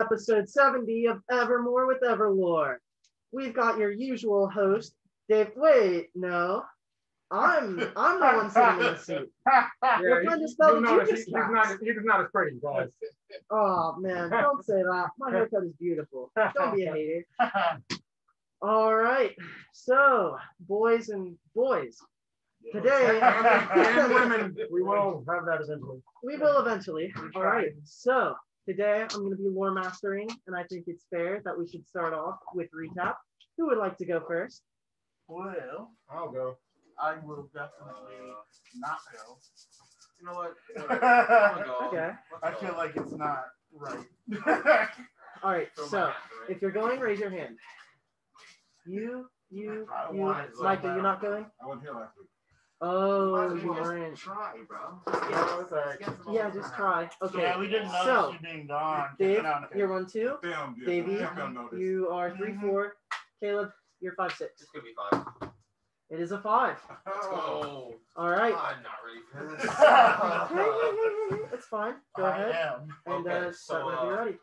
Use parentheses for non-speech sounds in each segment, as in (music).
episode 70 of Evermore with Everlore. We've got your usual host, Dave. Wait, no. I'm I'm the one sitting in the (laughs) seat. We're trying to spell you the Judas he- he's not, he is not as pretty, guys. (laughs) Oh man, don't say that. My haircut is beautiful. Don't be a hater. (laughs) All right. So, boys and boys, today and women, we will have that eventually. we will eventually. All right. So today I'm going to be lore mastering, and I think it's fair that we should start off with recap. Who would like to go first? Well, I'll go. I will definitely not go. You know what? (laughs) I'm go. Okay. I feel like it's not right. (laughs) All right. Throw my So if you're going, raise your hand. You, you, I you. Michael, you're not going. I wasn't here last week. Oh, Might as you well weren't. Try, bro. No, it's all right. Yeah, just try. Okay. Yeah, we didn't notice So, you being gone. Dave, No, no. you're one two. Damn, yeah. Davey, Damn, don't you are 3 Mhm. four. Caleb, you're five six. It's gonna be five. It is a five. (laughs) Oh, All right. I'm not ready for this. (laughs) (laughs) It's fine. Go I ahead am. and Okay, uh, start so, whenever you're uh, ready.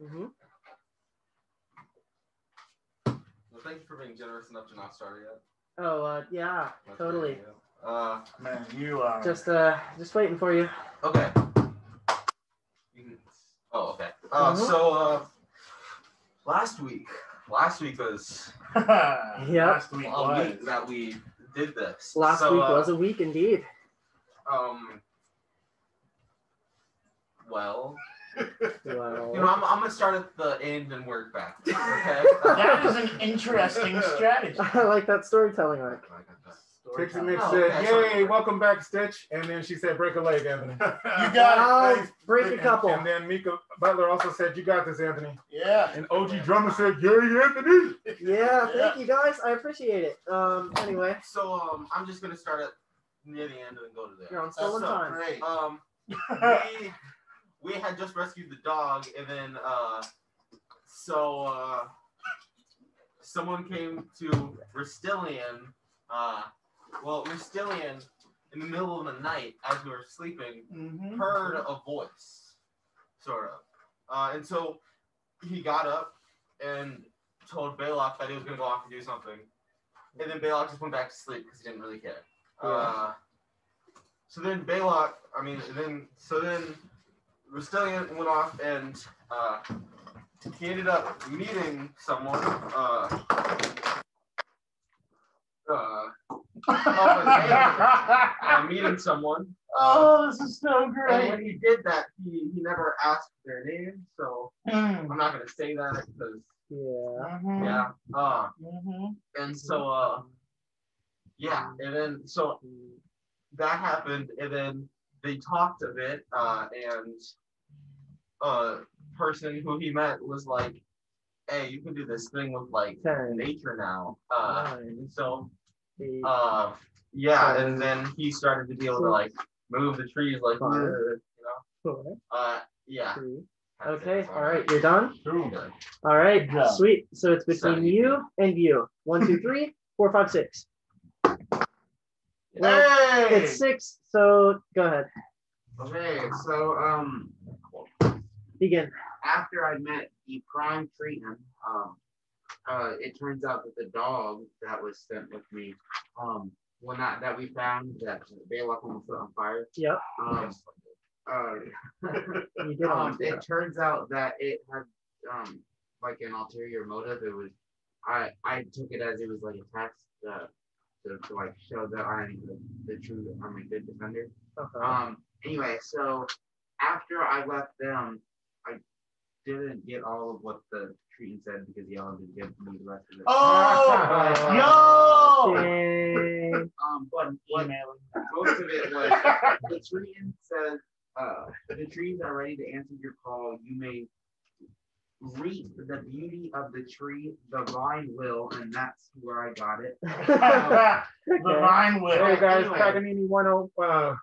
hmm Well, thank you for being generous enough to not start yet. Oh, uh, yeah, That's totally. Uh, Man, you are. Just uh, just waiting for you. okay. You can- Oh, okay. Uh, Mhm. so uh, last week, last week was (laughs) yeah, Last week a was. week that we did this. Last So, week uh, was a week indeed. Um. Well, Well, you know, I'm, I'm gonna start at the end and work back. (laughs) Okay. That is an interesting (laughs) strategy. I like that storytelling arc. Trixie Mitch Oh, said, okay, "Yay, sorry. welcome back, Stitch." And then she said, "Break a leg, Anthony." You (laughs) got I'll Thanks. break a couple. And then Mika Butler also said, "You got this, Anthony." Yeah. And OG Drummer said, "Yay, Anthony." Yeah, Yeah. thank you guys. I appreciate it. Um, anyway, So um, I'm just gonna start at near the end and go to there. you're on That's stolen so time. great. Um, we we had just rescued the dog, and then uh, so uh, someone came to Rastilian. Uh, well, Rastilian in the middle of the night as we were sleeping Mhm. heard a voice, sort of. Uh, and so he got up and told Belac that he was going to go off and do something. And then Belac just went back to sleep because he didn't really care. Uh, so then Belac, I mean, then, so then Rastilian went off and uh, he ended up meeting someone. Uh, uh, (laughs) uh, meeting someone. oh, this is so great. And when he did that, he, he never asked their name, so Mm. I'm not gonna say that because Yeah. Mhm. yeah. Uh, Mhm. and so uh, yeah, and then so that happened, and then they talked of it, uh, and a person who he met was like, "Hey, you can do this thing with like Ten. nature now." Uh, and so uh, yeah, and then he started to be able to like move the trees, like Five. you know, Four. uh, yeah. Three. Okay, all right, You're done. All right. Good. Sweet. So it's between Seven. you and you. One, two, (laughs) three, four, five, six. Well, Hey! It's six. So go ahead. Okay, so um, Begin. after I met the prime treatment, um, uh, it turns out that the dog that was sent with me, um, well not that we found that Belac almost lit on fire, Yep. um, uh, (laughs) um, it turns out that it had um like an ulterior motive. It was I I took it as it was like a test uh, to, to like show that I'm the, the true I'm a good defender. Okay. Um. Anyway, so after I left them, I didn't get all of what the treaty said because y'all didn't give me the rest of it. Oh! (laughs) Yo! (laughs) Um. But what most of it was the treaty says uh the trees are ready to answer your call. You may reap the beauty of the tree, the vine will, and that's where I got it. (laughs) the vine will. Hey guys, Anyway. Paganini one oh uh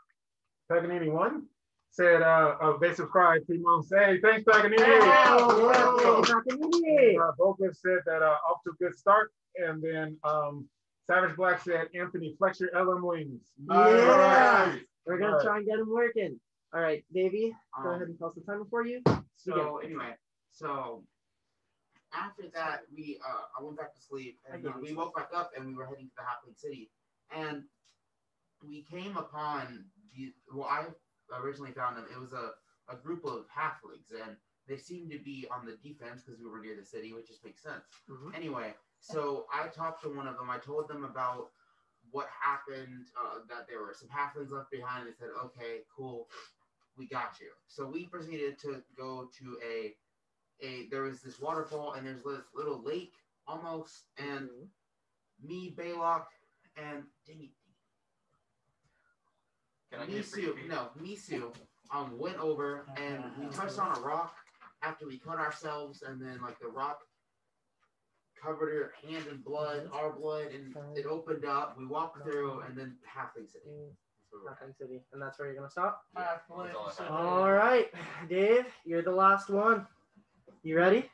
Paganini one said uh, uh they subscribed three months. Hey, thanks Paganini. Oh, Uh, wow. Paganini. uh, Vocalist said that uh, off to a good start, and then um, Savage Black said Anthony flex your LM wings. Yeah. Alright. We're gonna try and get him working. All right, Davey, go Um, ahead and tell us the timer for you. So anyway, so after that, we uh, I went back to sleep, and uh, we woke back up, and we were heading to the Halfling City, and we came upon the well, I originally found them. It was a a group of halflings, and they seemed to be on the defense because we were near the city, which just makes sense. Mhm. Anyway, so I talked to one of them. I told them about what happened, uh, that there were some halflings left behind. They said, "Okay, cool, we got you." So we proceeded to go to a a there was this waterfall and there's this little lake almost, and Mhm. me, Belac, and dang it, Can I get free Misu, feed? no, Misu, um, went over and we (laughs) touched on a rock after we cut ourselves, and then like the rock covered her hand in blood, our blood, and it opened up. We walked through, and then Halfling City. That's where. Halfling City, and that's where you're gonna stop. Halfway all I City. have. All right, Dave, you're the last one. You ready?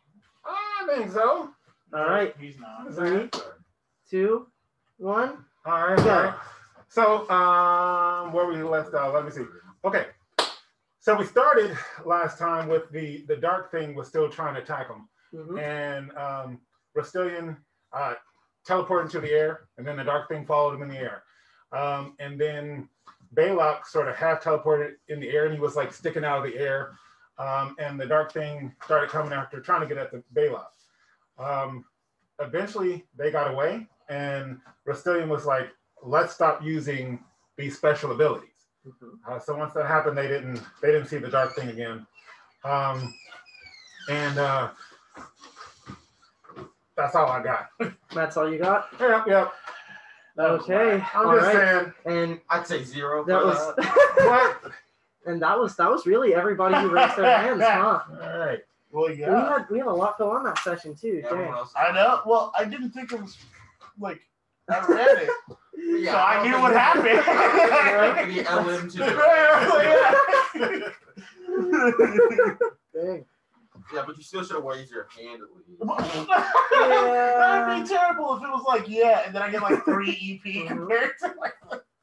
I think so. All right, He's not. three, two, one. All right. Go. All right. So, um, where we left off, let me see. Okay. So we started last time with the the dark thing was still trying to attack him, Mhm. and um, Rastilian uh, teleported into the air, and then the dark thing followed him in the air, um, and then Belac sort of half teleported in the air, and he was like sticking out of the air, um, and the dark thing started coming after, trying to get at the Belac. Um, eventually, they got away, and Rastilian was like, "Let's stop using these special abilities." Mhm. Uh, so once that happened, they didn't they didn't see the dark thing again, um, and uh, that's all I got. (laughs) That's all you got. Yep, yep. Okay. I'm all just right. saying. And I'd say zero. that for was. (laughs) What? And that was that was really everybody who raised their hands, (laughs) huh? All right. Well, yeah. We yeah. had we had a lot go on that session too. Everyone Dang. I know. Well, I didn't think it was like I read it, Yeah, so I knew what happened. The LM to do it. Dang. Yeah, but you still should have raised your hand at least. (laughs) That'd be terrible if it was like yeah, and then I get like three EP Mhm. compared to like.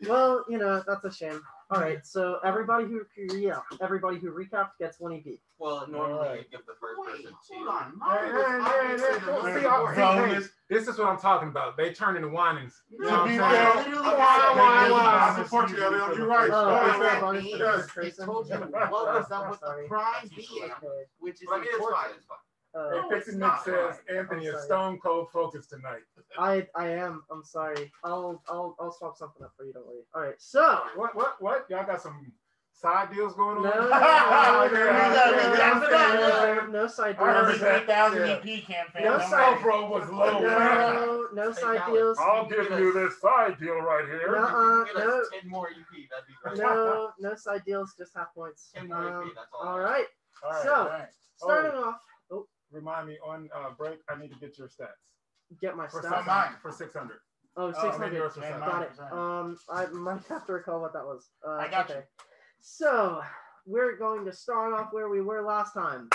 Well, you know that's a shame. All right, so everybody who yeah, everybody who recapped gets one EP. Well, normally Alright. you give the first Wait, person hold on. Hey, Mine was hey, hey, obviously hey, hey, see, important. uh, hey, This is what I'm talking about. They turn into whinings. You know To be fair, saying? Literally Why, said why, you- Unfortunately, you're right. Oh, Yes, is What there yes, that bonus means for yes. this is told you what was up Oh, (laughs) with the sorry. prime being, which is I mean, it's important. It's fine. Uh, Hey, No, Pixie it's not says right. Anthony is stone cold focused tonight. I I am. I'm sorry. I'll I'll I'll swap something up for you. Don't worry. All right. So What, what, what? Y'all got some side deals going on? no no, no, Yeah, no, yeah, no, yeah. no, no side deals. Three thousand EP campaign. No side- worry. Self-roll was low. No no side deals. I'll give you this side deal right here. No. If you Uh-uh, can get no. us 10 more EP, that'd be great. No no side deals. Just half points. 10 more Um, EP, that's all. all I right. All right. So Alright. starting off, Remind me on uh, break. I need to get your stats get my for stats. some- mine. for six hundred. Oh, Oh, six I mean, yours for Man, Got it. Um, I might have to recall what that was. Uh, I got okay. you. So we're going to start off where we were last time.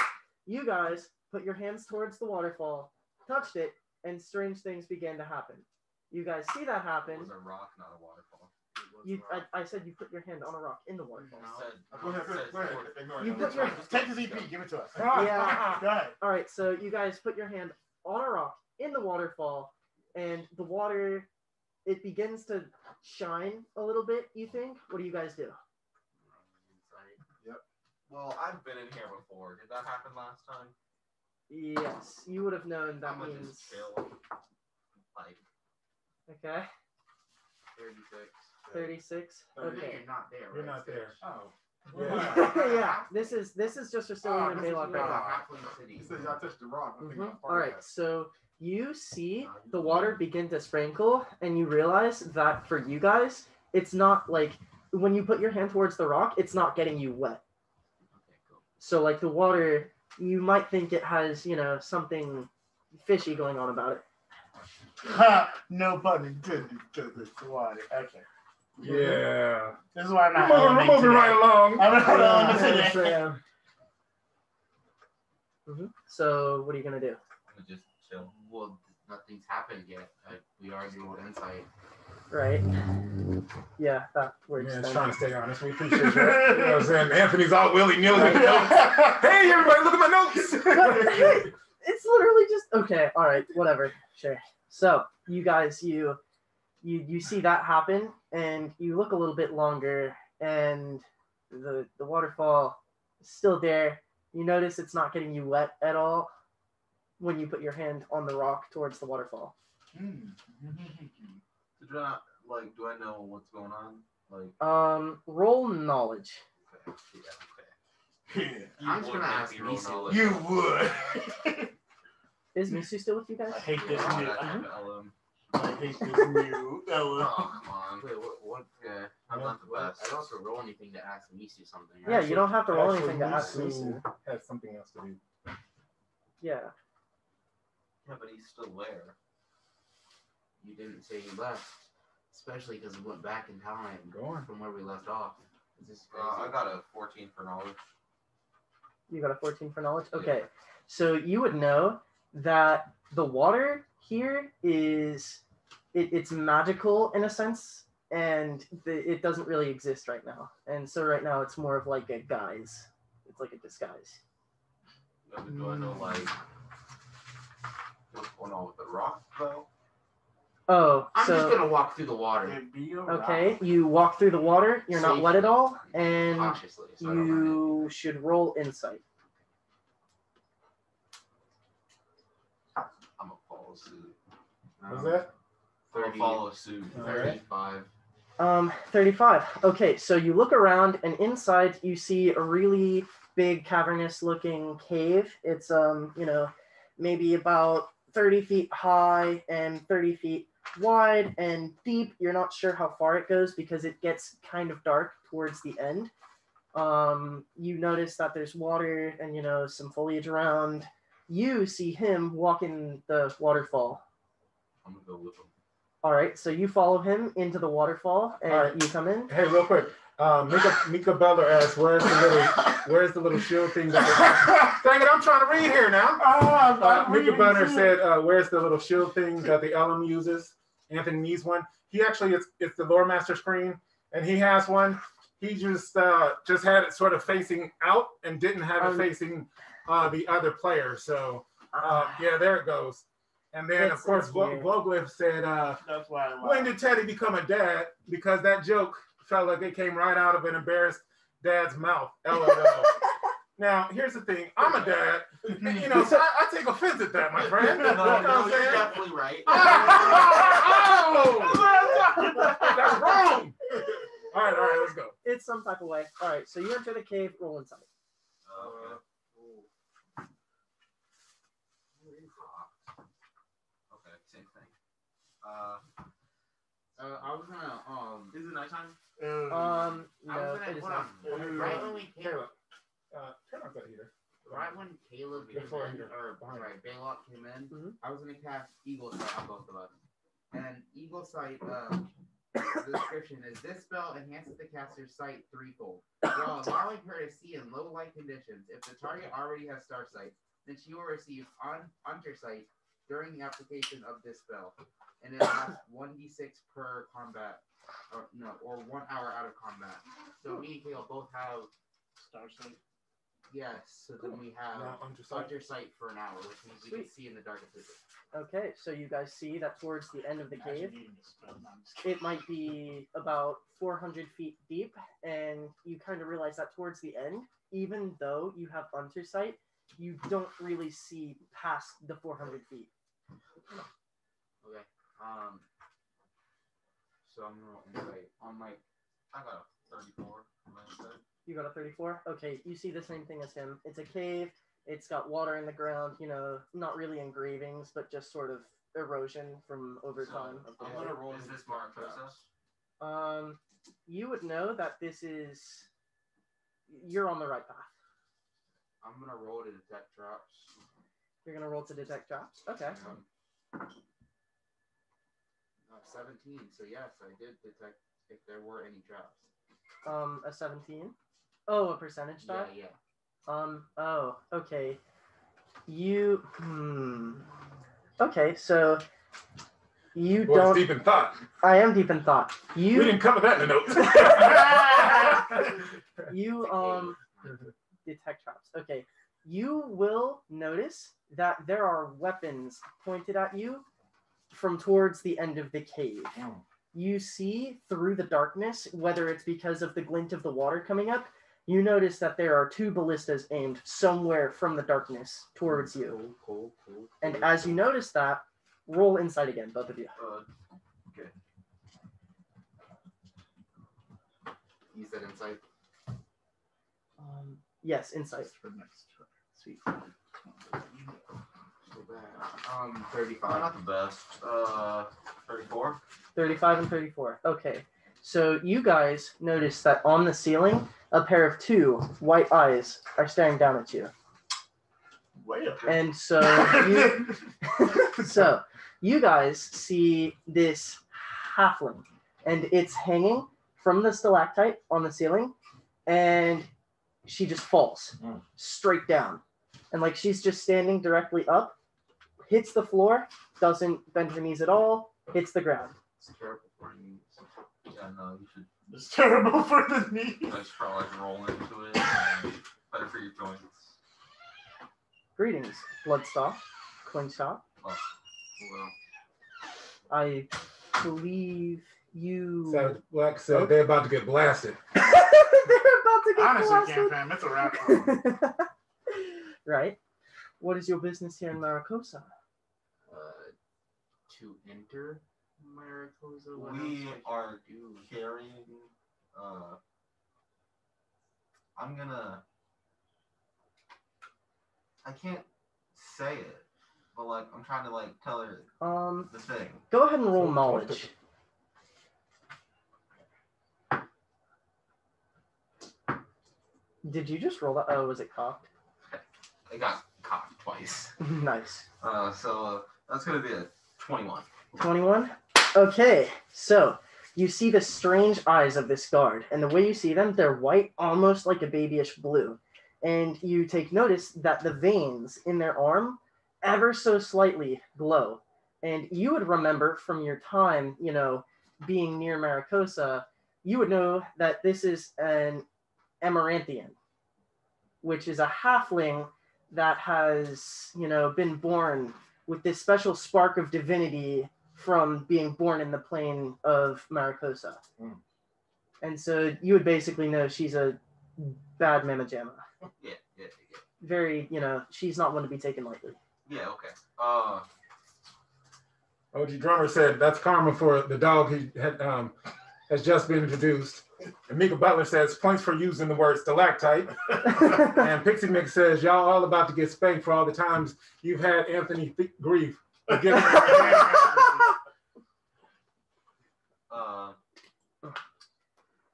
You guys put your hands towards the waterfall, touched it, and strange things began to happen. You guys see that happen. It happen. was a rock, not a waterfall. You, I, I said you put your hand on a rock in the waterfall. You said, Go ahead, go ahead, said go ahead. Ignore. You No, put your- fine. Just take this EP, give it to us. Yeah. Go ahead. All right, so you guys put your hand on a rock in the waterfall, and the water it begins to shine a little bit. You think? What do you guys do? Well, I've been in here before. Did that happen last time? Yes, you would have known that I'm means. just chill. Like Okay, 36. So Okay. You're not there. You're not there. Oh. (laughs) Yeah. yeah, this is this is just a story Oh, in this is Belac where the right Halfling City. He says y'all touched the rock. I think now. I'm Mhm. part All of right, that. so you see the water begin to sprinkle, and you realize that for you guys, it's not like when you put your hand towards the rock, it's not getting you wet. Okay, cool. So like the water, you might think it has you know something fishy going on about it. Ha, no pun intended because it's the water. Okay. Yeah. This is why I'm not Moving, eleming moving right along. I'm not Yeah, eleming today. understand. hmm So what are you gonna do? I'm just chill. Well, nothing's happened yet. Uh, we already rolled insight. Right. Yeah, that works. Yeah, then. it's trying to stay honest. We appreciate that. You know what I'm saying? (laughs) Anthony's all willy nilly with the notes. Hey, everybody, look at my notes. (laughs) It's literally just okay all right whatever sure so you guys you you you see that happen and you look a little bit longer and the the waterfall is still there you notice it's not getting you wet at all when you put your hand on the rock towards the waterfall Hmm. So do I like? Do I know what's going on? Like, um roll knowledge okay, yeah, okay. Yeah. (laughs) I'm just gonna ask me roll Misu. knowledge. You would. (laughs) is misu still with you guys I hate this Yeah, new. that type. I hate this new (laughs) Ella. Oh, come on. Wait, what? what Yeah, I'm not the I best. don't have to roll anything to ask Misu something. yeah Right? you don't have to roll Actually, anything to ask Misu misu has something else to do. yeah Yeah, but he's still there. You didn't say you left, especially because we went back in time Going. from where we left off. Is this crazy? Uh, I got a 14 for knowledge. You got a 14 for knowledge? Okay. So you would know that the water here is it, it's magical in a sense and the, it doesn't really exist right now. And so right now it's more of like a guise. It's like a disguise. Do I know like what's going on with the rock though? Oh, I'm so just gonna walk through the water It'd be a okay, you walk through the water, you're not wet at all, and cautiously, so I don't run you should roll insight. I'm gonna follow suit. into What's it. that? I'm gonna 30, follow suit. All right. 35. Um, 35. Okay, so you look around and inside you see a really big cavernous looking cave. It's um, you know, maybe about 30 feet high and 30 feet wide and deep. You're not sure how far it goes because it gets kind of dark towards the end. Um, you notice that there's water and you know some foliage around. You see him walking the waterfall. I'm gonna go with him. All right, so you follow him into the waterfall and All right. you come in. Hey, real quick. Um, Mika, Mika Beller asks, "Where's the little, where's the little shield thing?" That Dang it, I'm trying to read here now. Ah, Uh, Mika Beller said, uh, "Where's the little shield thing that the Elm uses?" Anthony needs one. He actually it's it's the lore master screen, and he has one. He just uh, just had it sort of facing out and didn't have it Um, facing uh, the other player. So uh, yeah, there it goes. And then It's- of course it's Vo- said, uh, That's why "When did Teddy become a dad?" Because that joke felt like it came right out of an embarrassed dad's mouth. (laughs) LOL. now here's the thing: I'm a dad. (laughs) You know, so I, I take offense at that, my friend. You know No, what no, I'm you're saying? definitely right. (laughs) Oh! That's wrong. All right, all right, let's go. it's some type of way. All right, so you enter the cave, roll inside. Uh, okay, same thing. Uh, Uh, I was gonna um. is it nighttime? Um, I no, was gonna hold not. on. Right when we came, Caleb, uh, turn off that heater. right when Caleb came Before in, or behind sorry, Belac came in, Mhm. I was gonna cast Eagle Sight on both of us. And Eagle Sight, uh, the description is this spell enhances the caster's sight threefold, while allowing her to see in low light conditions. If the target already has star sight, then she will receive un- under sight during the application of this spell, and it lasts one d6 per combat, or no, or one hour out of combat. So me and Caleb both have Starsight. yes. So then we have Now, under sight. under sight for an hour, which means we can Sweet. see in the darkest places. Okay, so you guys see that towards the end of the Imagine cave, needing to spell. No, I'm just kidding. it might be about 400 feet deep, and you kind of realize that towards the end, even though you have under sight, you don't really see past the 400 feet. Okay. Um. So I'm gonna roll insight on my. I got a 34. on my side. You got a 34? Okay, you see the same thing as him. It's a cave, it's got water in the ground, you know, not really engravings, but just sort of erosion from over So, time. of I'm gonna roll. Is this Mark process? Um, you would know that this is. You're on the right path. I'm gonna roll to detect traps. You're gonna roll to detect traps. Okay. Um, 17. So yes, I did detect if there were any traps. Um, a 17. Oh, a percentage Yeah, die. yeah. Um. Oh. Okay. You. Hmm. Okay, so you Boy, don't. deep in thought. I am deep in thought. You. We You didn't cover that in the notes. (laughs) (laughs) you um detect traps. Okay, you will notice that there are weapons pointed at you from towards the end of the cave. You see through the darkness, whether it's because of the glint of the water coming up, you notice that there are two ballistas aimed somewhere from the darkness towards you. Cool, cool, cool. And cool. as you notice that, roll inside again, both of you. Uh, okay. you said insight. Um, yes, insight. Sweet. So bad. Um, Uh, 35. not the best. Uh, 34. 35 and 34. Okay. So you guys notice that on the ceiling, a pair of two white eyes are staring down at you. Way up. And so you (laughs) so you guys see this halfling and it's hanging from the stalactite on the ceiling and she just falls Mm. straight down and like she's just standing directly up hits the floor doesn't bend her knees at all hits the ground It's terrible for me. Yeah, no, you should. It's terrible for the knees. Let's try like roll into it. Better for your joints. greetings Bloodstar coin shop oh, Well, i believe you so, like I said, they're about to get blasted. (laughs) they're about to get Honestly, blasted. Cam Fam, it's a wrap. for (laughs) 'em. right. What is your business here in Maracosa? To enter Maracosa, what we are do? carrying. Uh, I'm gonna. I can't say it, but like I'm trying to like tell her Um, the thing. go ahead and roll So- knowledge. Did you just roll that? Oh, was it cocked? I got caught twice. (laughs) nice. Uh, so uh, that's gonna be a 21. 21. Okay, so you see the strange eyes of this guard, and the way you see them, they're white, almost like a babyish blue. And you take notice that the veins in their arm ever so slightly glow. And you would remember from your time, you know, being near Maracosa, you would know that this is an Amaranthian, which is a halfling that has, you know, been born with this special spark of divinity from being born in the plane of Mariposa. Mm. And so you would basically know she's a bad mamma jamma. (laughs) Yeah, yeah, yeah. Very, you know, she's not one to be taken lightly. Yeah, okay. Uh, OG Drummer said that's karma for the dog he had um, has just been introduced. And Mika Butler says points for using the word stalactite. (laughs) And Pixie Mix says y'all all about to get spanked for all the times you've had Anthony th- grief. for giving- (laughs) uh,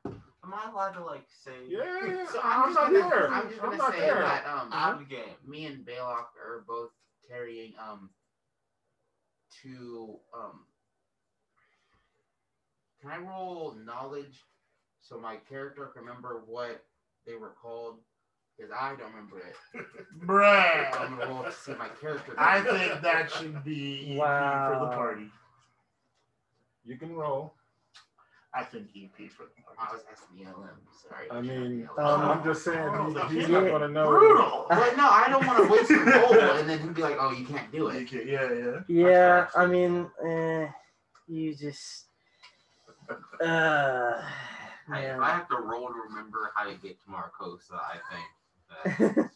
am I allowed to like say yeah, So I'm, I'm, just not gonna, there. I'm just I'm gonna not say there. that um, out of the game? me and Belac are both carrying um two um. Can I roll knowledge so my character can remember what they were called? Because I don't remember it. (laughs) Bruh. I'm gonna roll to see my character. I think that should be EP for the party. You can roll. I think EP for the party. I was asking the LM. Sorry. I mean, Um, I'm just saying Oh, he, he's not gonna know. Brutal. But no, I don't want to waste the roll and then he'd be like, "Oh, you can't do it." can- yeah, yeah. Yeah, I mean, eh, you just. Uh, Hey, if I have to roll to remember how to get to Maracosa, I think that's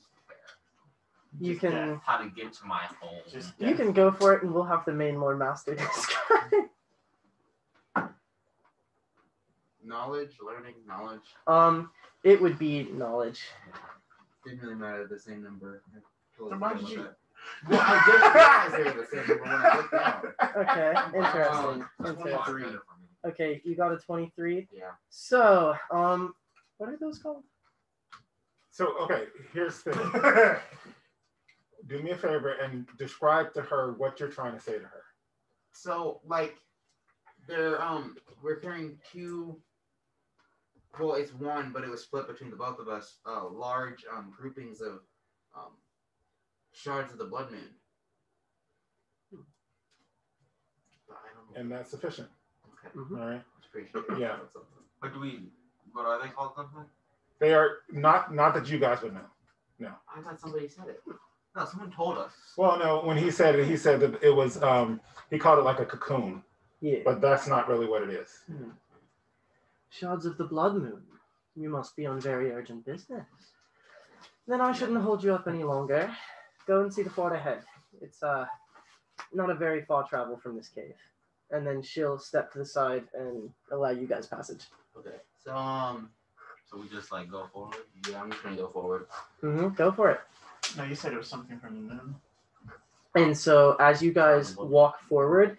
(laughs) you can death. How to get to my home. Just you can go for it, and we'll have the main lore master (laughs) describe. Knowledge, learning, knowledge. um, it would be knowledge. Didn't really matter. The same number. I totally Then why did you- Well, I just realized they were the same number when I looked down. (laughs) Okay, interesting. Um, interesting. Much 23. better for me. Okay, you got a twenty-three. Yeah. So, um, what are those called? So okay, here's the thing. (laughs) Do me a favor and describe to her what you're trying to say to her. So like, they're um, we're carrying two. Well, it's one, but it was split between the both of us. Uh, large um groupings of um, shards of the blood moon. and that's sufficient. Mhm. All right. Appreciate it. Yeah. But do we? What are they called? Something? They are not not that you guys would know. No. I thought somebody said it. No, someone told us. Well, no, when he said it, he said that it was um he called it like a cocoon, Yeah. but that's not really what it is. Shards of the Blood Moon. You must be on very urgent business. Then I shouldn't hold you up any longer. Go and see the fort ahead. It's uh not a very far travel from this cave. And then she'll step to the side and allow you guys passage. Okay. So um, so we just like go forward. Yeah, I'm just gonna go forward. Mm-hmm. Go for it. No, you said it was something from the moon. And so as you guys walk forward,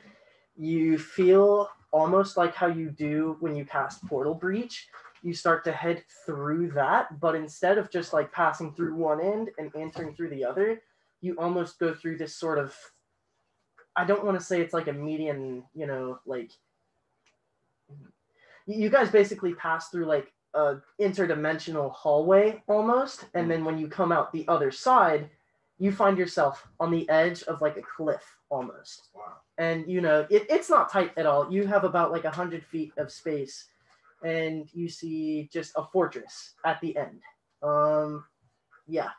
you feel almost like how you do when you cast Portal Breach. You start to head through that, but instead of just like passing through one end and entering through the other, you almost go through this sort of I don't want to say it's like a median, you know, like you guys basically pass through like a interdimensional hallway almost, and then when you come out the other side, you find yourself on the edge of like a cliff almost. Wow. And you know, it, it's not tight at all. You have about like a hundred feet of space, and you see just a fortress at the end. Um, yeah.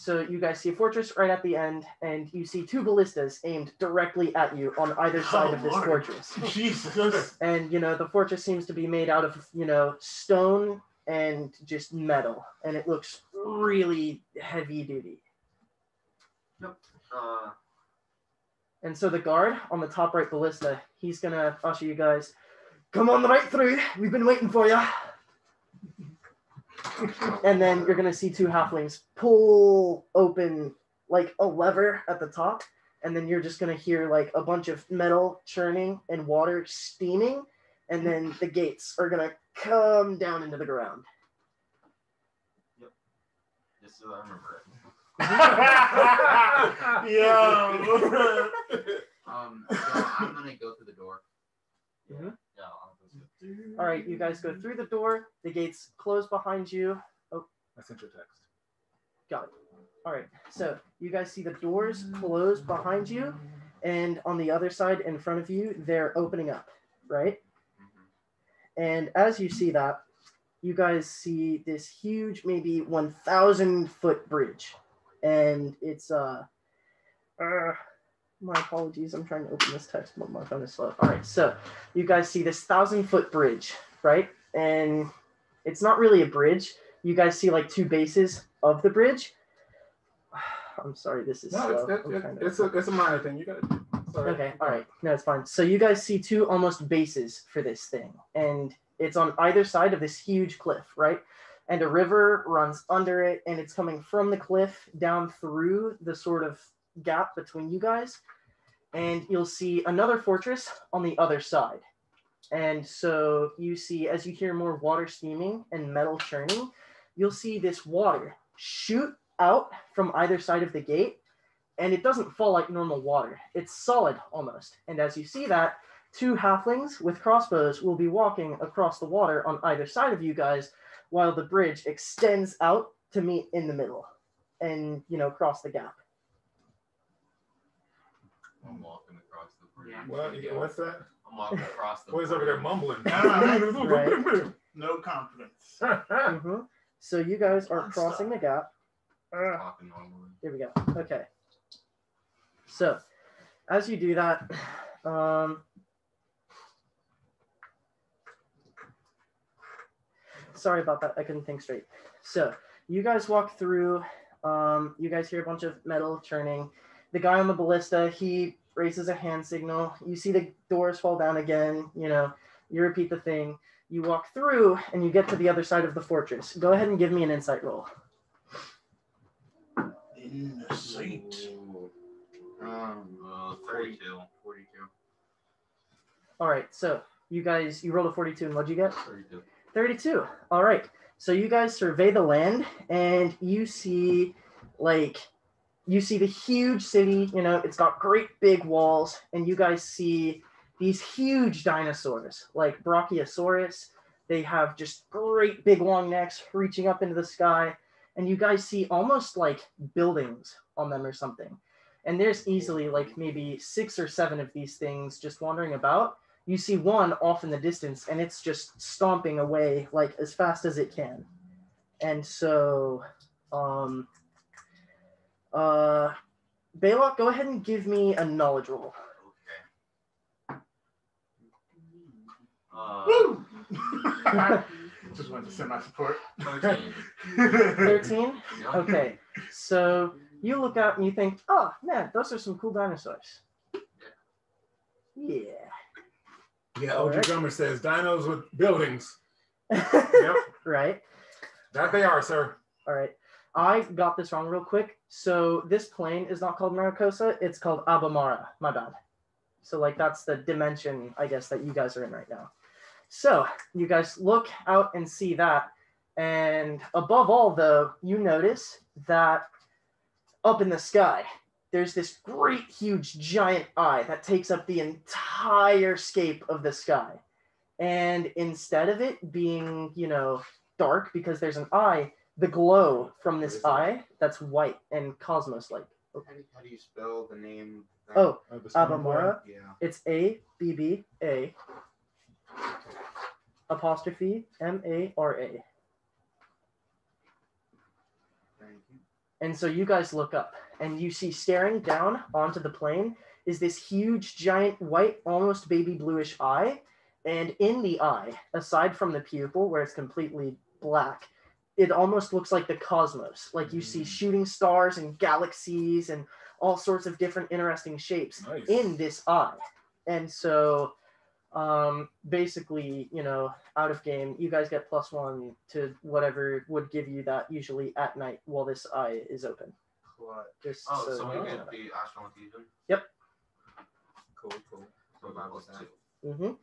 So you guys see a fortress right at the end, and you see two ballistas aimed directly at you on either side Oh, of this Lord. fortress. (laughs) Jesus. And you know, the fortress seems to be made out of you know stone and just metal, and it looks really heavy duty. Uh, And so the guard on the top right ballista, he's gonna usher you guys. Come on the right through. We've been waiting for you. And then you're gonna see two halflings pull open like a lever at the top, and then you're just gonna hear like a bunch of metal churning and water steaming, and then the gates are gonna come down into the ground. just so I remember it. (laughs) Yo. Um, so I'm gonna go through the door. Yeah. I'll go see. All right, you guys go through the door. The gates close behind you. Oh, I sent your text. Got it. All right. So you guys see the doors close behind you, and on the other side in front of you, they're opening up, right? And as you see that, you guys see this huge, maybe 1,000 foot bridge. And it's, uh, uh, my apologies. I'm trying to open this text, but my phone is slow. All right. So you guys see this 1,000 foot bridge, right? And it's not really a bridge. You guys see like two bases of the bridge. (sighs) I'm sorry, this is No, it's, it, it, it's a it's a minor thing. You got it. Sorry. Okay, all right. No, it's fine. So you guys see two almost bases for this thing, and it's on either side of this huge cliff, right? And a river runs under it, and it's coming from the cliff down through the sort of gap between you guys. And you'll see another fortress on the other side. And so you see, as you hear more water steaming and metal churning, you'll see this water shoot out from either side of the gate and it doesn't fall like normal water. It's solid almost. And as you see that, two halflings with crossbows will be walking across the water on either side of you guys while the bridge extends out to meet in the middle and, you know, cross the gap. I'm walking across the bridge. Yeah. Well, yeah, what's that? I'm walking across the. Boy's over there mumbling. (laughs) Right. No confidence. (laughs) Mhm. So you guys are Fun crossing the gap. Uh, Here we go. Okay. So, as you do that, um, sorry about that. I couldn't think straight. So, you guys walk through. Um, you guys hear a bunch of metal churning. The guy on the ballista, he raises a hand signal. You see the doors fall down again. You know, you repeat the thing. You walk through and you get to the other side of the fortress. Go ahead and give me an insight roll. Innocent. Ooh. Um, Uh, 32. 42. All right. So, you guys, you rolled a 42, and what'd you get? 32. 32. All right. So you guys survey the land and you see like you see the huge city, you know, it's got great big walls and you guys see these huge dinosaurs like Brachiosaurus. They have just great big long necks reaching up into the sky and you guys see almost like buildings on them or something. and there's easily like maybe six or seven of these things just wandering about. You see one off in the distance, and it's just stomping away like as fast as it can. And so, um, uh, Belac, go ahead and give me a knowledge roll. Uh, Woo! (laughs) Just wanted to send my support. 13. 13? Yeah. Okay, so you look out and you think, oh man, those are some cool dinosaurs. Yeah. Yeah, All OG right. Drummer says dinos with buildings. (laughs) yep. right. That they are, sir. All right. I got this wrong real quick. So this plane is not called Maracosa, it's called Abba'mara. My bad. So like that's the dimension, I guess, that you guys are in right now. So you guys look out and see that. And above all, though, you notice that up in the sky, there's this great, huge, giant eye that takes up the entire scape of the sky. And instead of it being, you know, dark because there's an eye, the glow from this eye that's white and cosmos like. How do, how do you spell the name? Oh, oh, the Storm Yeah. It's A B B A apostrophe M A R A. And so you guys look up and you see staring down onto the plane is this huge, giant, white, almost baby bluish eye. And in the eye, aside from the pupil where it's completely black, it almost looks like the cosmos. Like you see shooting stars and galaxies and all sorts of different interesting shapes Nice. in this eye. And so um basically, you know, out of game, you guys get plus one to whatever would give you that usually at night while this eye is open. What? Just Oh, so so we get the astral infusion. Cool, cool. So that was two. Mhm.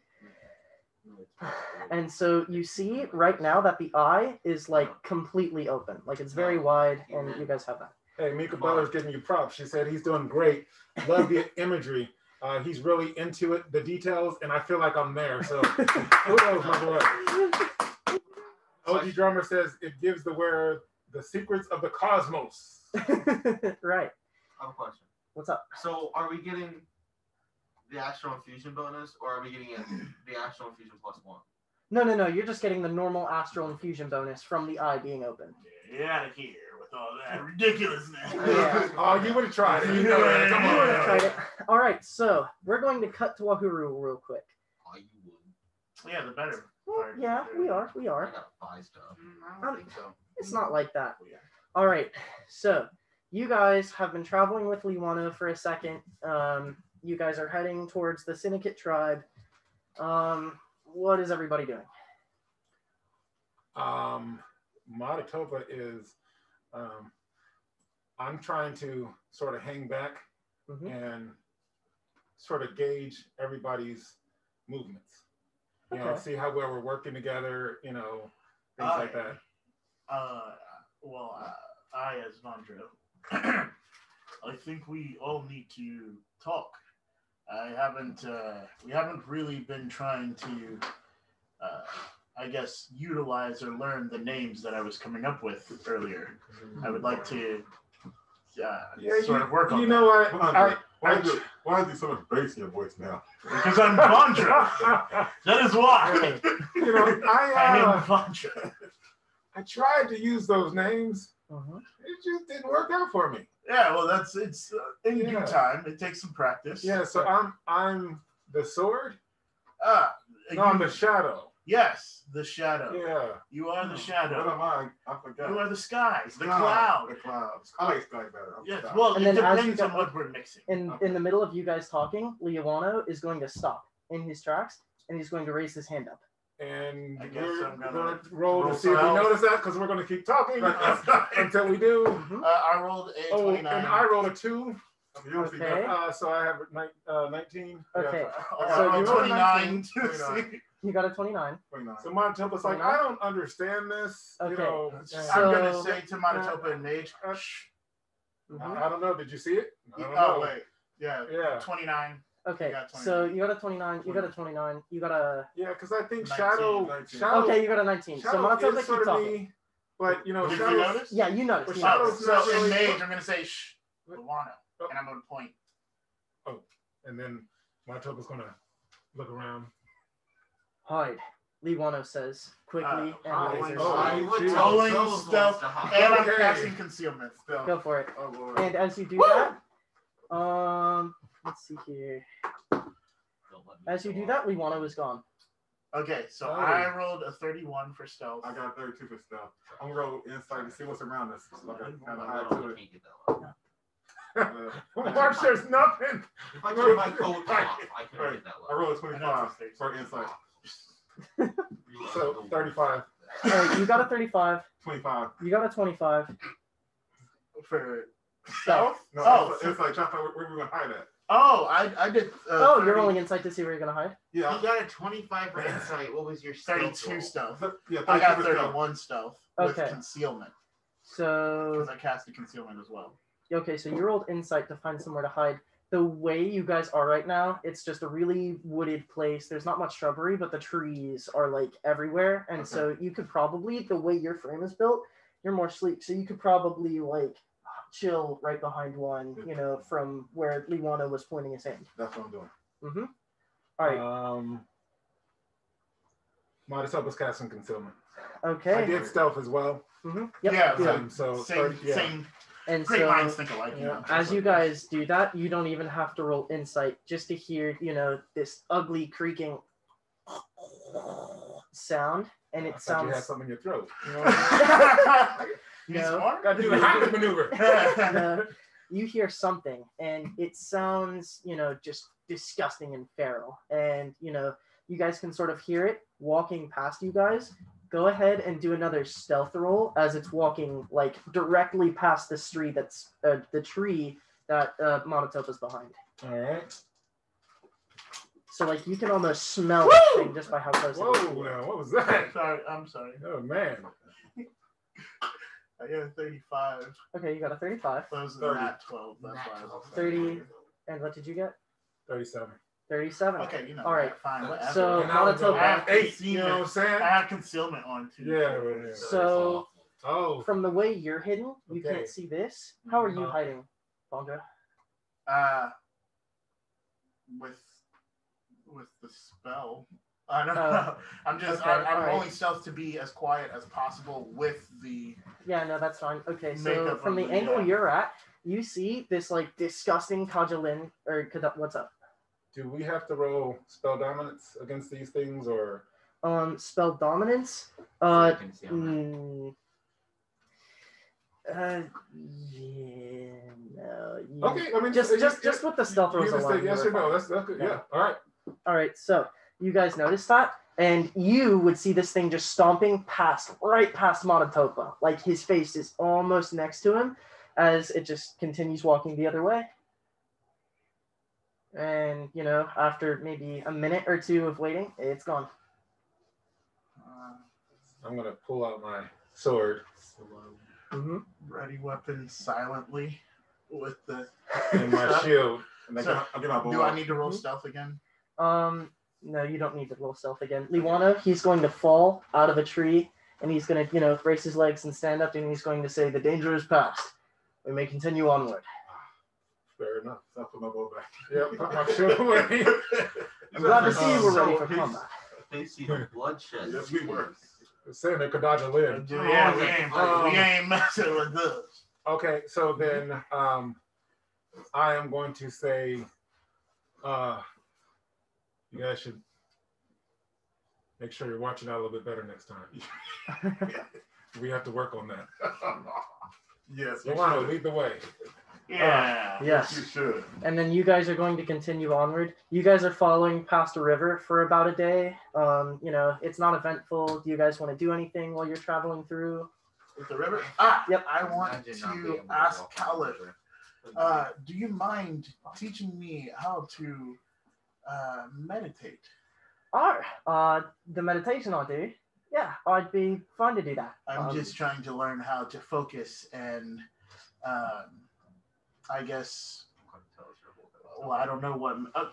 No, it's possible. And so you see right now that the eye is like completely open, like it's very wide, and you guys have that. Hey, Mika Beller's giving you props. She said he's doing great. Love the (laughs) imagery. Uh, he's really into it, the details, and I feel like I'm there. So (laughs) kudos, my boy. (laughs) OG Drummer says it gives the wearer the secrets of the cosmos. right. I have a question. What's up? So are we getting the astral infusion bonus, or are we getting it, the astral infusion plus one? No, no, no. You're just getting the normal astral infusion bonus from the eye being open. Get out of here with all that ridiculousness. (laughs) Yeah. Oh, you would have tried it. You know that. Come on. would've tried it. All right, so we're going to cut to Wahuru real quick. Oh, you would. Yeah, the better. Well, yeah, we are. We are. I are. gotta buy stuff. Mm, I don't Um, think so. It's not like that. Yeah. All right. So you guys have been traveling with Liwano for a second. Um, you guys are heading towards the Syndicate tribe. Um, what is everybody doing? Um, Mata'Topa is, um, I'm trying to sort of hang back Mhm. and sort of gauge everybody's movements. You know, Okay. see how well we're working together. You know, things Aye. like that. Uh, well, uh, I as Vandra, (clears throat) I think we all need to talk. I haven't, uh, we haven't really been trying to, uh, I guess, utilize or learn the names that I was coming up with earlier. I would like to, uh, Yeah, sort you, of work on you that. know what? Why, I, why, I, is there, why is there so much bass in your voice now? because I'm Vandra. that is why. (laughs) you know, I, (laughs) I am uh, Vandra. I tried to use those names. Mhm. It just didn't work out for me. Yeah, well, that's it's uh, in Yeah. due time. It takes some practice. Yeah, so I'm I'm the sword. Ah, No, I'm the shadow. yes, the shadow. Yeah. You are the What shadow. am I? I forgot. You are the skies, the Sky, cloud. The clouds. I like sky better. I'm Yes. Well, And it then as you depends on what we're mixing. In in the middle of you guys talking, Leoano is going to stop in his tracks and he's going to raise his hand up. And I guess we're I'm gonna gonna roll to see if we notice that because we're gonna keep talking (laughs) until we do. Mhm. Uh, I rolled a Oh, 29. and I rolled a two. Okay. Uh, so I have ni- uh, 19. Yeah. Okay. Uh, So you rolled a 29. 19, 29. (laughs) You got a 29. 29. So Montopa's like, I don't understand this. You Okay. know, So- I'm gonna say to Manitoba and Mage. uh, Mhm. I don't know. Did you see it? I don't Oh know. wait, yeah, Yeah. 29. Okay, You so you got a 29, you got a 29, you got a. Yeah, because I think 19, Shadow, 19. Shadow, Okay, you got a 19. So Shadow Manitoba is keep sort of talking. me, but you know, Did you Shadow, notice? Yeah, you noticed. Well, You Shadow's noticed. Oh, not so in really- Mage, I'm gonna say shh. Luano, and I'm going to point. Oh, and then Matopa's gonna look around. Hide. Liwano says quickly Uh, and hide. lasers. Oh, I would geez. tell Rolling those stealth. And I'm Okay. casting concealment. Go for it. Oh lord. And as you do that, um, let's see here. Don't let me As you go do off. that, Liwano is gone. Okay, so Oh. I rolled a 31 for stealth. I got 32 for stuff. I'm gonna roll insight to see what's around us. So I can kind of hide to it. can't get that low. Uh, March, there's nothing. If I take my coat (laughs) off, I can Right. get that I low. rolled a 25 for insight. (laughs) So 35. (laughs) All right, you got a 35. 25. You got a 25. For Stealth. No, Oh, insight, insight, trying to find where, where we gonna hide at. Oh, I I did. Uh, Oh, you're 30 rolling insight to see where you're gonna hide. Yeah. You got a 25 for insight. What was your (laughs) stealth 32 roll? stealth. (laughs) yeah, I got 32 for stealth. 31 stealth Okay. with concealment So because I cast a concealment as well. okay, so you rolled insight to find somewhere to hide. The way you guys are right now, it's just a really wooded place. There's not much shrubbery, but the trees are like everywhere, and Okay. so you could probably the way your frame is built, you're more sleek, so you could probably like chill right behind one, you know, from where Liwana was pointing his hand. That's what I'm doing. Mm-hmm. All right. Um, Matopa's casting concealment. Okay. I did stealth as well. Mm-hmm. Yep. Yeah, yeah. Um, so Same, 30, yeah. same. And Great so, minds think alike. You know. as you guys do that, you don't even have to roll insight just to hear, you know, this ugly creaking sound, and I it thought you had something in your throat. You (laughs) need No. some (laughs) (laughs) more? Got to do the Heimlich maneuver. (laughs) No, (laughs) you hear something, and it sounds, you know, just disgusting and feral, and you know, you guys can sort of hear it walking past you guys. Go ahead and do another stealth roll as it's walking like directly past the tree that's uh, the tree that uh, Mata'Topa's behind. All right. So like you can almost smell the thing just by how close Whoa, it is. now what was that? (laughs) sorry, I'm sorry. Oh man. I got a 35. Okay, you got a 35. Those are 30. not 12. That's Nat why I was 30. And what did you get? 37. 37. Okay, you know. All right. Fine. Whatever. So, And I was Mata'Topa- gonna have eight. You know what I'm saying? I have concealment on too. Yeah, right there. So Oh, from the way you're hidden, you Okay. can't see this. How are you Uh-huh. hiding, Vandra? Uh, with with the spell. I don't Oh. know. (laughs) I'm just Okay, I'm, I'm alright. rolling stealth to be as quiet as possible with the Yeah, no, that's fine. Okay, so from the the, angle uh, you're at, you see this like disgusting Kajalin or what's up? do we have to roll spell dominance against these things or? Um, spell dominance. Uh, Concealment. mm, uh, yeah, no. You, Okay, I mean, just you- just just with the stealth you rolls either say Yes or no. That's that's good. Yeah. Yeah. All right. All right, so you guys noticed that, and you would see this thing just stomping past, right past Mata'Topa. Like his face is almost next to him as it just continues walking the other way. And, you know, after maybe a minute or two of waiting, it's gone. uh, I'm gonna pull out my sword Mm-hmm. ready weapon silently with the. and my (laughs) shield. And I So, get my, I get my Do I need to roll Mhm. stealth again? Um, no, you don't need to roll stealth again. Liwano, he's going to fall out of a tree, and he's going to, you know, brace his legs and stand up, and he's going to say, "The danger is past. We may continue onward." Fair enough. So I put my bow back. Yeah, put my shield away. I'm glad to see you were ready for combat. They see bloodshed. Yes, we were. Saying they could dodge a lid. Yeah, we ain't, Um, we ain't messing with this. Okay, so then um, I am going to say, uh, you guys should make sure you're watching out a little bit better next time. (laughs) we have to work on that. yes, you Luano, should. lead the way. Yeah. Yes. You should. And then you guys are going to continue onward. You guys are following past a river for about a day. Um, you know, it's not eventful. Do you guys want to do anything while you're traveling through? With the river. Ah, Yep. I want Imagine not being to ask walk Kaliff. Uh, do you mind teaching me how to uh, meditate? Oh, uh, the meditation I do. Yeah, I'd be fine to do that. I'm Um, just trying to learn how to focus and, um, I guess. Well, I don't know what. Uh,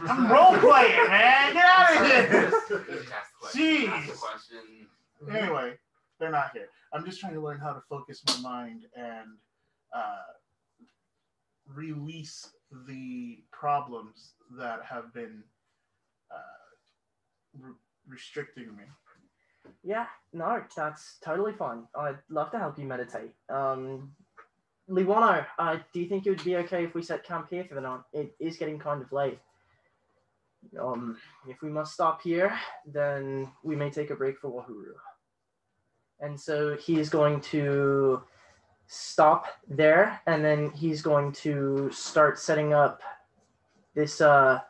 I'm (laughs) role playing, man. Get out of here. Just ask the question. Ask the Jeez. Anyway, they're not here. I'm just trying to learn how to focus my mind and uh, release the problems that have been uh, re- restricting me. Yeah, no, that's totally fine. I'd love to help you meditate. Um, Liwano, uh, do you think it would be okay if we set camp here for the night? It is getting kind of late. Um, if we must stop here, then we may take a break for Wahuru. And so he is going to stop there, and then he's going to start setting up this uh,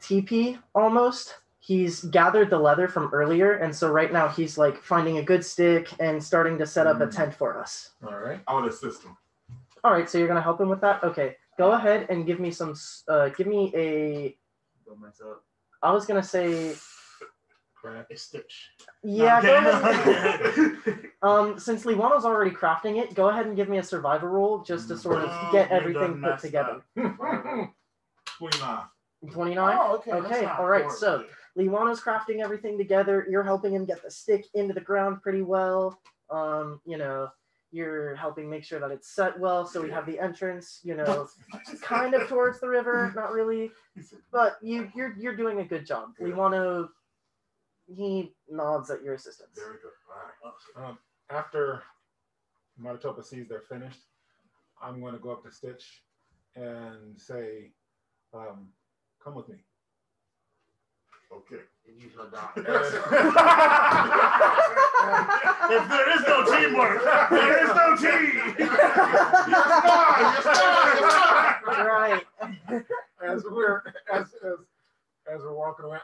teepee almost he's gathered the leather from earlier and so right now he's like finding a good stick and starting to set up a Mm. tent for us All right. I would assist him. all right so you're gonna help him with that okay go ahead and give me some uh give me a Don't mess up. i was gonna say Crap. A stitch. yeah No, go ahead kidding. (laughs) um since Liwano's already crafting it go ahead and give me a survivor roll just to sort of Oh, get you everything done put messed together (laughs) 29. 29 Oh, okay. that's Okay, not all right, horrible. so- Liwano's crafting everything together. You're helping him get the stick into the ground pretty well. Um, you know, you're helping make sure that it's set well, so we have the entrance. You know, (laughs) kind of towards the river, not really, but you you're you're doing a good job. Liwano, he nods at your assistance. Very good. All right. Um, after Mata'Topa sees they're finished, I'm going to go up to Stitch and say, um, "Come with me." Okay. And you shall die. (laughs) if there is no teamwork, there is no team. right. as we're as as as we're walking around,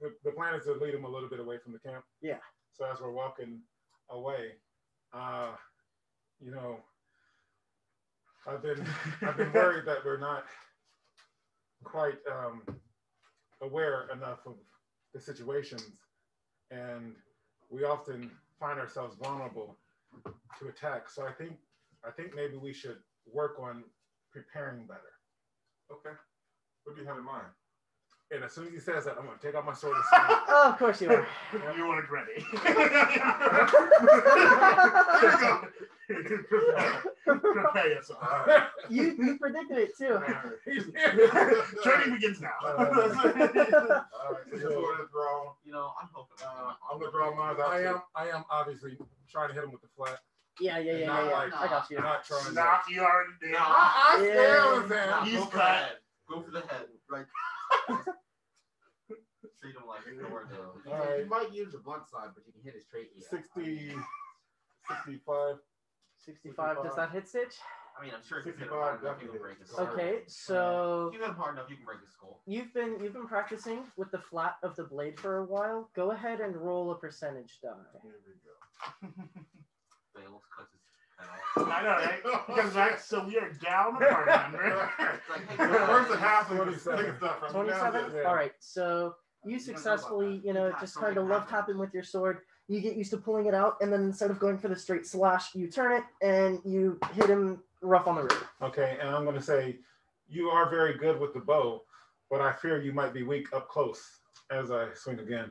the, the plan is to lead them a little bit away from the camp. Yeah. So as we're walking away, uh, you know, I've been I've been worried that we're not quite um, aware enough of the situations, and we often find ourselves vulnerable to attack. So I think I think maybe we should work on preparing better. Okay. What do you have in mind? And as soon as he says that, I'm gonna take out my sword and swing. Oh, of course you are. (laughs) you weren't ready. Prepare (laughs) yourself. you you predicted it too. (laughs) Training begins now. All right. So your sword is drawn. You know, I'm hoping. Uh, I'm gonna draw mine out. I am I am obviously trying to hit him with the flat. Yeah, yeah, yeah, yeah. Not yeah. like- I got you. Not trying to. Now you already did. No. I, I Yeah. still was Nah, there. He's go for cut. the head. Go for the head. Right. Treat him like nowhere though. All right. You might use the blunt side, but you can hit his trachea. 60, 65. 65. Does that hit Stitch? I mean, I'm sure if you hit him 65 hard enough, you definitely can break his skull. Okay, so If you hit him hard enough, you can break his skull. you've been you've been practicing with the flat of the blade for a while. Go ahead and roll a percentage die. Here we go. Bales cuts his head off. I know, right? He comes so we are down a part member. (laughs) It's like, hey, The half of the 27. stick stuff. from Twenty-seven. Yeah. All right, so you You don't know about successfully, you know, just kind of love happened. tapping with your sword. You get used to pulling it out, and then instead of going for the straight slash, you turn it and you hit him rough on the rib. Okay, and I'm gonna say, you are very good with the bow, but I fear you might be weak up close as I swing again.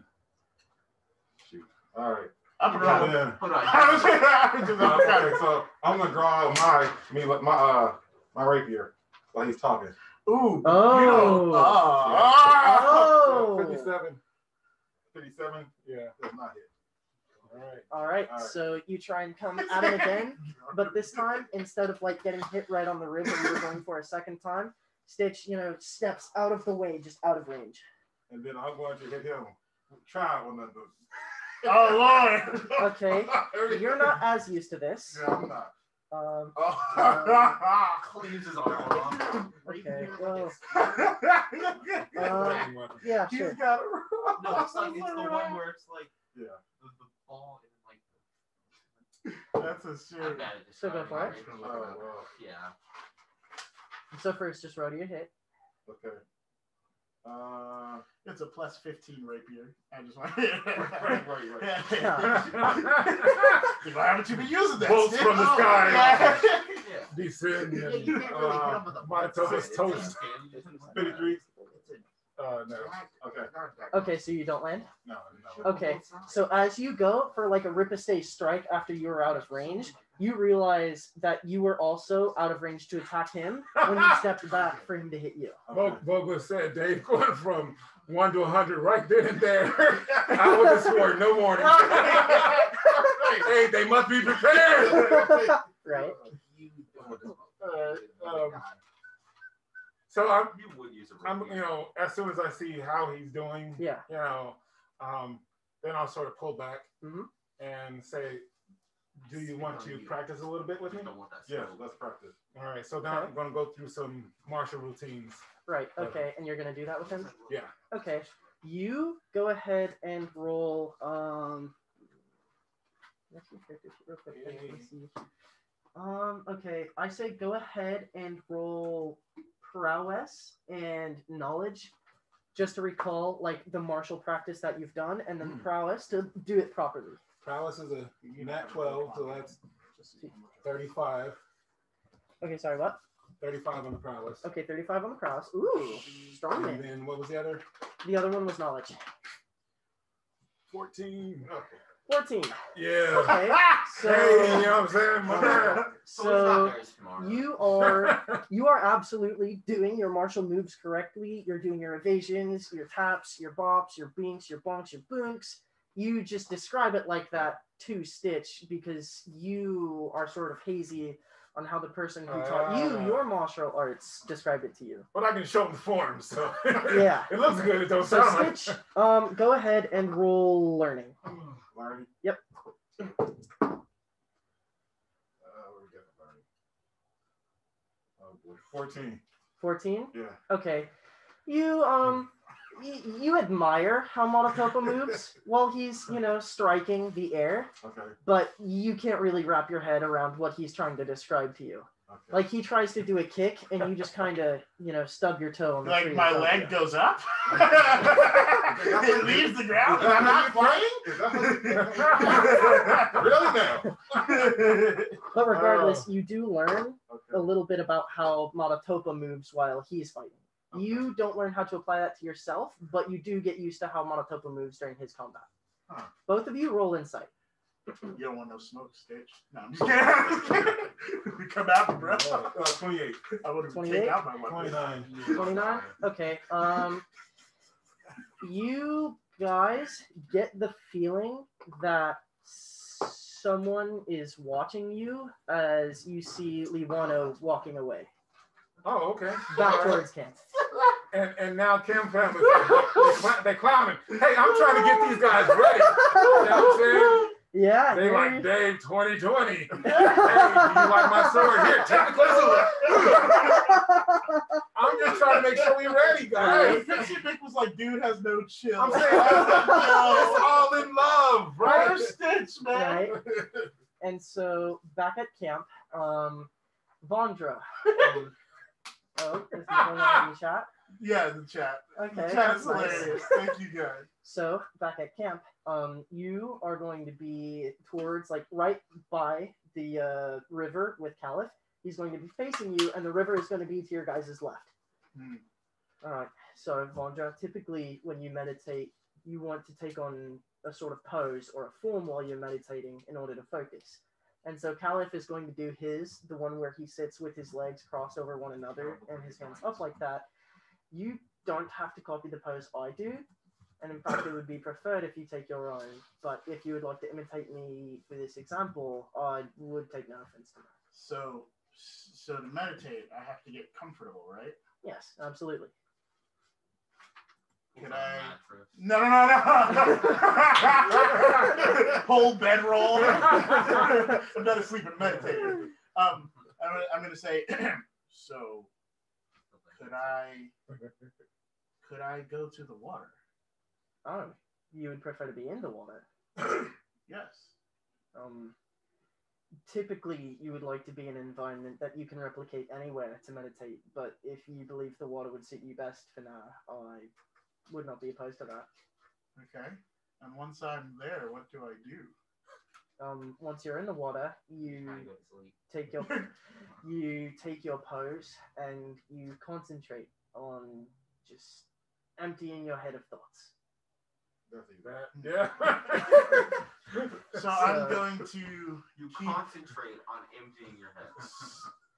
Shoot. All right. Uppercut. And then, Hold on. (laughs) okay, so I'm gonna draw out my, I mean, like my uh, my rapier while he's talking. Ooh. Oh. You know. Oh. (laughs) 57. 57 Yeah. does not hit. All right. All right, All right. so you try and come (laughs) at him again, but this time instead of like getting hit right on the rib when you were going for a second time, Stitch, you know, steps out of the way, just out of range. And then I'm going to hit him. Try one of those. Oh Lord. Okay, (laughs) you're not as used to this. Yeah, I'm not. Um, Oh. Cleaves his arm off. okay, well, (laughs) Uh, uh, yeah, He's sure. got it. No, it's like it's the one where it's like Yeah. the, the ball and like (laughs) That's a I'm shit. So go for it. it. Oh, well. Yeah. So first, just roll your hit. Okay. Uh, It's a plus 15 rapier. I just want to. right, right, right. Why (laughs) haven't you been using that? Bolts Stitch? from the Oh, sky. yeah. Yeah. Descend Yeah, you can't really hit uh, him with a my blunt toast side. toast. 53. Uh, no. Okay. Okay, so you don't land. No, no. Okay, so as you go for like a Ripostay strike after you were out of range, you realize that you were also out of range to attack him when you (laughs) stepped back for him to hit you. Vog- Vogler said Dave going from one to a hundred right then and there. (laughs) I would have sworn no warning. (laughs) hey, they must be prepared. Right. Uh, um, so I'm, You would use a I'm, you know, as soon as I see how he's doing, Yeah. you know, um, then I'll sort of pull back Mhm. and say, "Do you want to practice a little bit with me?" don't want that. Yes, skill. let's practice. All right. So now I'm going to go through some martial routines. Right. Okay, and you're gonna do that with him. Yeah. Okay. You go ahead and roll. Um. let's see character sheet real quick. Let me see. Um. Okay. I say go ahead and roll prowess and knowledge, just to recall like the martial practice that you've done, and then Hmm. prowess to do it properly. Prowess is a nat 12, so that's 35. Okay. Sorry. What? 35 on the prowess. Okay. Thirty-five on the prowess. Ooh, strong And then what was the other? The other one was knowledge. 14. Fourteen. Yeah. Okay. So. hey, you know what I'm saying? My man. So, he's So not very smart. you are (laughs) you are absolutely doing your martial moves correctly. You're doing your evasions, your taps, your bops, your binks, your bonks, your boonks. You just describe it like that to Stitch because you are sort of hazy on how the person who taught you Ah. your martial arts described it to you. but I can show them the forms, so (laughs) Yeah. it looks good. It don't So sound like. Stitch, um, go ahead and roll learning. (sighs) Learning. Yep. Uh, we get the learning? Oh boy, fourteen. Fourteen. Yeah. Okay. You um y- you admire how Mata'Topa moves (laughs) while he's, you know, striking the air, Okay. but you can't really wrap your head around what he's trying to describe to you. Okay. Like he tries to do a kick and you just kind of, you know, stub your toe on the Like in my leg you. goes up, (laughs) it leaves the ground, and I'm not flying. Is that how- (laughs) really now? (laughs) But regardless, Oh. you do learn a little bit about how Mata'Topa moves while he's fighting. Okay. You don't learn how to apply that to yourself, but you do get used to how Mata'Topa moves during his combat. Huh. Both of you roll insight. You don't want no smoke, Stitch. No, I'm just kidding. I'm just kidding. we come out, bro. Uh, Twenty-eight. I would have 28? take out my weapon. 29. 29 okay um you guys get the feeling that someone is watching you as you see Liwano walking away Oh, okay. back All right. towards camp. And and now Kim family they, cl- they clowning. Hey, I'm trying to get these guys ready. You know what I'm saying? They you're- like Dave 2020. (laughs) Hey, you like my sword? Here, take the closer look. (laughs) I'm just trying to make sure we're ready, Hey, guys. Pixie Pick was like, dude has no chill. I'm saying it's all in love, (laughs) Brother right? Stitch, man. right? And so back at camp, um, Vandra. Um, oh, is this going on in the chat? Yeah, the chat. Okay, The chat that's is nice. hilarious. (laughs) Thank you, guys. So back at camp, um, you are going to be towards like right by the uh, river with Kaliff. He's going to be facing you, and the river is going to be to your guys' left. Hmm. All right. So Vandra, typically when you meditate, you want to take on a sort of pose or a form while you're meditating in order to focus. And so Kaliff is going to do his, the one where he sits with his legs crossed over one another and his hands up like that. You don't have to copy the pose I do. And in fact, it would be preferred if you take your own. But if you would like to imitate me for this example, I would take no offense to that. So, so to meditate, I have to get comfortable, right? Yes, absolutely. Can I? No, no, no, no. (laughs) Whole bedroll. (laughs) I'm not asleep and meditating. Um, I'm I'm gonna say. (clears throat) so, could I? Could I go to the water? Oh, you would prefer to be in the water. (coughs) Yes. Um, typically, you would like to be in an environment that you can replicate anywhere to meditate. But if you believe the water would suit you best for now, I would not be opposed to that. Okay. And once I'm there, what do I do? Um, once you're in the water, you take your (laughs) you take your pose and you concentrate on just emptying your head of thoughts. Definitely that. (laughs) Yeah. (laughs) So I'm going to You keep- concentrate on emptying your head.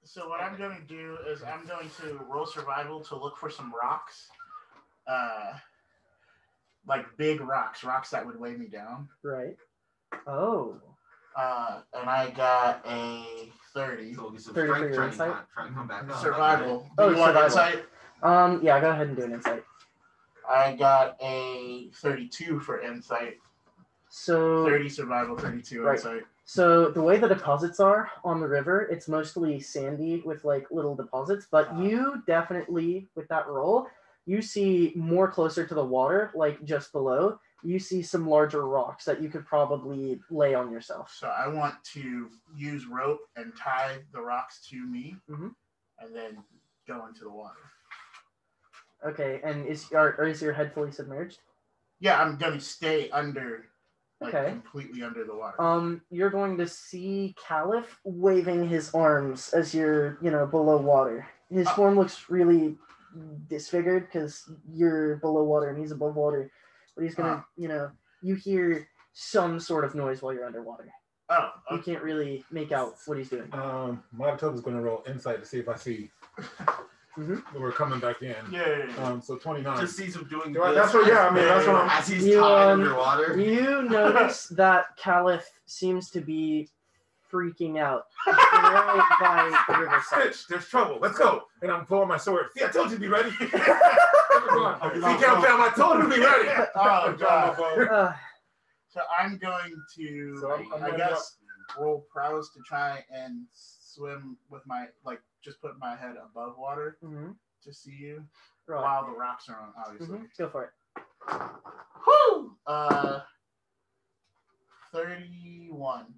So what I'm going to do is I'm going to roll survival to look for some rocks, uh, like big rocks, rocks that would weigh me down. Right. Oh. Uh, and I got a thirty So we'll get some 30 for strength your training insight? time, try and come back up. survival. Oh, Do you want survival. insight? Um. Yeah. Go ahead and do an insight. I got a thirty-two for insight. So. Thirty survival, thirty-two Right. insight. So the way the deposits are on the river, it's mostly sandy with like little deposits, but Ah. you definitely with that roll, you see more closer to the water, like just below, you see some larger rocks that you could probably lay on yourself. So I want to use rope and tie the rocks to me, Mhm. and then go into the water. Okay, and is are, or is your head fully submerged? Yeah, I'm gonna stay under, like Okay. completely under the water. Um, you're going to see Kaliff waving his arms as you're, you know, below water. His Ah. form looks really disfigured because you're below water and he's above water. But he's gonna, Ah. you know, you hear some sort of noise while you're underwater. oh, You okay. can't really make out what he's doing. um, Mata'Topa's gonna roll insight to see if I see Mhm. that we're coming back in. yeah, yeah, yeah. Um, so 29. Just sees him doing Right, this that's what- yeah, I mean, that's what I'm- as he's You, tied um, underwater. You notice (laughs) that Kaliff seems to be freaking out (laughs) right by the riverside. Stitch, there's trouble. Let's go. And I'm pulling my sword. See, I told you to be ready. (laughs) See, Countdown, I told you to be ready. Oh I'm drawing my god. Uh, So I'm going to, So I'm- I'm I gonna guess, roll prowess to try and swim with my like just put my head above water mhm, to see you Right. while the rocks are on, obviously. mhm, Go for it. Whoo! Uh, thirty-one.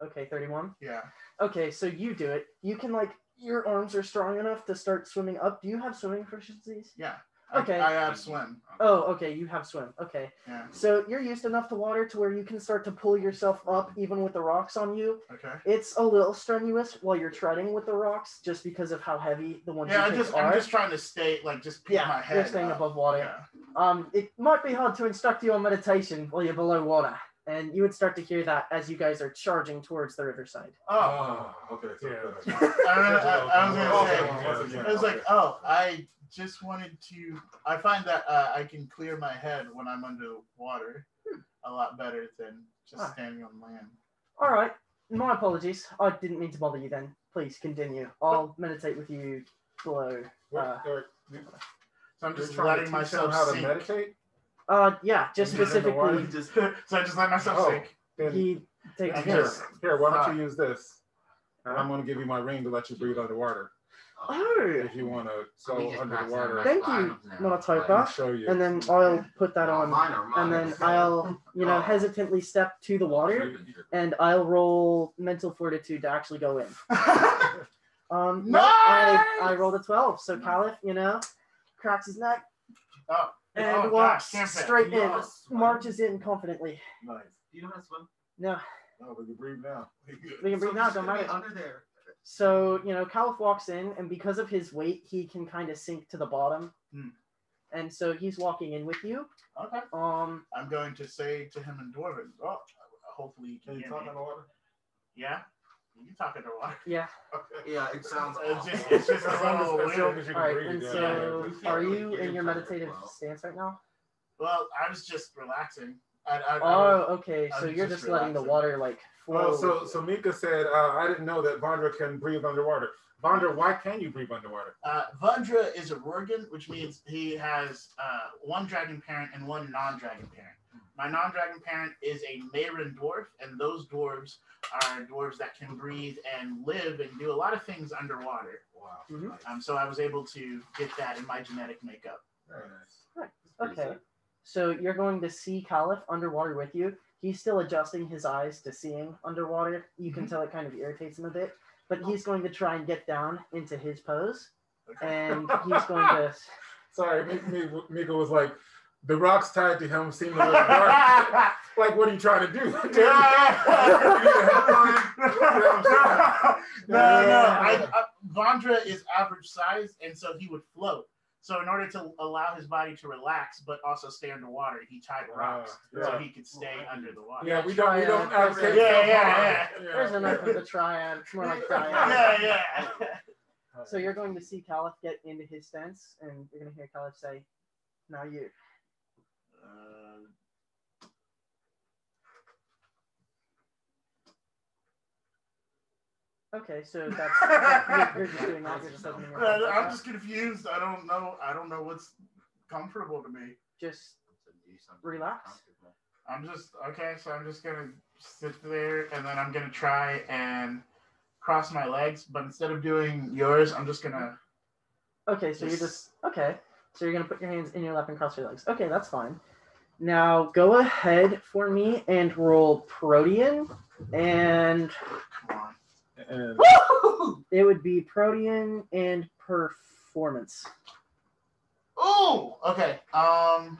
Okay, 31. Yeah. Okay, so you do it. You can like your arms are strong enough to start swimming up. Do you have swimming proficiencies? Yeah. Okay. I, have swim. Oh, okay, you have swim. Okay. Yeah. So you're used enough to water to where you can start to pull yourself up even with the rocks on you. Okay. It's a little strenuous while you're treading with the rocks just because of how heavy the ones Yeah, I just pick I'm just trying to stay like just keep yeah, my head you're staying up. above water. Yeah. Um, it might be hard to instruct you on meditation while you're below water, and you would start to hear that as you guys are charging towards the riverside. Oh. Oh, okay. So Yeah. (laughs) I, I, I was gonna say. Okay, I was like, oh, I just wanted to. I find that uh, I can clear my head when I'm underwater a lot better than just Ah. standing on land. All right. My apologies. I didn't mean to bother you then. Please continue. I'll meditate with you below. Uh, Eric, So I'm you're just trying to letting teach myself how to sink. meditate? Uh, yeah, just When you're specifically, Just, so I just let myself Oh. sink. Then he takes I here, guess- here, why don't you use this? And I'm going to give you my ring to let you breathe underwater. Oh, If you want to go under the water, Thank you, Mata'Topa. I'll show you. and then I'll put that on, mine are and mine. then I'll, you know, Oh. hesitantly step to the water, and I'll roll mental fortitude to actually go in. (laughs) Um, no, I, I rolled a 12. So Kaliff, you know, cracks his neck Oh, and oh, walks gosh, straight in, Yes. marches in confidently. Nice. Do you know how to swim? No, No, we can breathe now. we can breathe So now, don't matter. Under there. So, you know, Kaliff walks in, and because of his weight, he can kind of sink to the bottom. Hmm. And so he's walking in with you. okay. Um, I'm going to say to him in Dwarven. Oh, hopefully he can, Can you hear talk me. underwater? Yeah, you can talk underwater. yeah. Yeah, it sounds. It's awful. just, it's just As a long as- little as weird. as you All can right, breathe, and yeah. so we can't are you in your meditative well. stance right now? Well, I was just relaxing. I, I, I Oh, okay. So I'm you're just just letting the water like flow. Oh, so so Mika said, uh, I didn't know that Vandra can breathe underwater. Vandra, why can you breathe underwater? Uh, Vandra is a Rorgn, which means he has uh, one dragon parent and one non-dragon parent. My non-dragon parent is a Mayran dwarf, and those dwarves are dwarves that can breathe and live and do a lot of things underwater. Wow. Mhm. Um, so I was able to get that in my genetic makeup. Very nice. Okay. So you're going to see Kaliff underwater with you. He's still adjusting his eyes to seeing underwater. You can tell it kind of irritates him a bit, but he's going to try and get down into his pose, and (laughs) he's going to. (laughs) Sorry, Mi- Mi- Mika was like, the rocks tied to him seem a little dark. (laughs) like, what are you trying to do? (laughs) (laughs) no, no, no. I, I, Vandra is average size, and so he would float. So in order to allow his body to relax but also stay underwater, he tied rocks Ah, so he could stay under the water. Yeah, we don't we don't Triad. advocate Yeah, self-harm. yeah, There's enough of the triad. It's more like triad. yeah, yeah. So you're going to see Kaliff get into his stance, and you're going to hear Kaliff say, "Now you." Uh, Okay, so that's (laughs) you're, you're just doing that. You're just opening your Uh, I'm just confused. I don't know. I don't know what's comfortable to me. just relax. I'm just okay. So I'm just gonna sit there, and then I'm gonna try and cross my legs. But instead of doing yours, I'm just gonna. Okay, so you're just okay. So you're gonna put your hands in your lap and cross your legs. Okay, that's fine. Now go ahead for me and roll Protean, and Come on. And (laughs) it would be Protean and Performance. Ooh. Okay. Um.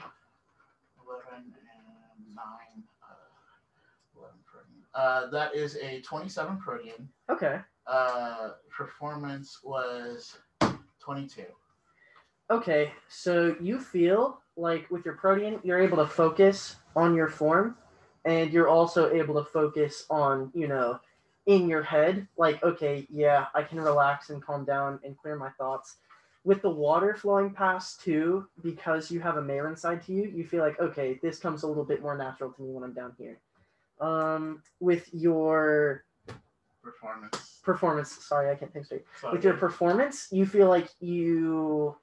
Eleven and nine. Uh, Eleven protein. Uh, that is a twenty-seven protein. Okay. Uh, performance was twenty-two. Okay, so you feel like with your protein, you're able to focus on your form, and you're also able to focus on, you know, in your head, like, okay, yeah, I can relax and calm down and clear my thoughts. With the water flowing past too, because you have a mare inside to you, you feel like, okay, this comes a little bit more natural to me when I'm down here. Um, with your Performance. performance, sorry, I can't think straight with your performance, you feel like you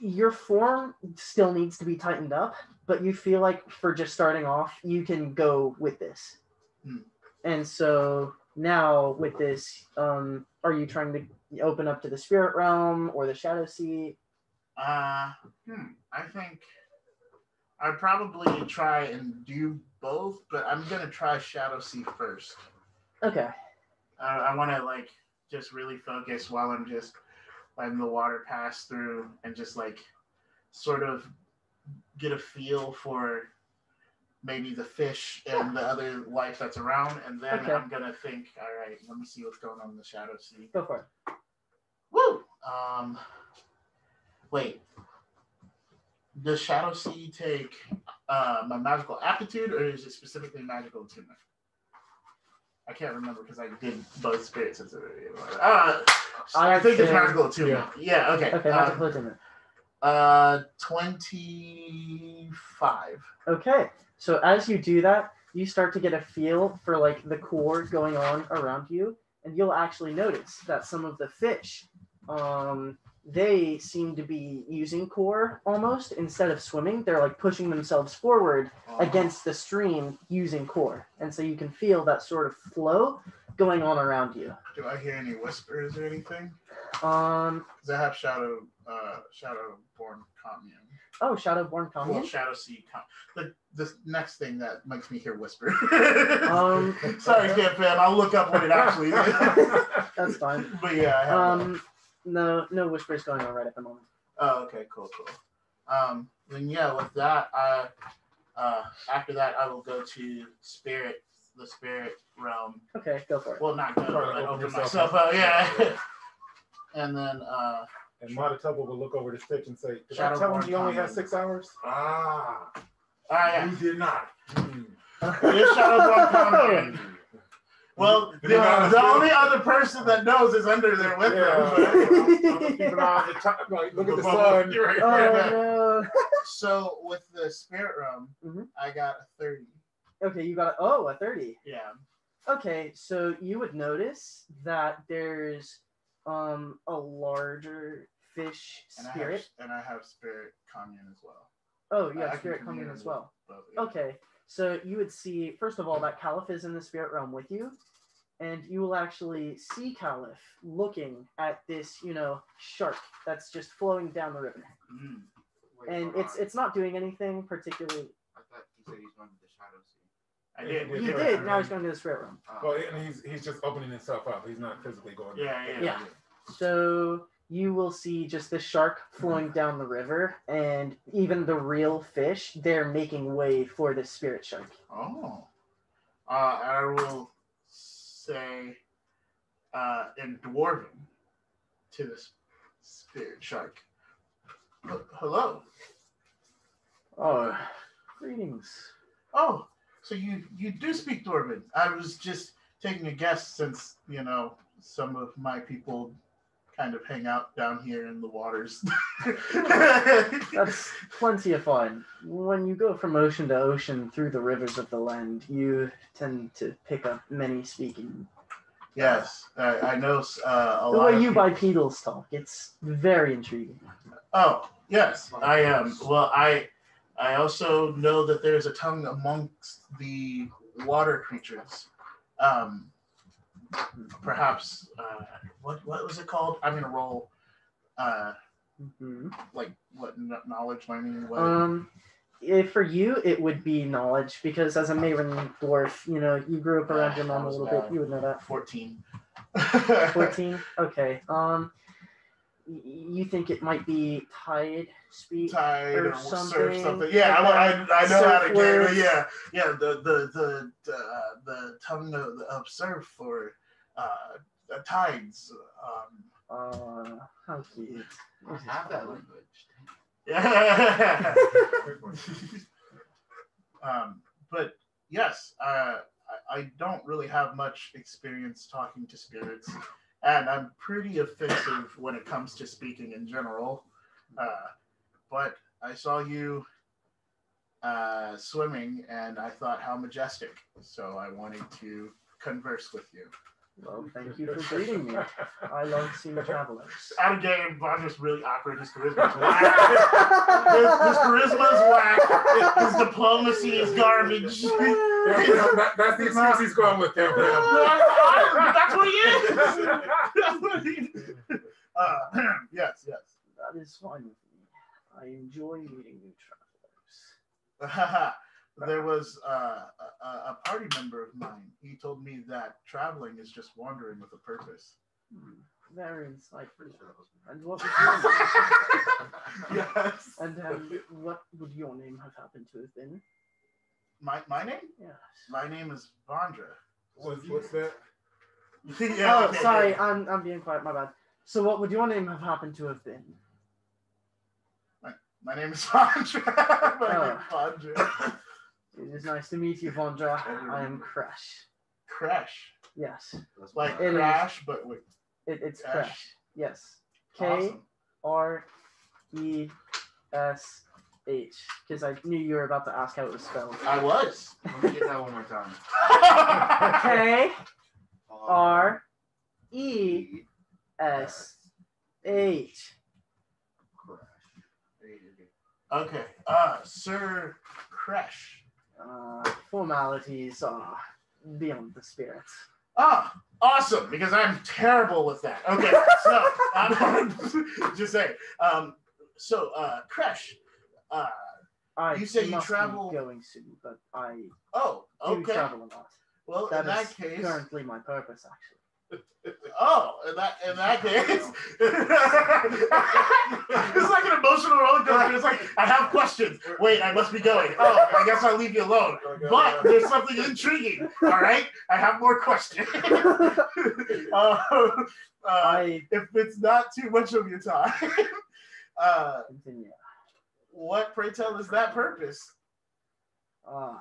your form still needs to be tightened up, but you feel like for just starting off, you can go with this. Hmm. And so now with this, um, are you trying to open up to the spirit realm or the shadow sea? Uh, hmm. I think I'd probably try and do both, but I'm gonna try Shadow Sea first. Okay. I, I want to like just really focus while I'm just letting the water pass through and just like sort of get a feel for maybe the fish and the other life that's around, and then Okay. I'm gonna think, all right, let me see what's going on in the Shadow Sea. Go for it. Woo! Um, wait. Does Shadow Sea take uh, my magical aptitude, or is it specifically magical attunement? I can't remember because I did both spirit sensitivity. Uh, I think it's say- magical attunement. Yeah. okay. Okay, um, attunement. uh, twenty-five. Okay, so as you do that, you start to get a feel for like the core going on around you, and you'll actually notice that some of the fish, um, they seem to be using core almost instead of swimming. They're like pushing themselves forward against the stream using core, and so you can feel that sort of flow going on around you. Do I hear any whispers or anything? Um, Because I have shadow, uh, shadowborn commune. oh, Shadowborn Well, Commune. shadow sea. Com- the the next thing that makes me hear whisper. (laughs) Um, Sorry, Camp Fan. I'll look up what it actually is. (laughs) that's fine. but yeah, I have that. Um, no, no whispers going on right at the moment. Oh, okay, cool, cool. Um, then yeah, with that, I uh, after that, I will go to spirit, the spirit realm. Okay, go for it. Well, not go, Try to but open open myself up. up. Yeah. (laughs) and then uh, and Mata'Topa will look over the stitch and say, Did Shadow I tell him you only had six hours? Ah, ah, yeah, you did not. Hmm. it is Shadowborn (laughs) Commune. Well, the, Did the only other person that knows is under there with Yeah, them. I'm gonna keep an eye on the top. Like, look at the sun. Right. Oh no. (laughs) So with the spirit realm, Mhm. I got a thirty. Okay, you got oh a thirty. Yeah. Okay, so you would notice that there's um a larger fish And I have spirit. and I have spirit commune as well. Oh, you I have can spirit commune as well. both of you. Okay, so you would see first of all that Kaliff is in the spirit realm with you, and you will actually see Kaliff looking at this, you know, shark that's just flowing down the river, Mm. Wait, and it's on. it's not doing anything particularly. I thought he said he's going to the shadow sea. I did. he He Yeah. did. Now he's going to the spirit realm. Oh. Well, and he's he's just opening himself up. He's not physically going. Yeah, yeah, Yeah. So you will see just the shark flowing down the river, and even the real fish, they're making way for the spirit shark. Oh. Uh, I will say uh, in dwarven to the s- spirit shark. H- Hello. Oh, greetings. Oh, so you you do speak Dwarven? I was just taking a guess since you know some of my people kind of hang out down here in the waters. (laughs) That's (laughs) plenty of fun. When you go from ocean to ocean through the rivers of the land, you tend to pick up many speaking. yes, I, I know uh, a The lot. way of you people- bipedals talk, it's very intriguing. Oh, yes, I am. Well, I I also know that there's a tongue amongst the water creatures. Um, perhaps uh, what what was it called? I'm gonna roll. Uh, Mhm. like what kn- knowledge learning? What? Um, if for you, it would be knowledge because as a Maven dwarf, you know, you grew up around your mom a little bit. You would know that. Fourteen. (laughs) 14 okay um you think it might be tide speed Tide or or, something something. Yeah, like I, I, I know how to get Yeah, yeah. The the the the, uh, the tongue of, of surf for uh, uh, tides. Um, uh how cute I have that language. yeah. (laughs) um, but yes, uh, I, I don't really have much experience talking to spirits, and I'm pretty offensive when it comes to speaking in general. Uh, but I saw you uh, swimming, and I thought how majestic. So I wanted to converse with you. Well thank you for greeting me i love seeing travelers (laughs) Out of game, Von just really awkward. His charisma's (laughs) whack. his, his charisma's whack. His diplomacy is garbage. (laughs) that, that's the excuse he's going with, Cam. That's what he is. That's what he is. Uh, (clears throat) yes, yes. that is fine with me i enjoy meeting new travelers there was uh, a, a party member of mine. He told me that traveling is just wandering with a purpose. Hmm, very insightful and what would your name, yes. and um, what would your name have happened to have been My my name? yes My name is Vandra. What's, what's that? (laughs) yeah, oh okay, sorry yeah. i'm i'm being quiet my bad so what would your name have happened to have been My name is Vandra. (laughs) my Oh. name is Vandra. It is nice to meet you, Vandra. I am Kresh. Crash. Yes, Like It is. crash, but with it, it's Kresh. Crash. Yes, K awesome. R E S H. Because I knew you were about to ask how it was spelled. I was. Let me get that one more time. (laughs) K R E S H. okay. Uh, Sir Kresh. Uh, formalities are beyond the spirits. Ah, awesome! Because I'm terrible with that. Okay, so I'm (laughs) (laughs) just saying. Um, so uh, Kresh. Uh, I You say you travel- going soon, but I oh, do okay. travel a lot. Well, That in that case, currently my purpose, actually. Oh, in that in that case, (laughs) it's like an emotional roller coaster. It's like I have questions. Wait, I must be going. Oh, I guess I'll leave you alone. But there's something intriguing. All right, I have more questions. (laughs) (laughs) uh, uh, if it's not too much of your time, uh, continue. what pray tell is that purpose? Ah,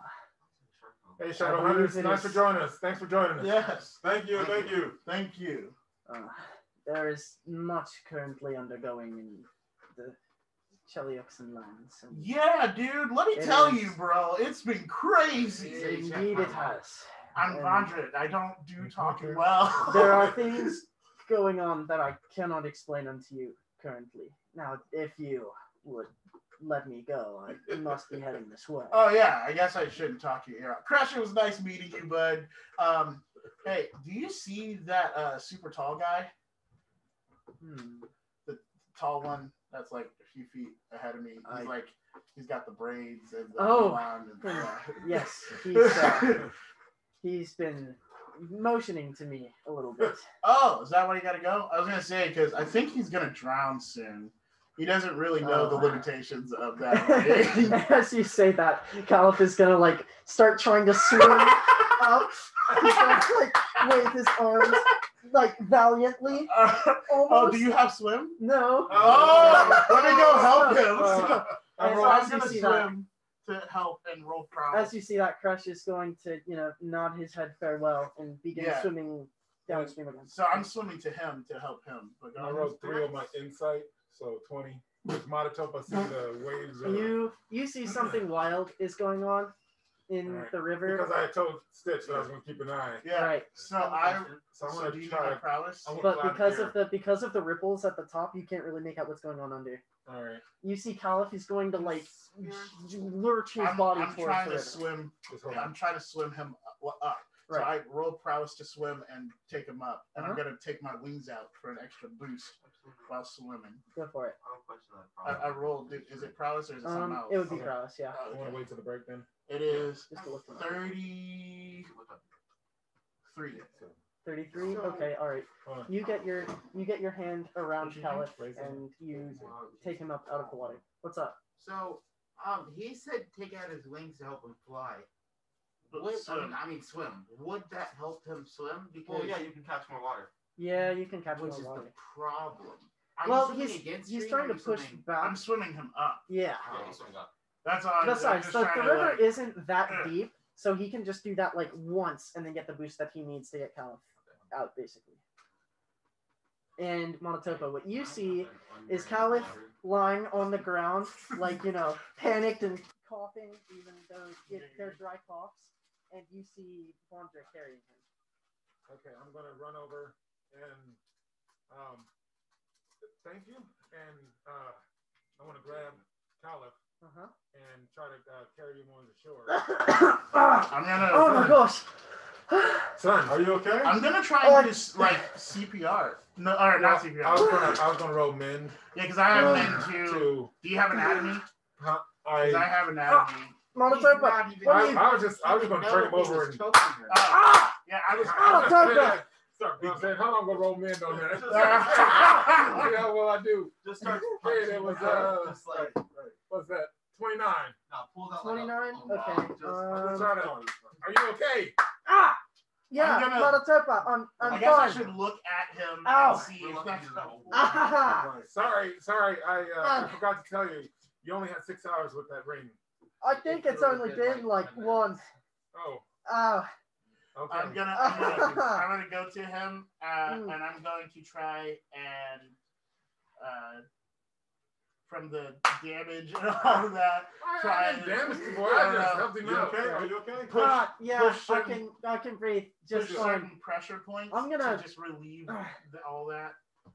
Hey, I Shadow Hunters, it thanks is- for joining us. Thanks for joining us. Yes, Thank you, thank you. thank you. uh, there is much currently undergoing in the Chelioxan lands. And Yeah, dude. Let me tell is. you, bro. It's been crazy. Indeed, it has. I'm And Vandra. I don't do talking well. There are (laughs) things going on that I cannot explain unto you currently. Now, if you would let me go, I must be heading this way. Oh yeah, I guess I shouldn't talk to you. Kresh, it was nice meeting you, bud. Um, hey, do you see that uh, super tall guy? Hmm. Tall one that's like a few feet ahead of me. He's I- like, he's got the braids and the Oh. and, (laughs) Yes, he's uh, (laughs) he's been motioning to me a little bit. Oh, is that why you gotta go? I was gonna say because I think he's gonna drown soon. He doesn't really know the Oh. limitations of that. (laughs) ring. As (laughs) you say that, Kaliff is gonna like start trying to swim up. (laughs) He's going to like wave his arms like valiantly. Uh, oh, do you have swim? No. Oh, let me go help him. Uh, I'm, I'm gonna see that- swim to help and roll prowess. As you see that, Kresh is going to, you know, nod his head farewell and begin Yeah. swimming downstream again. So I'm swimming to him to help him. But I rolled three on my insight, so 20. With Monotop, I see the waves. Are, You you see something wild is going on in Alright. the river. because I told Stitch that I was going to keep an eye. Yeah. Right. So I. So I'm So going do you to need my try. prowess? I want- But climb because here. of the because of the ripples at the top, you can't really make out what's going on under. All right. You see Kaliff is going to like lurch his I'm, body I'm towards trying to swim. Just hold I'm trying to swim him up. up. So I roll prowess to swim and take him up, and I'm Uh-huh. gonna take my wings out for an extra boost while swimming. Go for it. I don't question that. I, I problem. rolled. Is it prowess or is it something Um, else? it would be Okay. prowess, yeah. Oh, I want to wait till the break then. It is Just look for it. thirty-three. So, Thirty-three. Okay, all right. hold. You get your you get your hand around What's your? Kaliff and you take him up out of the water. What's up? So, um, he said take out his wings to help him fly. But Would, I, swim. mean, I mean swim. Would that help him swim? Because Well, yeah, you can catch more water. Yeah, you can catch him which is the problem. Are you Well, he's he's trying to push swimming- back. I'm swimming him up. Yeah. Yeah, he's swimming up. That's all. I'm, I'm Besides, just the, the river like, isn't that uh, deep, so he can just do that like once and then get the boost that he needs to get Kaliff out, basically. And Mata'Topa, what you see is Kaliff lying on the ground, like you know, (laughs) panicked and coughing, even though it, they're dry coughs, and you see Vandra carrying him. Okay, I'm gonna run over and um, thank you, and uh, I want to grab Kaliff Uh-huh. and try to uh, carry him on the shore. Ah, (coughs) I'm gonna. oh my gosh! Son, are you okay? I'm gonna try Oh, and do like CPR. No, all right, not CPR. I was gonna, I was gonna roll mend yeah, because I have men too. to. Do you have anatomy? Because I I, have anatomy. He's Mata'Topa, not even- what I, I was just, I was just gonna turn him know he over was and. choking her. Ah! yeah, I was. Ah, Topo! Start beating. I said, how long gonna roll mend on that? Ah. yeah, well I do. Just start. (laughs) Hey, there was uh, just like what's that? Twenty nine. nah, pull that like a- 29? a log, Okay, just- um, trying. Are you okay? Ah! Yeah, I'm gonna- Mata'Topa, I'm, I'm I guess I should look at him Ow. and see We're if looking that's into the whole- Ah! Sorry, sorry. I uh, I Ah. forgot to tell you. You only had six hours with that ring. I think it's only been like once. Oh, Oh, okay. I'm gonna, I'm gonna, (laughs) I'm gonna go to him, uh, Mm. and I'm going to try and, uh, from the damage and all of that, (laughs) I try didn't and- damage you, boy. I I just know. helped him You out. okay? Are you okay? push, ah, yeah, push I certain- can, I can breathe push just fine. certain pressure points I'm gonna- to just relieve (sighs) the, all that.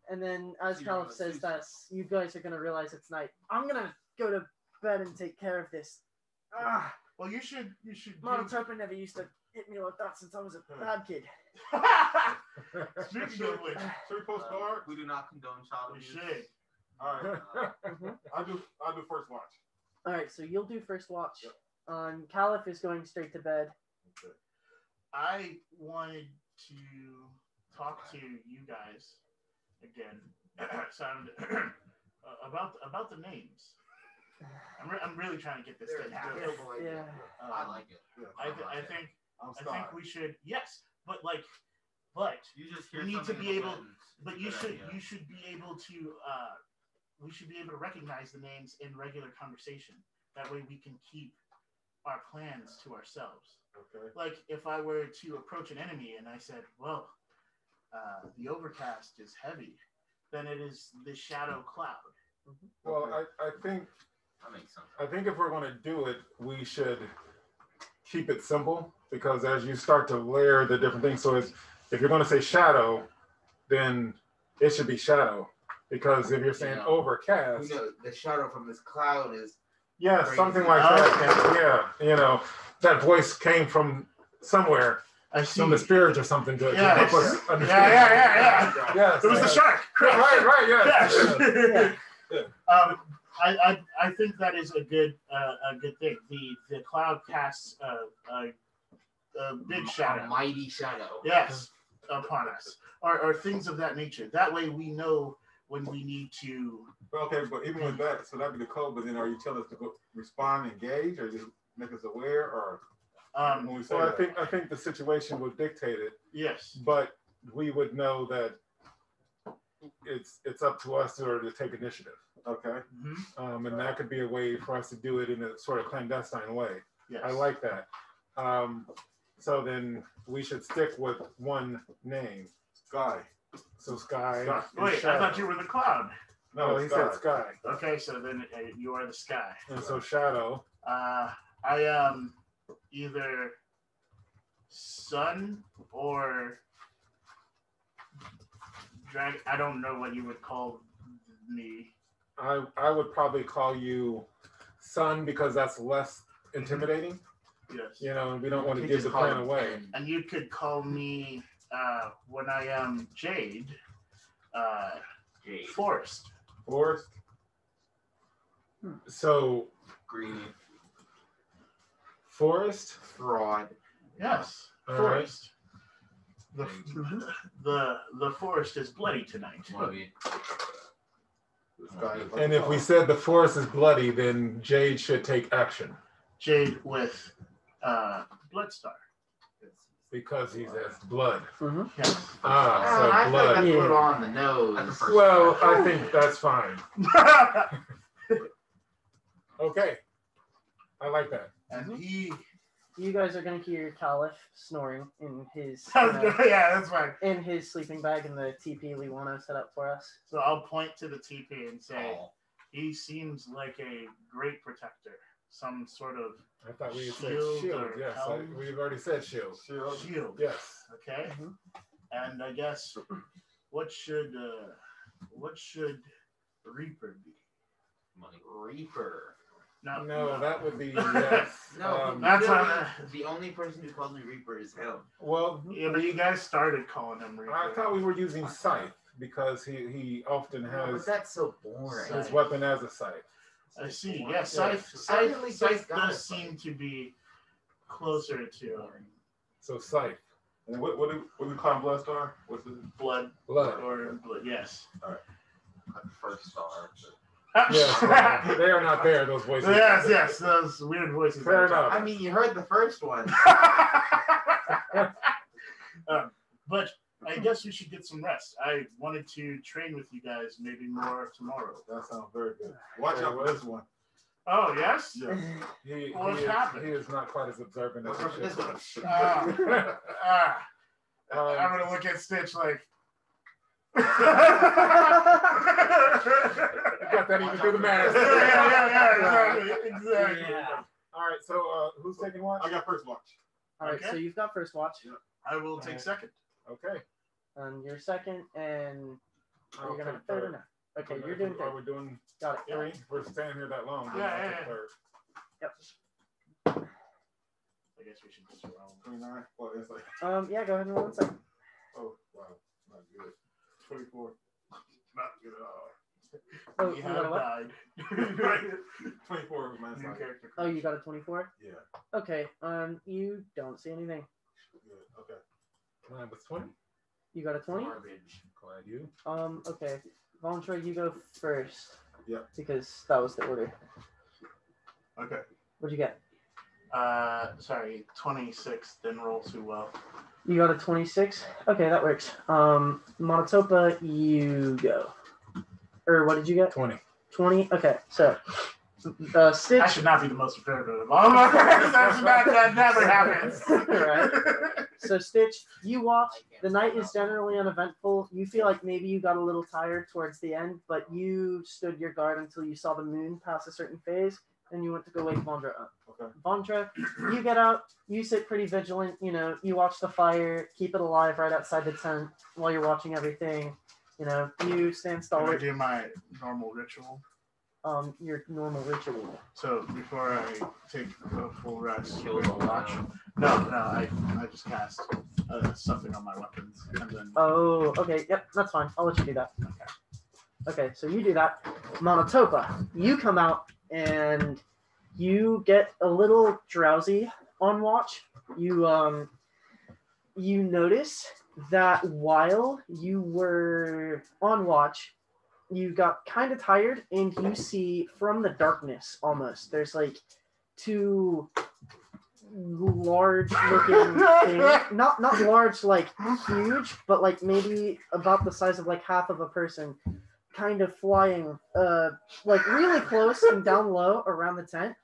And then, as So Kaliff says cease that, you guys are gonna realize it's night. I'm gonna go to bed and take care of this. Ah, Well, you should, you should. do- never used to hit me like that since I was a bad kid. (laughs) Speaking of which, Should we post Uh, we do not condone child abuse. should. All right. (laughs) (laughs) Mhm. I'll do. I'll do first watch. All right, so you'll do first watch. Um, Kaliff is going straight to bed. Okay. I wanted to talk to you guys again (clears throat) sound (clears throat) uh, about about the names. (sighs) I'm, re- I'm really trying to get this They're to happen. Yeah. Um, I like it. Yeah. I, th- I think I'm I think we should yes, but like, but You just hear You need to be able- but you should idea. you should be able to uh, we should be able to recognize the names in regular conversation. That way we can keep our plans to ourselves. Okay. like if I were to approach an enemy and I said, "Well, uh, the overcast is heavy," then it is the shadow cloud. Well, I, I think That makes sense. I think if we're going to do it, we should keep it simple because as you start to layer the different things, so it's, if you're going to say shadow, then it should be shadow because if you're saying Yeah. overcast, We know the shadow from this cloud is yeah, Crazy. something like that. And yeah, you know, that voice came from somewhere, I see. from the spirits or something to, to Yes. help us Yeah, understand. yeah, yeah, yeah. Yes, It was the shark. Right, right, yes. Yes. Yeah. (laughs) um, I, I, I think that is a good uh, a good thing. The the cloud casts a, a, a big a shadow. mighty shadow. Yes, upon us, or, or things of that nature. That way we know when we need to. Okay, but even with that, so that'd be the code. But then, are you telling us to go respond, engage, or just make us aware, or Um, When we say well, I think I think the situation would dictate it. Yes. But we would know that it's it's up to us to, to take initiative. Okay. Mm-hmm. Um, and that could be a way for us to do it in a sort of clandestine way. Yes. I like that. Um, so then we should stick with one name. Sky. So Sky. Sky. Wait, I thought you were the cloud. No, No, he Sky. said Sky. Okay, so then uh, you are the sky. And so Shadow. Uh, I am either sun or drag. I don't know what you would call me. I I would probably call you Sun because that's less intimidating. Yes. You know, we don't want to give the call plan away. And you could call me uh, when I am Jade. Uh, Jade. Forest. Forest. So Greeny. Forest. Fraud. Yes, All right. Forest. (laughs) The, the the forest is bloody tonight. Bloody. Sky is like And if we said the forest is bloody, then Jade should take action Jade with uh, Bloodstar. because he's as blood. Mm-hmm. Yes. Oh, Ah, so feel like blood. that's a Yeah. little on the nose. Well. I think that's fine. (laughs) (laughs) Okay. I like that. and he. You guys are gonna hear Kaliff snoring in his (laughs) you know, yeah, that's right. in his sleeping bag in the TP Liwano set up for us. So I'll point to the TP and say Oh. he seems like a great protector. Some sort of I thought we had said Shield shield. or Yes, I, helm? we've already said shield. Shield. shield. Yes. Okay. Mhm. And I guess what should uh, what should Reaper be? Money. Reaper. No, No, that would be (laughs) yes. No, Um, That's literally, on the only person who calls me Reaper is him. well, Yeah, but you guys started calling him Reaper. I thought we were using scythe because he he often But has that's so boring. his weapon as a scythe. I see. Yeah. Yeah, Scythe, I Scythe, really Scythe does it. seem to be closer to So scythe, And what what do, what do we call him? Bloodstar? What's the blood blood. or blood. Yes. All right. First star. Yes, (laughs) they are not there. Those voices. yes, yes, those weird voices. Fair enough. I mean, you heard the first one. (laughs) (laughs) Um, but I guess we should get some rest. I wanted to train with you guys maybe more tomorrow. That sounds very good. Watch out for this one. Oh yes. Yeah. He, What's he, is, happened? he is not quite as observant as Watch out he should. one. Um, I'm gonna look at Stitch like. You got that even through the mask. yeah, yeah, yeah, exactly, exactly. Yeah. All right. So uh, who's taking watch? I got first watch. All right, Okay. so you've got first watch, I will take second. Okay. and you're second, and are you gonna take have third or third. no? Okay, you're we- doing Are third. we doing Got it. three? If We're staying here that long. Yeah, I'll yeah, yeah. third. I guess we should just roll. 29. Well, it's like, (laughs) Um, yeah, go ahead and roll one second. oh, wow. Not good. 24. Not good at all. Oh, you have a died. (laughs) 24 was my New character. Oh, you got a 24. Yeah. Okay. Um, you don't see anything. Good. Okay. Mine was twenty. You got a 20. Garbage. Glad you. Um, okay. Volunteer, you go first. Yeah. Because that was the order. Okay. What'd you get? Uh, sorry, 26 didn't roll too well. You got a 26. Okay, that works. Um, Mata'Topa, you go. Or what did you get? Twenty. 20. Okay, so uh, Stitch. I should not be the most prepared of all of us. That, should not, that never happens. (laughs) Right. So Stitch, you watch. The night is generally uneventful. You feel like maybe you got a little tired towards the end, but you stood your guard until you saw the moon pass a certain phase, and you went to go wake Vandra up. Okay. Vandra, you get out. You sit pretty vigilant. You know, you watch the fire, keep it alive right outside the tent while you're watching everything. You know, you stand Can I do my normal ritual? Um, your normal ritual. So before I take a full rest, Kill we the will watch. No, no, I, I just cast uh, something on my weapons, and then Oh, okay. Yep, that's fine. I'll let you do that. Okay, so you do that. Mata'Topa, you come out and you get a little drowsy on watch. You um you notice that while you were on watch, you got kind of tired and you see from the darkness almost there's like two large looking thing. (laughs) Not not large like huge, but like maybe about the size of like half of a person, kind of flying uh like really close and down low around the tent.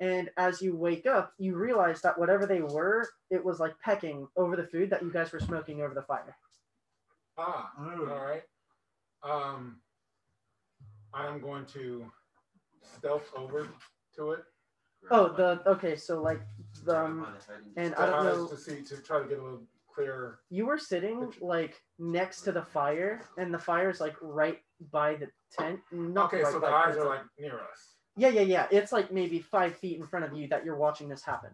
And as you wake up, you realize that whatever they were, it was like pecking over the food that you guys were smoking over the fire. Ah, Ooh. all right. Um, I am going to stealth over to it. Oh, the okay, so like the um, and I don't know. to see to try to get a little clearer. You were sitting like next to the fire, and the fire's like right by the tent. Not Okay, right so the eyes are like near us. Yeah, yeah, yeah. It's like maybe five feet in front of you that you're watching this happen.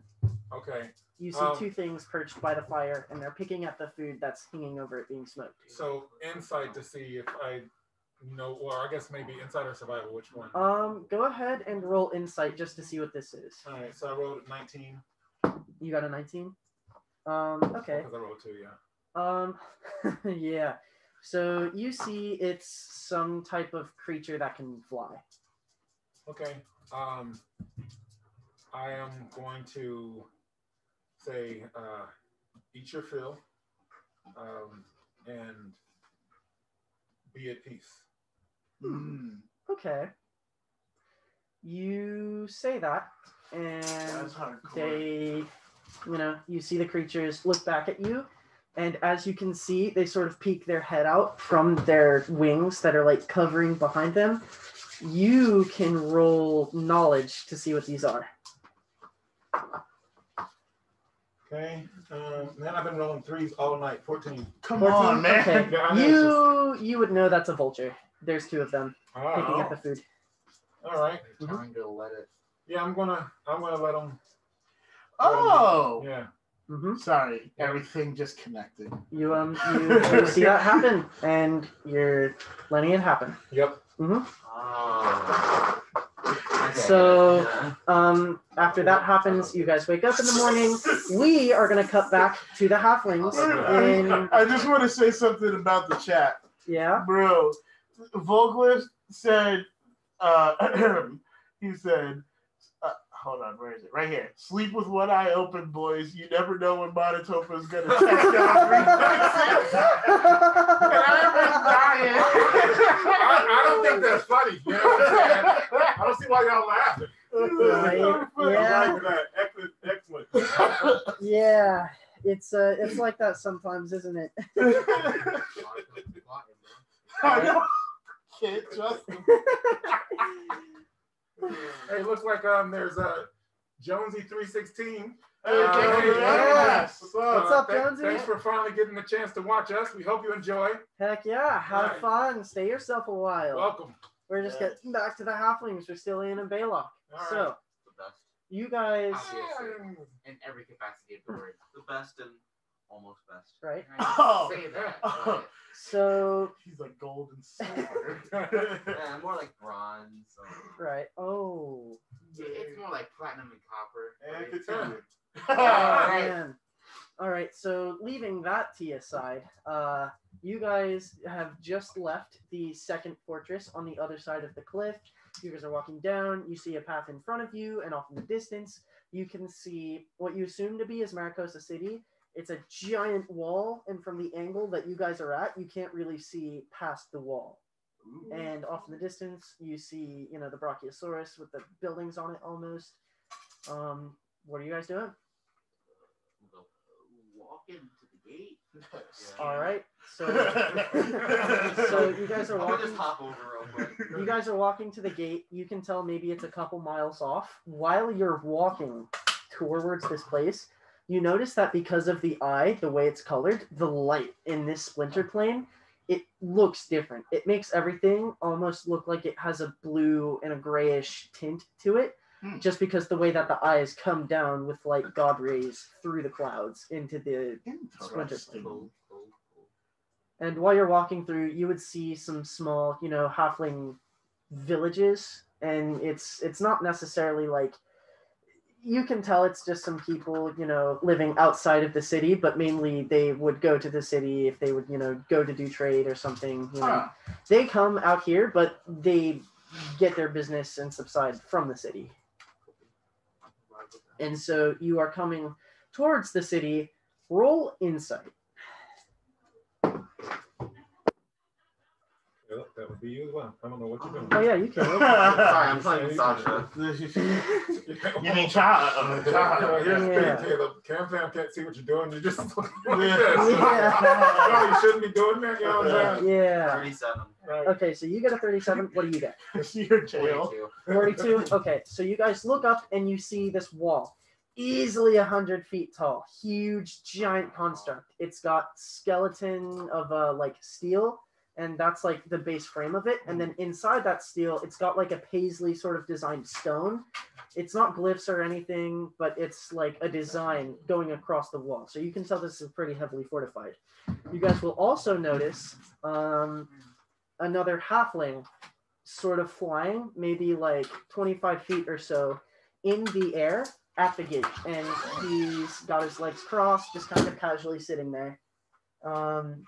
Okay, You see Um, two things perched by the fire, and they're picking at the food that's hanging over it being smoked. so insight to see if I know, or I guess maybe insight or survival, which one? Um, go ahead and roll insight just to see what this is. All right, so I rolled 19. You got a 19. Um, okay. Because I rolled two, yeah. Um, (laughs) yeah. So you see, it's some type of creature that can fly. Okay. Um, I am going to say, uh, eat your fill, um, and be at peace. Mm, Okay. You say that, and they, you know, you see the creatures look back at you, and as you can see, they sort of peek their head out from their wings that are like covering behind them. You can roll knowledge to see what these are. Okay. Um, man, I've been rolling threes all night. 14. Come 14? on, man. Okay. (laughs) Yeah, I know, You you would know that's a vulture. There's two of them Ah, picking at the food. all right. Time to let it. Yeah, I'm gonna, I'm gonna let them. Oh, Yeah. Hmm sorry. Everything just connected. You um you, (laughs) you see that happen, and you're letting it happen. Yep. Oh. Okay, So- Um, after that happens, you guys wake up in the morning. We are gonna cut back to the halflings. In I just want to say something about the chat. yeah, Bro, Vogelist said, uh, (clears throat) he said, hold on, where is it? Right here. Sleep with one eye open, boys. You never know when Mata'Topa is going to check down reflexes. and I was dying. I, I don't think that's funny. You know what I'm saying? I don't see why y'all laughing. Right, (laughs) I'm yeah. liking that. Excellent. Excellent. yeah. It's uh, it's like that sometimes, isn't it? (laughs) I don't- can't trust him. (laughs) Hey, looks like um, there's a Jonesy 316. Hey, Uh, thank you. hey, Yes. What's up? What's up, Thank- Jonesy? Thanks for finally getting the chance to watch us. We hope you enjoy. Heck yeah! Have Right. fun. Stay yourself a while. Welcome. We're just Yeah. getting back to the halflings. We're still in Baylock. All So the best. you guys, Obviously. In every capacity of the word. The best and almost best. right? Can (laughs) I just Oh. say that. (laughs) So (laughs) He's like gold and silver. Yeah, more like bronze. So. right. Oh. It's more like platinum and copper. And right? it's time. Oh, Alright. man. All right, so leaving that tea aside, uh, you guys have just left the second fortress on the other side of the cliff. You guys are walking down. You see a path in front of you, and off in the distance, you can see what you assume to be is Maracosa City. It's a giant wall, and from the angle that you guys are at, you can't really see past the wall. And off in the distance, you see, you know, the Brachiosaurus with the buildings on it almost. Um, what are you guys doing? We'll walk into the gate. (laughs) All right. So, (laughs) so you guys are I'm gonna walking. just hop over real quick. You guys are walking to the gate. You can tell maybe it's a couple miles off. While you're walking towards this place, you notice that because of the eye, the way it's colored, the light in this splinter plane, it looks different. It makes everything almost look like it has a blue and a grayish tint to it, Hmm. just because the way that the eyes come down with like God rays through the clouds into the splinter cool. And while you're walking through, you would see some small, you know, halfling villages, and it's it's not necessarily like you can tell it's just some people, you know, living outside of the city, but mainly they would go to the city if they would, you know, go to do trade or something. You know. Huh. They come out here, but they get their business and subside from the city. And so you are coming towards the city. Roll insight. Yeah, that would be you as well. I don't know what you're doing. Oh yeah, you can. (laughs) Sorry, I'm playing Sasha. (laughs) You mean child? (laughs) Uh, Yeah, child. here's the Yeah. thing, Caleb. Cam Fam can't see what you're doing. You're just looking like Yeah. this. Yeah. no, you shouldn't be doing that. You know what I'm saying? yeah. 37. Right. Okay, so you get a 37. What do you get? You're jail. 42. 42. Okay, so you guys look up and you see this wall, easily 100 feet tall, huge, giant construct. It's got skeleton of uh, like steel, and that's like the base frame of it. And then inside that steel, it's got like a paisley sort of designed stone. It's not glyphs or anything, but it's like a design going across the wall. So you can tell this is pretty heavily fortified. You guys will also notice um, another halfling sort of flying, maybe like 25 feet or so in the air at the gate. And he's got his legs crossed, just kind of casually sitting there. Um,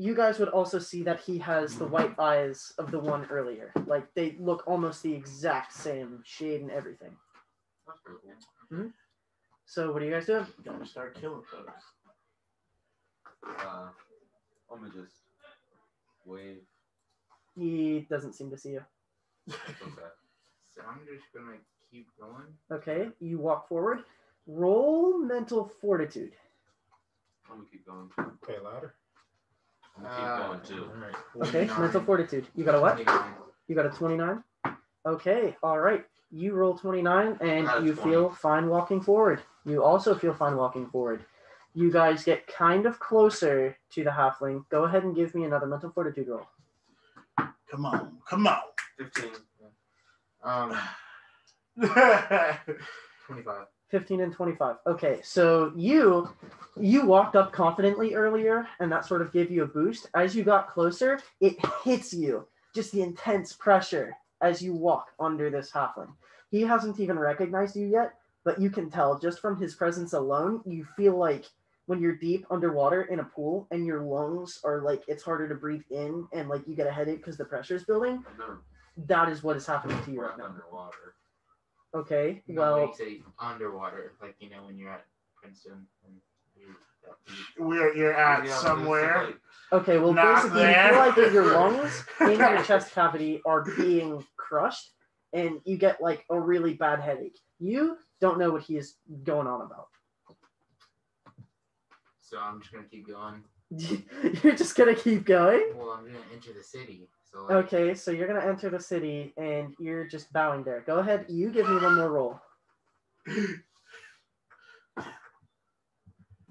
you guys would also see that he has the white eyes of the one earlier. Like they look almost the exact same shade and everything. That's pretty cool. So what do you guys do? Gonna start killing folks. Uh, I'm gonna just wave. He doesn't seem to see you. It's okay. (laughs) So I'm just gonna keep going. Okay, you walk forward. Roll mental fortitude. I'm gonna keep going. Okay, louder. I'm gonna keep Uh, going too. All right. Okay, 49. mental fortitude. You got a what? 29. You got a 29? Okay, all right. You roll 29 and Got a you 20. feel fine walking forward. You also feel fine walking forward. You guys get kind of closer to the halfling. Go ahead and give me another mental fortitude roll. Come on, come on. 15. Um, (laughs) (laughs) 25. 15 and 25. Okay, so you you walked up confidently earlier and that sort of gave you a boost. As you got closer, it hits you. Just the intense pressure as you walk under this halfling. He hasn't even recognized you yet, but you can tell just from his presence alone, you feel like when you're deep underwater in a pool and your lungs are like it's harder to breathe in and like you get a headache because the pressure is building. That is what is happening to you right now. underwater. Okay, No, well, you say underwater, like you know when you're at Princeton and you that deep. We're you're at Yeah, it's somewhere. like- Okay, well, Not basically, you feel like your (laughs) lungs in your chest cavity are being crushed, and you get like a really bad headache. You don't know what he is going on about. So I'm just gonna keep going. (laughs) You're just gonna keep going. Well, I'm gonna enter the city. So like, Okay, so you're gonna enter the city, and you're just bowing there. Go ahead, you give me one more roll. (coughs)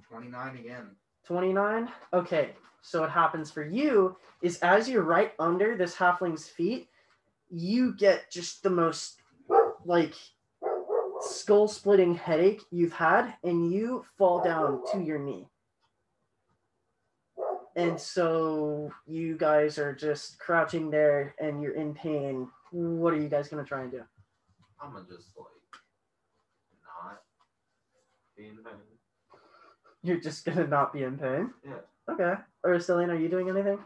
29 again. 29 okay so what happens for you is as you're right under this halfling's feet you get just the most like skull splitting headache you've had and you fall down to your knee and so you guys are just crouching there and you're in pain. What are you guys going to try and do? I'm gonna just like not be in pain. you're just going to not be in pain? Yeah. okay. Ursuline, are you doing anything?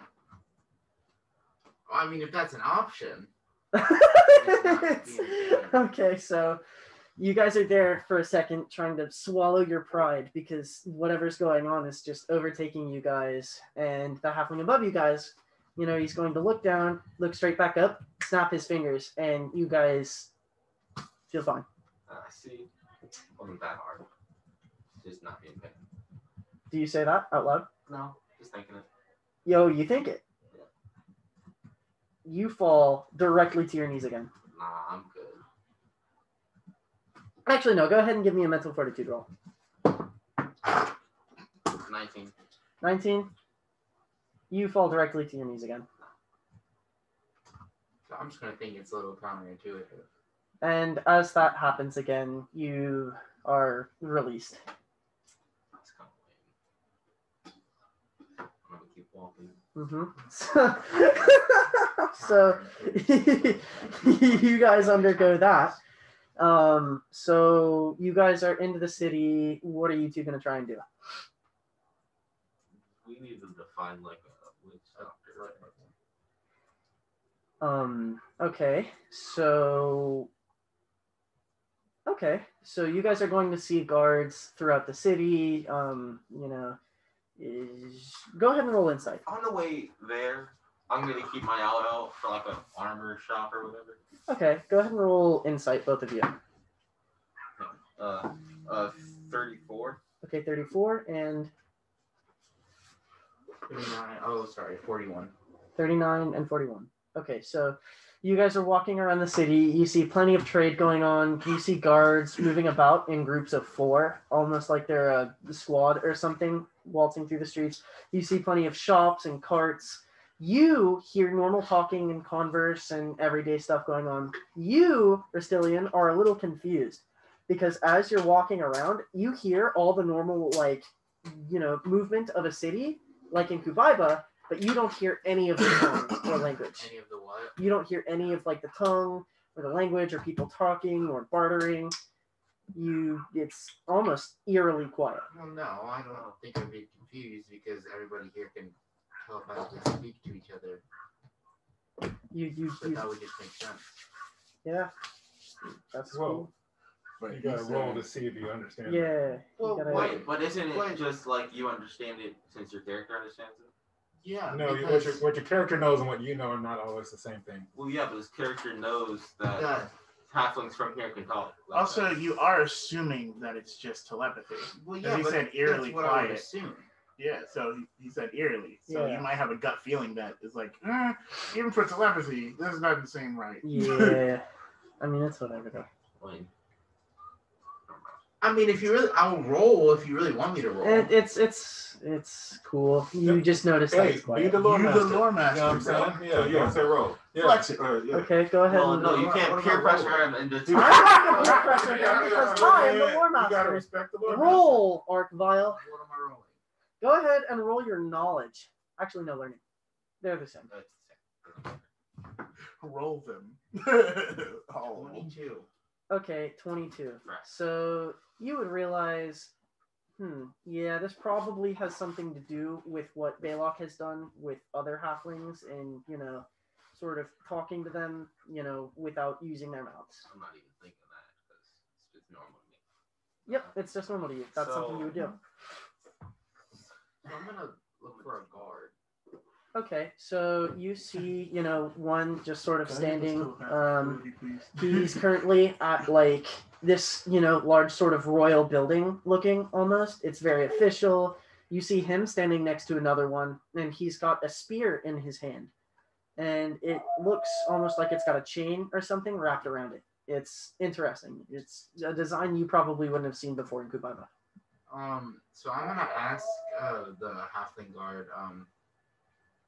I mean, if that's an option. (laughs) okay, so you guys are there for a second trying to swallow your pride because whatever's going on is just overtaking you guys. And the halfling above you guys, you know, he's going to look down, look straight back up, snap his fingers, and you guys feel fine. Uh, see, wasn't that hard. Just not being in pain. Do you say that out loud? No, just thinking it. Yo, you think it? You fall directly to your knees again. Nah, I'm good. Actually, no, go ahead and give me a mental fortitude roll. 19. 19. You fall directly to your knees again. So I'm just gonna think it's a little counterintuitive. And as that happens again, you are released. That's kind of lame. I'm gonna keep walking. hmm (laughs) So, (laughs) you guys undergo that. Um, so you guys are into the city. What are you two gonna try and do? We need them to find like a witch doctor. Um, okay, so okay. Okay, so you guys are going to see guards throughout the city. Um, you know, is, go ahead and roll insight. On the way there, I'm gonna keep my eye out for like an armor shop or whatever. Okay, go ahead and roll insight, both of you. Uh, uh, 34. Okay, 34 and 39. Oh, sorry, 41. 39 and 41. Okay, so you guys are walking around the city. You see plenty of trade going on. You see guards moving about in groups of four, almost like they're a squad or something, waltzing through the streets. You see plenty of shops and carts. You hear normal talking and converse and everyday stuff going on. You, Rastilian, are a little confused because as you're walking around, you hear all the normal, like, you know, movement of a city, like in Kubaiba, but you don't hear any of the tongue or (coughs) language. Any of the what? You don't hear any of like the tongue or the language or people talking or bartering. You, it's almost eerily quiet. Well, no, I don't think I'd be confused because everybody here can telepathically speak to each other. You, you, So you that would just make sense. yeah. That's Well, cool. You gotta roll to see if you understand. it. Yeah. Well, gotta- Wait, but isn't it Wait. just like you understand it since your character understands it? Yeah. No, you- what your, what your character knows and what you know are not always the same thing. Well, yeah, but his character knows that that- halflings from here can talk. like Also, that. you are assuming that it's just telepathy. well, And yeah, he but said eerily that's what I would quiet. Assume. Yeah, so he, he said eerily. So Yeah. you might have a gut feeling that is like, eh, even for telepathy, this is not the same right. Yeah. (laughs) I mean, it's whatever though. Like, I mean, if you really, I'll roll if you really want me to roll. It, it's it's it's cool. You just noticed that Hey, it's be the lore you master. the lore You know what I'm master, bro. saying? Yeah, yeah. Say roll. Yeah. Flex it. Uh, yeah. Okay, go ahead. well, and no, you can't what peer pressure him into. (laughs) I'm not gonna peer pressure him because I am the yeah, lore You gotta master. respect the lore Roll, Arc Vile. what am I rolling? Go ahead and roll your knowledge. Actually, no learning. They're the same. Roll them. All of them. Twenty-two. Okay, 22. Right. So you would realize, hmm, yeah, this probably has something to do with what Balok has done with other halflings and, you know, sort of talking to them, you know, without using their mouths. I'm not even thinking that because it's just normal to me. Yep, it's just normal to you. That's something you would do. So I'm gonna look for a guard. Okay, so you see, you know, one just sort of Can I get this standing. Um, he's currently at like this, you know, large sort of royal building looking almost. It's very official. You see him standing next to another one, and he's got a spear in his hand. And it looks almost like it's got a chain or something wrapped around it. It's interesting. It's a design you probably wouldn't have seen before in Kubaiba. Um, so I'm gonna ask uh, the halfling guard. Um,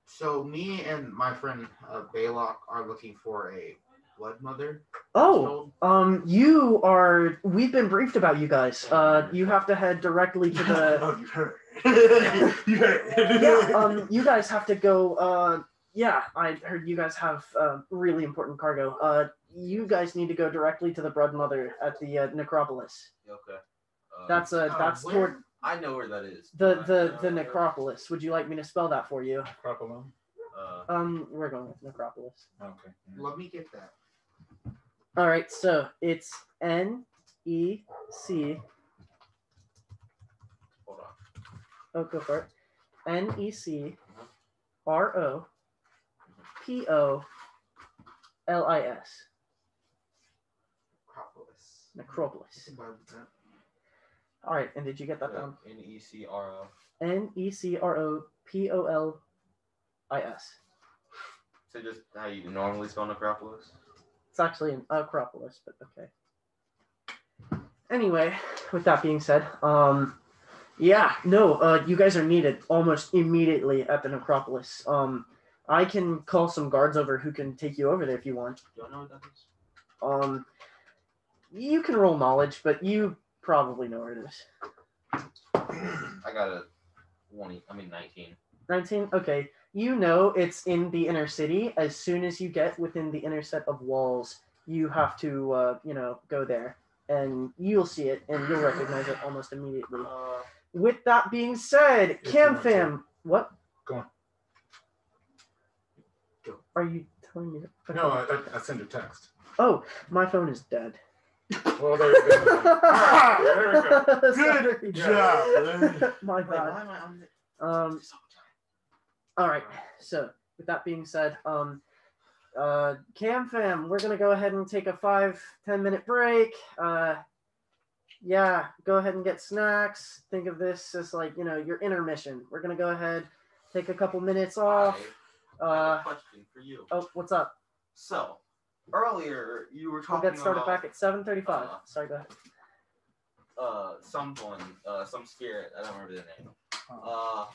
so me and my friend uh, Baylock are looking for a blood mother. Oh, um, you are. We've been briefed about you guys. Uh, you have to head directly to the. (laughs) oh, you heard. (laughs) you heard. yeah, um, you guys have to go. Uh, yeah, I heard you guys have uh, really important cargo. Uh, you guys need to go directly to the Blood Mother at the uh, Necropolis. Okay. Uh, That's a Uh, that's where- toward I know where that is. the the the Necropolis. Would you like me to spell that for you? Necropolis. Uh, Um, we're going with Necropolis. Okay. Let me get that. All right, so it's N E C. hold on. Oh, go for it. N E C R O P O L I S. Acropolis. Necropolis. All right, and did you get that down? N E C R O. N E C R O P O L I S. So just how you normally spell Necropolis. It's actually an Acropolis, but okay. Anyway, with that being said, um, yeah, no, uh, you guys are needed almost immediately at the Necropolis. Um, I can call some guards over who can take you over there if you want. Do I know what that is? Um, you can roll knowledge, but you probably know where it is. I got a twenty. I mean nineteen. 19 okay you know it's in the inner city as soon as you get within the inner set of walls you have to uh, you know go there and you'll see it and you'll recognize it almost immediately Uh, with that being said If you cam want to. fam what Go on. Go. are you telling me that? No, I, I, I send a text. oh my phone is dead Well, there you go. (laughs) Ah, there we go. (laughs) Sorry. Good job. man. (laughs) My Wait, why God. am I on the- Um, all right. So with that being said, um, uh, Cam fam, we're gonna go ahead and take a five ten minute break. Uh, yeah, go ahead and get snacks. Think of this as like you know your intermission. We're gonna go ahead, take a couple minutes off. I have Uh, a question for you. oh, what's up? So earlier you were talking. We'll talking get started about back at seven thirty-five. uh, Sorry, go ahead. uh someone, uh some spirit. I don't remember the name. Uh,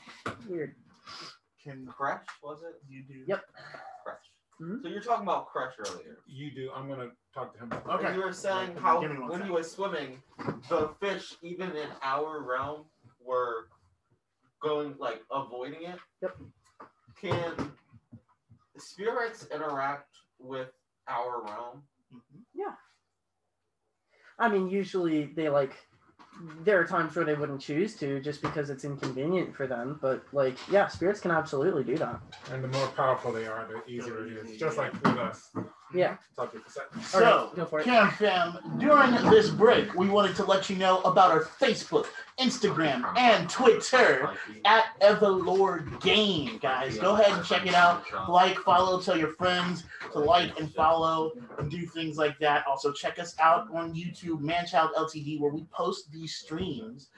Weird. Can Kresh was it? you do? Yep. Kresh. Mhm. So you're talking about Kresh earlier. You do. I'm gonna talk to him. Okay. And you were saying how when sec. you were swimming, the fish, even in our realm, were going like avoiding it. Yep. Can spirits interact with our realm? Mhm. I mean, usually they like. There are times where they wouldn't choose to, just because it's inconvenient for them. But like, yeah, spirits can absolutely do that. And the more powerful they are, the easier it is. Just like with us. Yeah. Talk to you for a second. So, right, go for it. Cam Fam, during this break, we wanted to let you know about our Facebook, Instagram, and Twitter at EverLore Game, guys. Go ahead and check it out. Like, follow, tell your friends to like and follow and do things like that. Also, check us out on YouTube, Manchild Ltd, where we post these streams.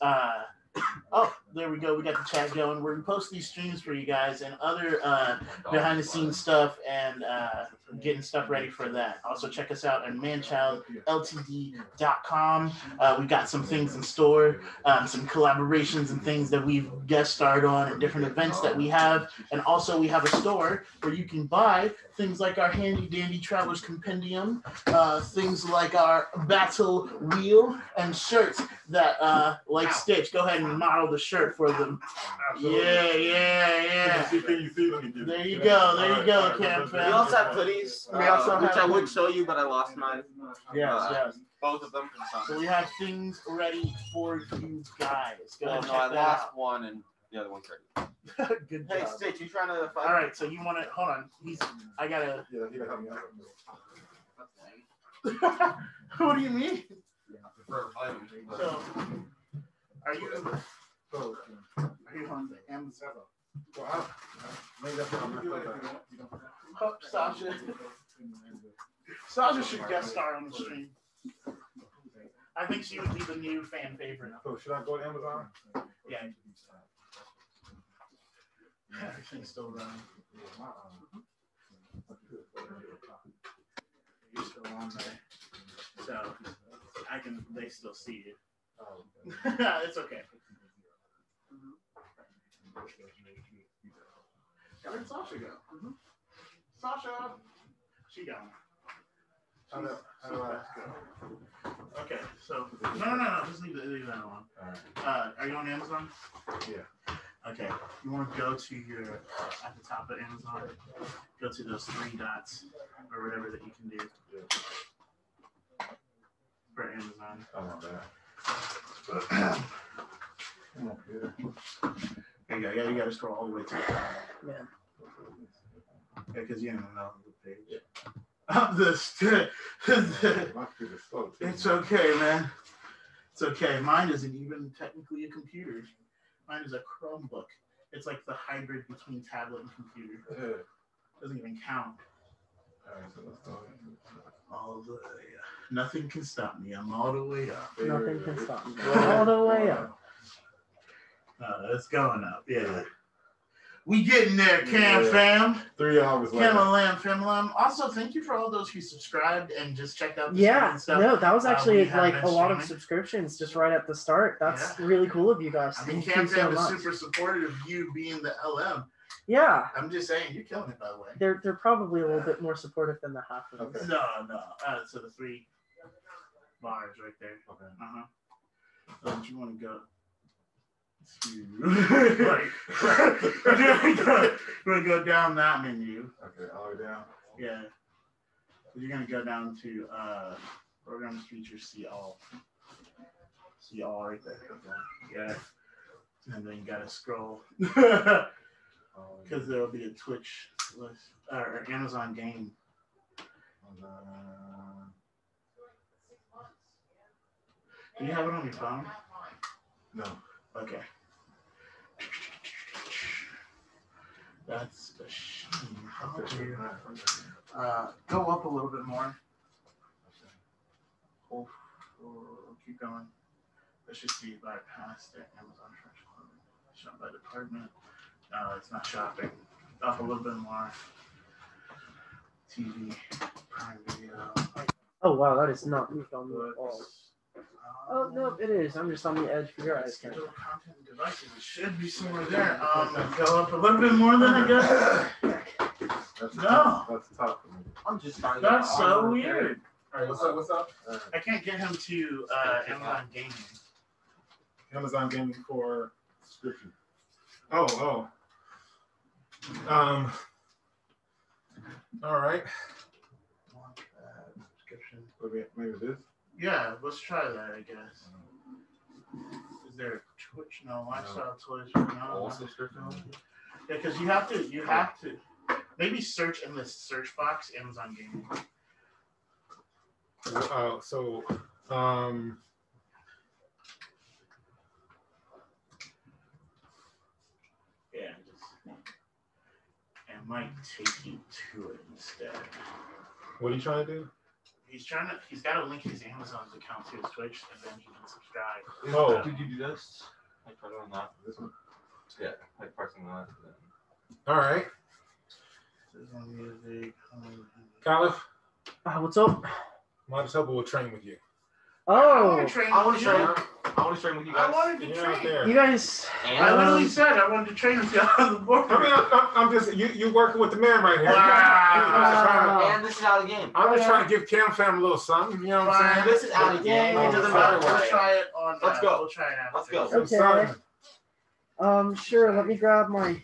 Uh, (coughs) oh, there we go. We got the chat going. We're going to post these streams for you guys and other uh, behind the scenes stuff and uh, getting stuff ready for that. Also, check us out at manchildltd.com. Uh, we've got some things in store, um, some collaborations and things that we've guest starred on and different events that we have. And also, we have a store where you can buy things like our handy dandy traveler's compendium, uh, things like our battle wheel, and shirts that, uh, like Stitch, go ahead and model the shirt for them. Yeah, yeah, yeah. See, can you see? Let me do There you go, there you go, all right, Cam let's- We also have hoodies, We also uh, which have I would show you, but I lost mine. Yes, Uh, yes. Both of them. So we have things ready for you guys. Go Oh, no, I lost that one and the other one's ready. (laughs) Good Hey, job. Stitch, you trying to find? All right, so you want to hold on? He's. I gotta. Yeah, he can help me out. (laughs) what do you mean? For finding. So, are you? Are you on the Amazon? Well, I- maybe that's what I'm gonna play. Oh, Sasha. Sasha should guest star on the stream. I think she would be the new fan favorite. So should I go to Amazon? Yeah. Everything's still running. You're still on there. So I can they still see you. (laughs) it's okay. Where'd Sasha go? Mm-hmm. Sasha! She gone. How do- how do I- Okay, so no, no, no, no. Just leave, it- leave that alone. Alright. Uh, are you on Amazon? Yeah. Okay. You want to go to your at the top of Amazon. Go to those three dots or whatever that you can do for Amazon. I want that. (clears throat) Come on, kid. There you go. Yeah, you got to scroll all the way to the top. Yeah. Yeah, because you're in the the page. (laughs) I'm just. My kid is slow, too. It's okay, man. It's okay. Mine isn't even technically a computer. Mine is a Chromebook. It's like the hybrid between tablet and computer. Yeah. Doesn't even count. Alright, so let's go. All the way up. Nothing can stop me. I'm all the way up. Nothing can stop me. All the way up. Uh, it's going up. Yeah. We getting there, Cam Yeah. fam. Three hours later. Cam and Lamb fam. Lamb. Also, thank you for all those who subscribed and just checked out the Yeah, and stuff. no, that was Uh, actually we have like a lot of subscriptions just right at the start. That's really cool of you guys. I mean, Thank Cam you so fam is super supportive of you being the LM. Yeah, I'm just saying, you're killing it, by the way. they're they're probably a little bit more supportive than the half of us. Okay. No, no. Uh, so the three bars right there. Okay. Uh huh. Don't you want to go to? Right. (laughs) We're gonna go down that menu. Okay, all the way down. Yeah. You're gonna go down to uh, programs features. See all. See all right there. Yeah. And then you gotta scroll (laughs) because Um, there'll be a Twitch list or Amazon game. uh, Do you have it on your phone? No. Okay. That's a shame. How do you- Uh, go up a little bit more. Hold, hold- keep going. Let's just see if I it. Amazon Fresh Clothing. Shop by department. No, it's not shopping. Up a little bit more. TV, Prime Video. Oh wow, that is not moved on me at all. books. Oh no, it is. I'm just on the edge for your eyes. Ken. Schedule content and devices. It should be somewhere there. Um, go up a little bit more than I guess. That's No. tough. That's tough for me. I'm just trying to. That's so weird. All right, what's up? What's up? Uh, I can't get him to uh, Amazon Gaming. Amazon Gaming for subscription. Oh, oh. Um. All right. Want subscription. Maybe, maybe this. Yeah, let's try that. I guess. Is there a Twitch? No, lifestyle toys. No, All no. subscription. Yeah, because you have to. You have to. Maybe search in the search box Amazon Gaming. Uh, so, um, Yeah, just. It might take you to it instead. what are you trying to do? He's trying to. He's got to link his Amazon's account to his Twitch, and then he can subscribe. Oh. Did you do this? Like press on that. This one. Yeah, like pressing that. Then. All right, Music. Kaliff. Ah, what's up? Modest Helper will train with you. I Oh, want to train. I want to train. I want to train with you I guys. wanted to You're train. there. you guys. And I literally Um, said I wanted to train with you on the board. I mean, I'm, I'm- I'm just you. You working with the man right here. Wow. I'm, just trying to, and this is out of the game. I'm just trying to give Cam Fam a little something. You know what I'm Fine. saying? This is out of the game. It doesn't yeah, matter We'll try it on. Let's uh, go. We'll try it after. Let's go. Some Okay. something. Um, sure. Let me grab my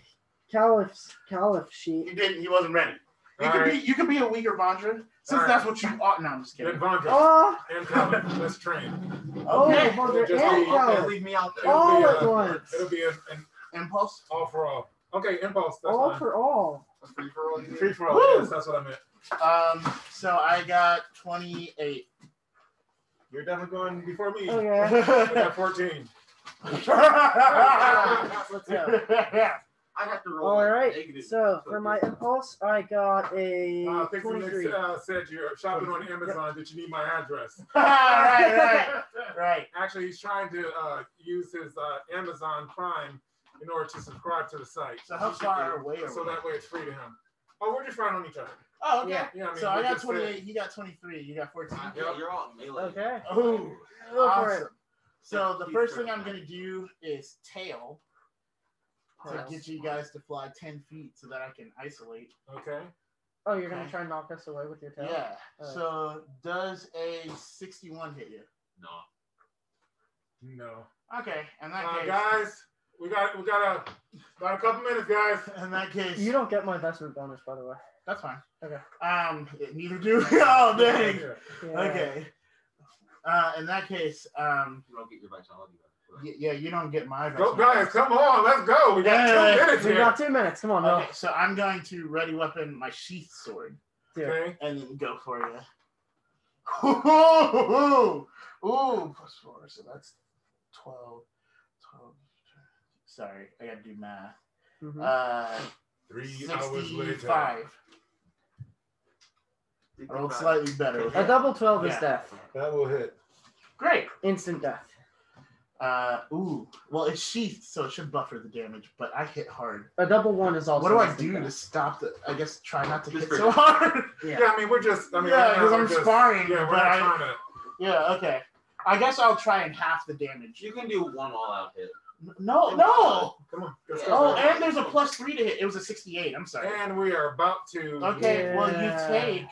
Kaliff's Kaliff sheet. He didn't. He wasn't ready. You All could right. be. You could be a weaker Vandra, since All right. that's what you ought. No, I'm just Then kidding. Vandra Oh, and Kaliff, let's train. oh, Okay. Mother Just and be- leave me out there. It'll All be, at uh, once. It'll be an, an Impulse. all for all. Okay, impulse. That's All fine. for all. Free for all. Free for all. Woo! Yes, that's what I meant. Um. So I got 28. You're definitely going before me. Okay. I got 14. (laughs) (laughs) Let's go. (laughs) I got to roll. All like right. negative. So for my impulse, I got a Uh, Pixie 23. Mix uh, said you're shopping on Amazon. Did you need my address? (laughs) (laughs) right, right, (laughs) right. Actually, he's trying to uh, use his uh, Amazon Prime in order to subscribe to the site. So how far away So that way it's free to him. Oh, we're just right on each other. Oh, okay. Yeah. Yeah, I mean, so I got just said- 28. You got 23. You got 14. Yeah, you're all melee. Okay. Oh, Go for it. awesome. So the first thing I'm gonna do is tail to Tail. get you guys to fly 10 feet so that I can isolate. Okay. Oh, you're gonna try and knock us away with your tail? Yeah. Alright. So does a 61 hit you? No. No. Okay. In that Uh, case, guys, we got we got a got a couple minutes, guys. (laughs) in that case, You don't get my investment bonus, by the way. that's fine. Okay. Um, neither do. (laughs) oh dang. Yeah. Yeah. Okay. Uh, in that case, um, You don't get your vitality back. Y- yeah, you don't get my. Go, investment guys, come on, let's go. We got Yeah, two yeah, yeah. minutes We here. got two minutes. Come on, Okay, no. so I'm going to ready weapon my sheath sword Okay. and then go for you. (laughs) Ooh, ooh, plus four, so that's 12, 12. Sorry, I gotta do math. Mhm. Uh, Three hours later. 65. I rolled slightly better. A double 12 is death. That will hit. Great. Instant death. Uh, ooh, well, it's sheathed, so it should buffer the damage, but I hit hard. A double one is also. What do I do to stop the? I guess try not to Just hit so hard. (laughs) Yeah. Yeah, I mean we're just. I mean, Yeah, right now 'cause I'm just- sparring, Yeah, we're but not I- trying to. yeah. Okay. I guess I'll try and half the damage. You can do one all-out hit. No, no. Come on. Yeah. Oh, and there's a plus three to hit. It was a 68. I'm sorry. And we are about to. Okay, well you take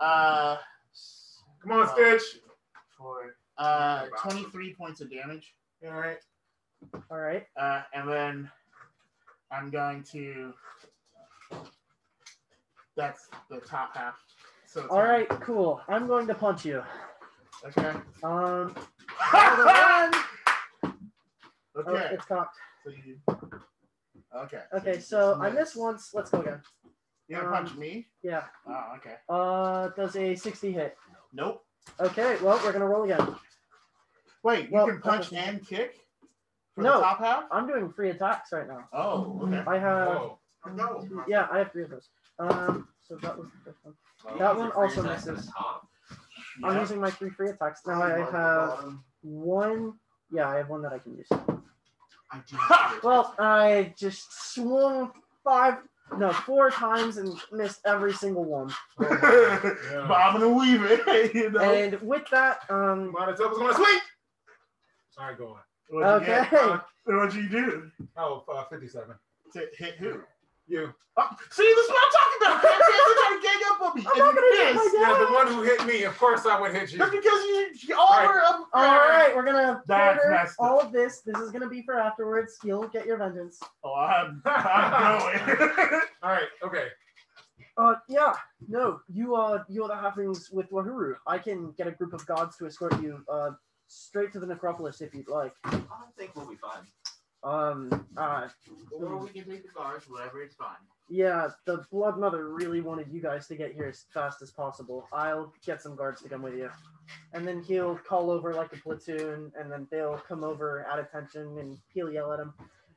uh Come on, Stitch. for uh 23 points of damage. All right. All right. Uh and then I'm going to that's the top half. So it's All right. Cool. I'm going to punch you. Okay. Um. (laughs) another one. Oh, Okay. it's cocked. So you Okay. Okay. you So I miss. missed once. Let's go again. You gonna punch me? Yeah. Oh, okay. Uh. Does a 60 hit? Nope. Okay. Well, we're gonna roll again. Wait, you Well, can punch okay. and kick for No. the top half? I'm doing free attacks right now. Oh, okay. I have Oh, No. yeah, I have three of those. Um, so that was the first one. That one also misses. I'm using my three free attacks. Now I have one. Yeah, I have one that I can use. I do. Well, I just swung five, no, four times and missed every single one. Yeah. Bobbing and weaving, you know. And with that, um, Might as well was gonna sweep. Sorry, go on. What'd you okay. get? What'd you do? Oh, uh, 57. To hit who? You. Oh, see, this is what I'm talking about. You're trying to gang up on me. I'm and not you gonna hit missed. Yeah, the one who hit me. Of course, I would hit you. That's because you, you all Right. were up. all right, we're gonna That's quarter messed up. all of this. This is gonna be for afterwards. You'll get your vengeance. Oh, I'm, (laughs) I'm going. (laughs) All right. Okay. Uh, yeah, no, you uh, you are the halflings with Wahuru. I can get a group of gods to escort you uh straight to the necropolis if you'd like. I think we'll be fine. Um, uh, Or we can take the guards, whatever, it's fine. yeah, the Blood Mother really wanted you guys to get here as fast as possible. I'll get some guards to come with you. And then he'll call over like a platoon, and then they'll come over at attention, and he'll yell at them,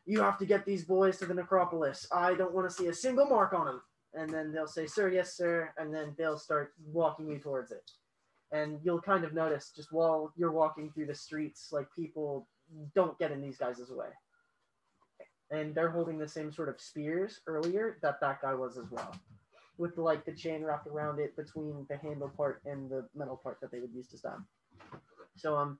You have to get these boys to the necropolis. I don't want to see a single mark on them. And then they'll say, Sir, yes, sir. And then they'll start walking you towards it. And you'll kind of notice just while you're walking through the streets, like people don't get in these guys' way. And they're holding the same sort of spears earlier that that guy was as well with like the chain wrapped around it between the handle part and the metal part that they would use to stab. So um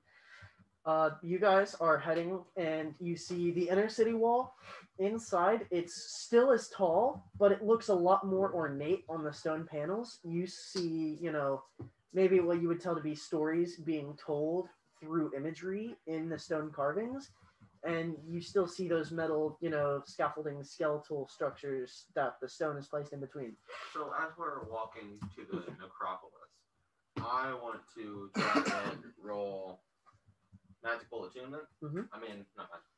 uh you guys are heading and you see the inner city wall. Inside it's still as tall but it looks a lot more ornate on the stone panels. You see you know maybe what you would tell to be stories being told through imagery in the stone carvings and you still see those metal, you know, scaffolding skeletal structures that the stone is placed in between. So as we're walking to the necropolis, I want to try and roll magical attunement. Mhm. I mean, not magical.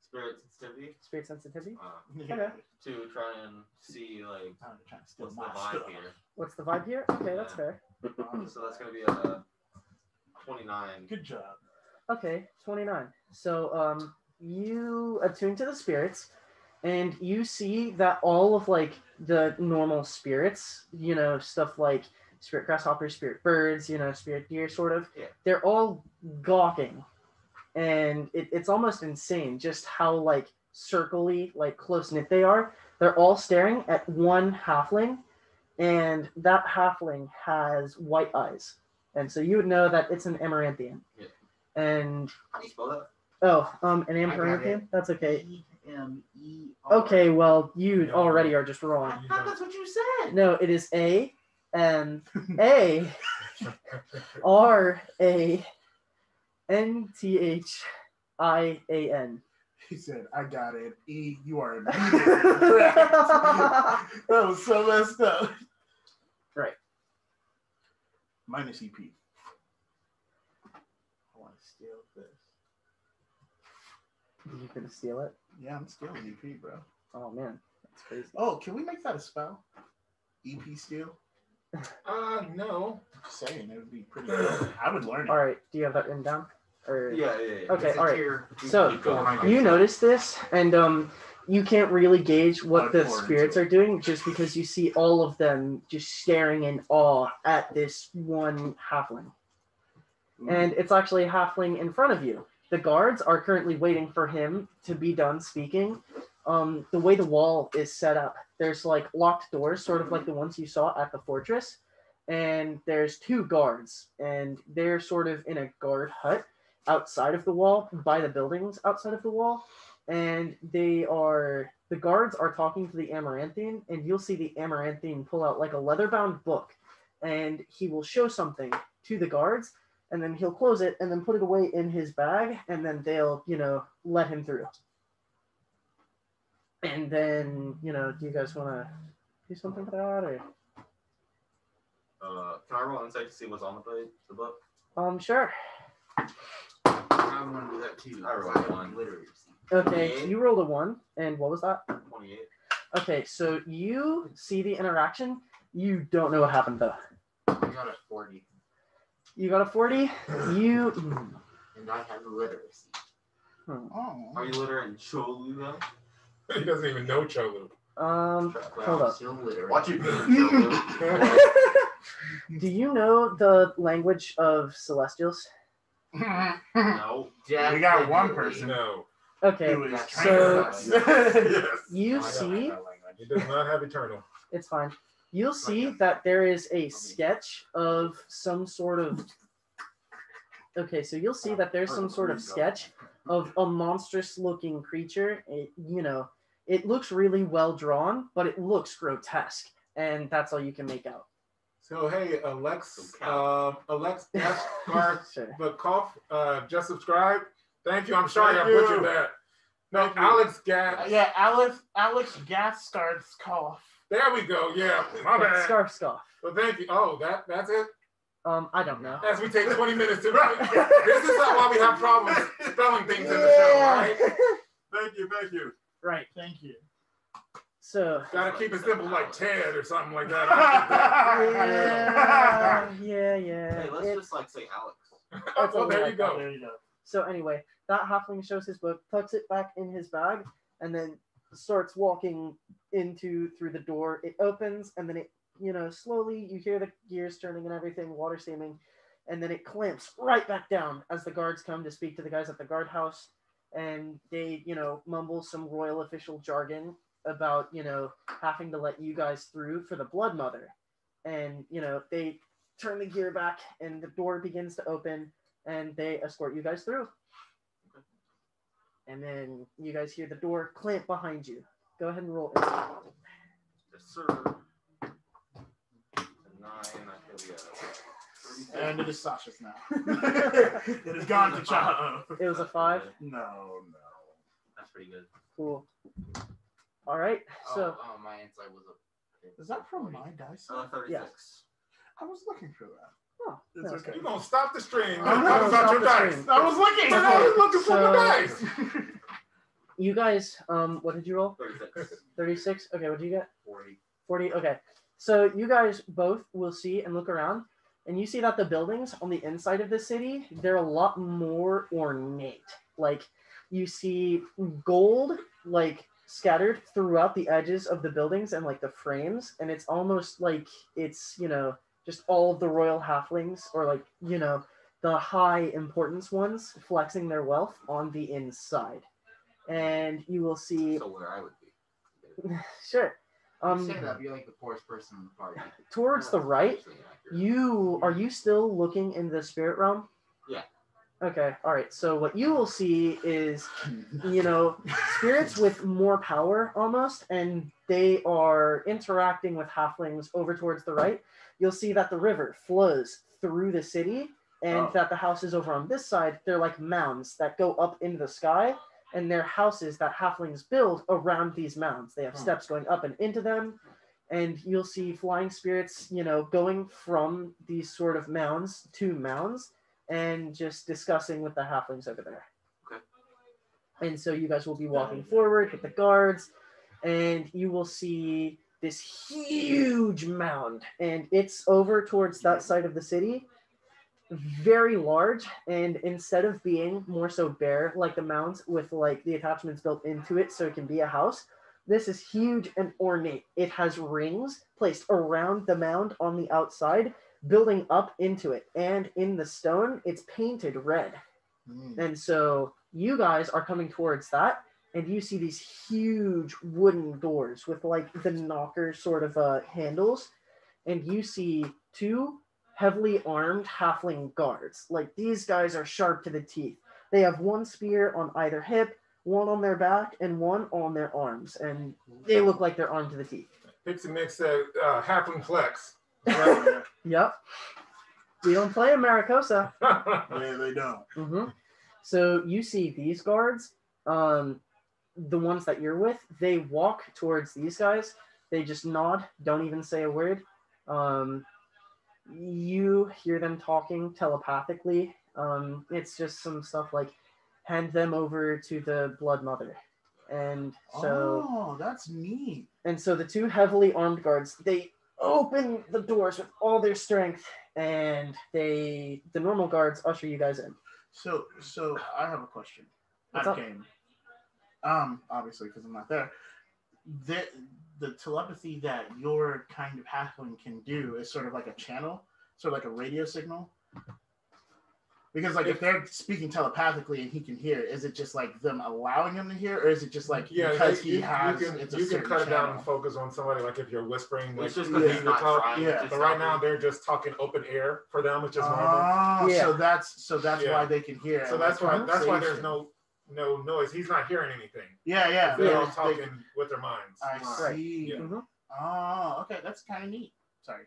Spirit sensitivity. Spirit sensitivity. Uh, Okay. to try and see like I'm trying to steal what's the vibe stuff. here. What's the vibe here? Okay, that's Yeah. Fair. So that's gonna be a twenty-nine. Good job. Okay, 29. So um you attune to the spirits and you see that all of like the normal spirits, you know, stuff like spirit grasshoppers, spirit birds, you know, spirit deer sort of, Yeah. they're all gawking. And it, it's almost insane just how like circly, like close knit they are. They're all staring at one halfling, and that halfling has white eyes. And so you would know that it's an Amaranthian. Yeah. And How do you spell that? oh, um, an Amaranthian? That's okay. E M E R. Okay, well, you Yeah. already are just wrong. I thought that's what you said. No, it is A M A (laughs) R A N T H I A N. He said, I got it. E, you are immediately correct. (laughs) that was so messed up. Right. Minus EP. I want to steal this. You gonna steal it? Yeah, I'm stealing EP, bro. Oh man, that's crazy. Oh, can we make that a spell? EP steal? Uh, no. Just saying, it would be pretty good. I would learn it. All right, do you have that written down? Or Yeah, yeah, yeah. Okay, all right. tier. So, you notice this, and um, you can't really gauge what the spirits are doing just because you see all of them just staring in awe at this one halfling. and it's actually a halfling in front of you. The guards are currently waiting for him to be done speaking. Um, the way the wall is set up, there's like locked doors, sort of like the ones you saw at the fortress, and there's two guards, and they're sort of in a guard hut outside of the wall, by the buildings outside of the wall, and they are the guards are talking to the Amaranthian and you'll see the Amaranthian pull out like a leather-bound book, and he will show something to the guards, and then he'll close it and then put it away in his bag and then they'll you know let him through. And then you know do you guys want to do something for that or? Uh, can I roll insight to see what's on the page, the book? um sure I want to do that too. I rolled one. Literacy. okay you rolled a one and what was that Twenty-eight. okay so you see the interaction you don't know what happened though I got a 40. you got a 40 (clears throat) you and I have literacy. Oh. Are you literate in Cholu though? (laughs) He doesn't even know Cholu. Um, But hold I'm up. still literate. Watch you be Cholu. (laughs) (laughs) Do you know the language of Celestials? No. (laughs) We got one person. No. Okay, Who is That's so- (laughs) yes. you I see, have that language. He does not have eternal. it's fine. You'll see that there is a sketch of some sort of. Okay, so you'll see that there's some sort of sketch of a monstrous looking creature. It, you know, it looks really well drawn, but it looks grotesque, and that's all you can make out. So hey, Alex, Some um, Alex (laughs) Gaspar, Sure. the cough, uh, just subscribe. Thank you. I'm sorry Thank I butchered you. that. No, Thank. Alex Gas. Yeah, Alex Alex Gas starts cough. There we go. Yeah, my bad. Scarf scoff. Well, thank you. Oh, that that's it. Um, I don't know. As we take 20 minutes to. (laughs) Write. this is why we have problems spelling things in the show, right? (laughs) Thank you, thank you. Right. Thank you. So. Gotta keep it simple like Ted or something like that. (laughs) Yeah, yeah, yeah. Hey, let's It- just like say Alex. oh, (laughs) well, there you go. There you go. So anyway, that halfling shows his book, tucks it back in his bag, and then starts walking into through the door. It opens, and then it, you know, slowly you hear the gears turning and everything, water steaming, and then it clamps right back down as the guards come to speak to the guys at the guardhouse, and they, you know, mumble some royal official jargon about, you know, having to let you guys through for the blood mother, and you know they turn the gear back, and the door begins to open and they escort you guys through. And then you guys hear the door clamp behind you. Go ahead and roll. insight. Yes, sir. Nine. I feel yeah. And it is Sasha's now. (laughs) it has gone to Chaho. It was a five. No, no. That's pretty good. Cool. All right. So oh, oh, my insight was a. Is that from my dice? Uh, 36. I was looking for that. oh, It's no, okay. You're gonna stop the stream. I'm not talk about your the dice. stream. I was looking. I was looking for So- the dice. (laughs) you guys, um, what did you roll? 36. Thirty-six. Okay. What did you get? 40. 40 okay so you guys both will see and look around and you see that the buildings on the inside of the city they're a lot more ornate like you see gold like scattered throughout the edges of the buildings and like the frames and it's almost like it's you know just all of the royal halflings or like you know the high importance ones flexing their wealth on the inside and you will see So where I would be. (laughs) sure Um, um say that, you're like the poorest person in the party. towards the right you are you still looking in the spirit realm Yeah. Okay all right so what you will see is you (laughs) know spirits with more power almost and they are interacting with halflings over towards the right you'll see that the river flows through the city and Oh. that the houses over on this side they're like mounds that go up into the sky and they're houses that halflings build around these mounds they have Hmm. steps going up and into them and you'll see flying spirits you know going from these sort of mounds to mounds and just discussing with the halflings over there. Okay. and so you guys will be walking forward with the guards and you will see this huge mound and it's over towards that side of the city very large and instead of being more so bare like the mounds with like the attachments built into it so it can be a house this is huge and ornate. It has rings placed around the mound on the outside building up into it and in the stone it's painted red Mm. and so you guys are coming towards that, and you see these huge wooden doors with like the knocker sort of uh, handles, and you see two heavily armed halfling guards. Like these guys are sharp to the teeth. They have one spear on either hip, one on their back, and one on their arms, and they look like they're armed to the teeth. Pixie Nick said uh, halfling flex. Yep. We don't play in Maracosa. (laughs) Yeah, they don't. hmm So you see these guards, um, the ones that you're with, they walk towards these guys. They just nod, don't even say a word. Um, you hear them talking telepathically. Um, it's just some stuff like hand them over to the blood mother. And so oh, that's neat. and so the two heavily armed guards, they open the doors with all their strength and they the normal guards usher you guys in. So, so I have a question. What's At up? game, um, obviously because I'm not there. The the telepathy that your kind of halfling can do is sort of like a channel, sort of like a radio signal. Because like if they're speaking telepathically and he can hear, is it just like them allowing him to hear, or is it just like Yeah, because they- he you, has you can, it's a you can certain cut it down and focus on somebody like if you're whispering. Like, It's just you because Yeah. he's not talk. trying. Yeah. But right now they're just talking open air for them, which is normal. Oh, Yeah. so that's so that's Yeah. why they can hear. So that's why that's why there's no no noise. He's not hearing anything. Yeah, yeah. They're all they- talking with their minds. I Right. see. Yeah. Mhm. Oh, okay, that's kind of neat. Sorry.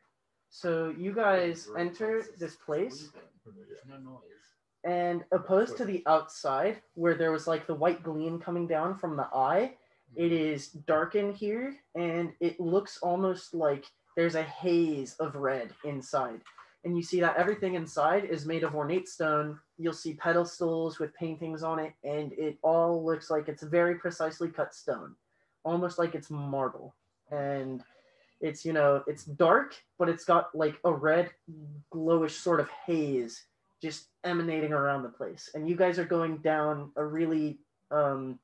So you guys enter this place, No noise. And opposed to the outside, where there was like the white gleam coming down from the eye, mm-hmm. it is dark in here, and it looks almost like there's a haze of red inside. And you see that everything inside is made of ornate stone. You'll see pedestals with paintings on it, and it all looks like it's very precisely cut stone, almost like it's marble. And it's you know it's dark, but it's got like a red, glowish sort of haze just emanating around the place. And you guys are going down a really um,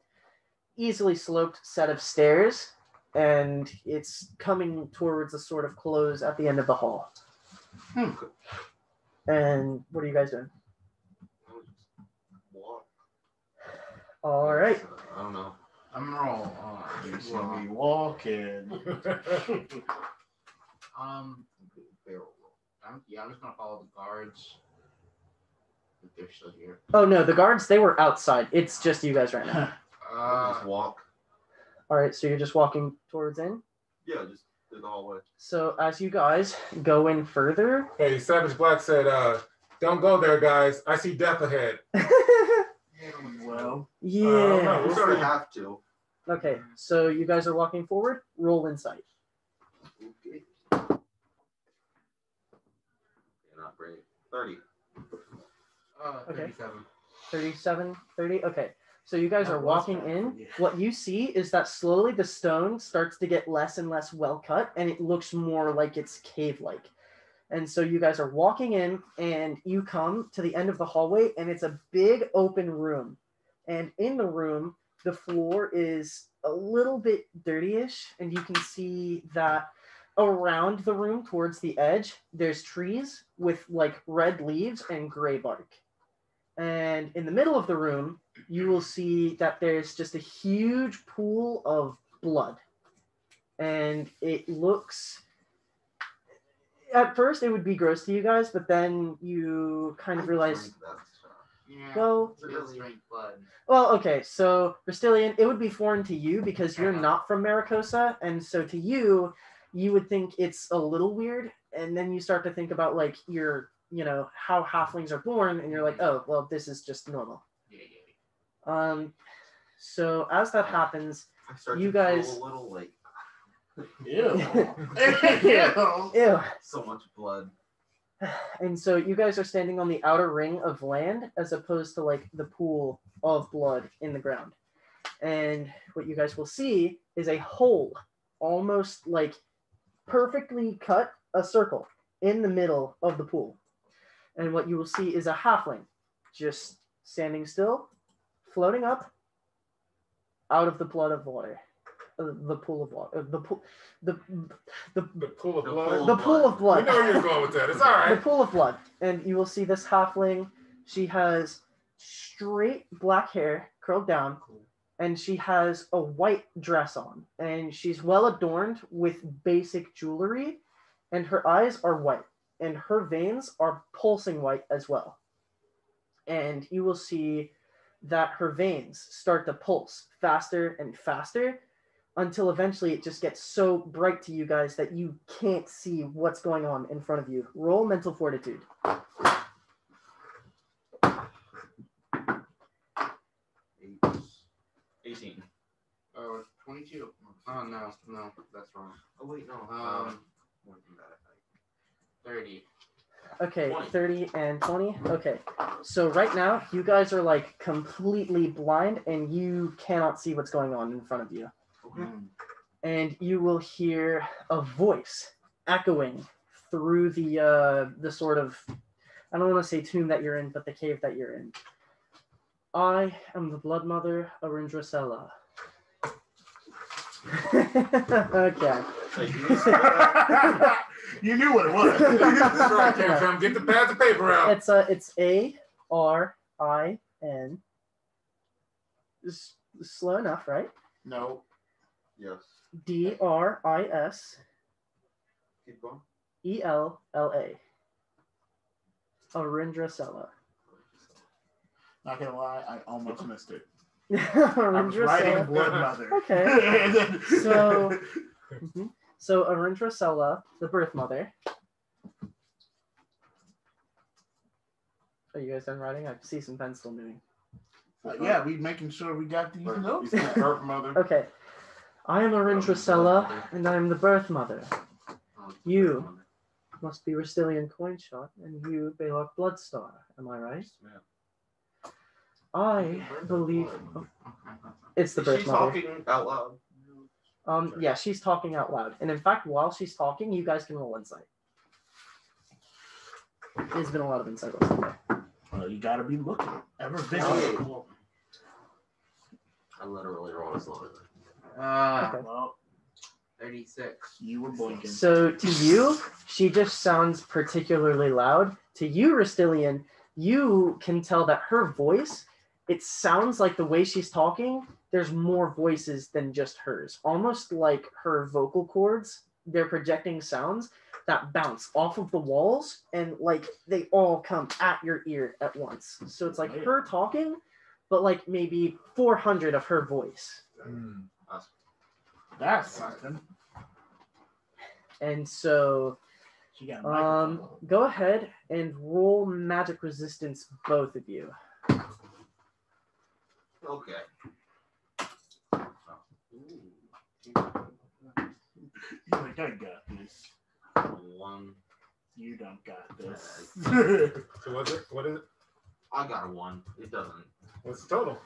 easily sloped set of stairs, and it's coming towards a sort of close at the end of the hall. Hmm. And what are you guys doing? Walk. All right. I don't know. I'm gonna roll. Uh, you see me walking. (laughs) Um, barrel roll. I'm, yeah, I'm just gonna follow the guards. If they're still here. Oh no, the guards they were outside. It's just you guys right now. (laughs) Uh, just walk. All right, so you're just walking towards in. Yeah, just through the hallway. So as you guys go in further, (laughs) Hey, Savage Black said, uh, "Don't go there, guys. I see death ahead." (laughs) well, yeah. Uh, no, We We'll sort of have to. Okay, so you guys are walking forward. Roll insight. Okay. Yeah, not great. Thirty. Uh, Okay. 37. 37, 30. Okay. So you guys That are walking bad, in. yeah. What you see is that slowly the stone starts to get less and less well cut and it looks more like it's cave like. And so you guys are walking in and you come to the end of the hallway and it's a big open room. And in the room, the floor is a little bit dirtyish and you can see that around the room towards the edge there's trees with like red leaves and gray bark. And in the middle of the room, you will see that there's just a huge pool of blood. And it looks at first it would be gross to you guys, but then you kind of I realize drink. Yeah. well It's blood. well, okay, so Rastilian, it would be foreign to you because you're not from Maracosa, and so to you, you would think it's a little weird, and then you start to think about like your, you know, how halflings are born, and you're like, oh, well, this is just normal. Yeah, yeah, Um, so as that happens, You guys- a little like (laughs) ew. ew, (laughs) ew. so much blood. and so you guys are standing on the outer ring of land as opposed to like the pool of blood in the ground. And what you guys will see is a hole, almost like perfectly cut a circle in the middle of the pool. And what you will see is a halfling just standing still, floating up out of the blood of water. Uh, the pool of water. Uh, the pool. The, the, The pool of The blood. pool the pool of blood. We blood know where you're going with that. It's all (laughs) the pool of blood and you will see this halfling she has straight black hair curled down and she has a white dress on and she's well adorned with basic jewelry and her eyes are white and her veins are pulsing white as well and you will see that her veins start to pulse faster and faster until eventually it just gets so bright to you guys that you can't see what's going on in front of you. Roll mental fortitude. Eight. Eighteen. Oh, 22. Oh, no, no, that's wrong. Oh wait, no. Um, Um, more than that, I 30. Okay, 20. 30 and 20. Okay. So right now, you guys are like completely blind and you cannot see what's going on in front of you. think. Mm. And you will hear a voice echoing through the uh, the sort of I don't want to say tomb that you're in, but the cave that you're in. I am the Blood Mother Arindrasella. (laughs) okay. (laughs) you knew what it was. (laughs) Right, Cam (laughs) Get the pads of paper out. It's a it's A R I N. Is slow enough, right? no. Yes. D R I S Keep going. E L L A. Arindrasella. Not gonna lie, I almost missed it. (laughs) I was writing blood mother. Okay. And then- So- Mhm. So Arindrasella, the birth mother. Are you guys done writing? I see some pen still moving. Uh, yeah, we making sure we got these notes. He's the birth mother. Okay. I am Arindrasella, and I am the birth mother. Oh, You. Must be Rastilian Coinshot, and you Belac Bloodstar. Am I right? I believe it's the birth she mother. talking out loud? Um, yeah, she's talking out loud, and in fact, while she's talking, you guys can roll insight. There's been a lot of insight rolls. Well, you gotta be looking, ever vigilant. I literally rolled a slower. Uh, Okay. Well, 36. you were blinking. So to you, she just sounds particularly loud. To you, Rastilian, you can tell that her voice, it sounds like the way she's talking, there's more voices than just hers. Almost like her vocal cords, they're projecting sounds that bounce off of the walls and like they all come at your ear at once. So it's like her talking, but like maybe 400 of her voice. Mm. That's something. And so She got a Um, go ahead and roll magic resistance, both of you. Okay. You're like, I got this. One. You don't got this. So what's it? What is it? I got a one. It doesn't. What's the total?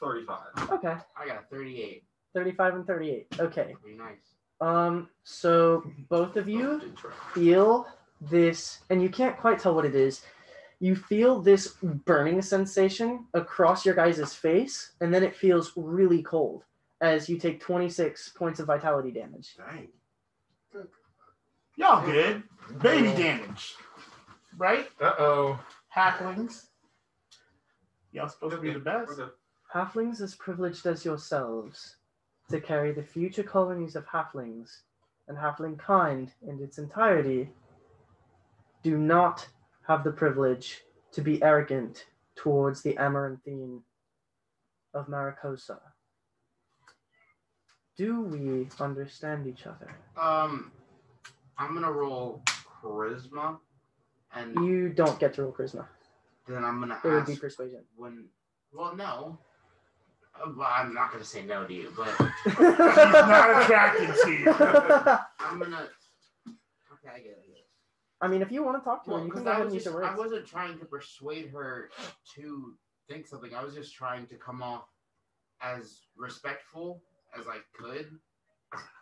35. Okay, I got 38. 35 and 38. Okay. Pretty nice. Um, so both of you feel this, and you can't quite tell what it is. You feel this burning sensation across your guys' face, and then it feels really cold as you take 26 points of vitality damage. Dang. Y'all good. Baby damage. Right? Uh oh. Halflings. Y'all supposed to be the best. We're. Halflings as privileged as yourselves to carry the future colonies of halflings and halfling kind in its entirety do not have the privilege to be arrogant towards the Amaranthian of Maracosa. Do we understand each other? Um, I'm gonna roll charisma, and You don't get to roll charisma. then I'm gonna It would be ask persuasion. when. Well, no. Uh, well, I'm not gonna say no to you, but She's (laughs) not attracted to you. (laughs) I'm gonna. Okay, I get it. I get it. I mean, if you want to talk to her, you can because go I ahead was and use just, your I wasn't trying to persuade her to think something. I was just trying to come off as respectful as I could.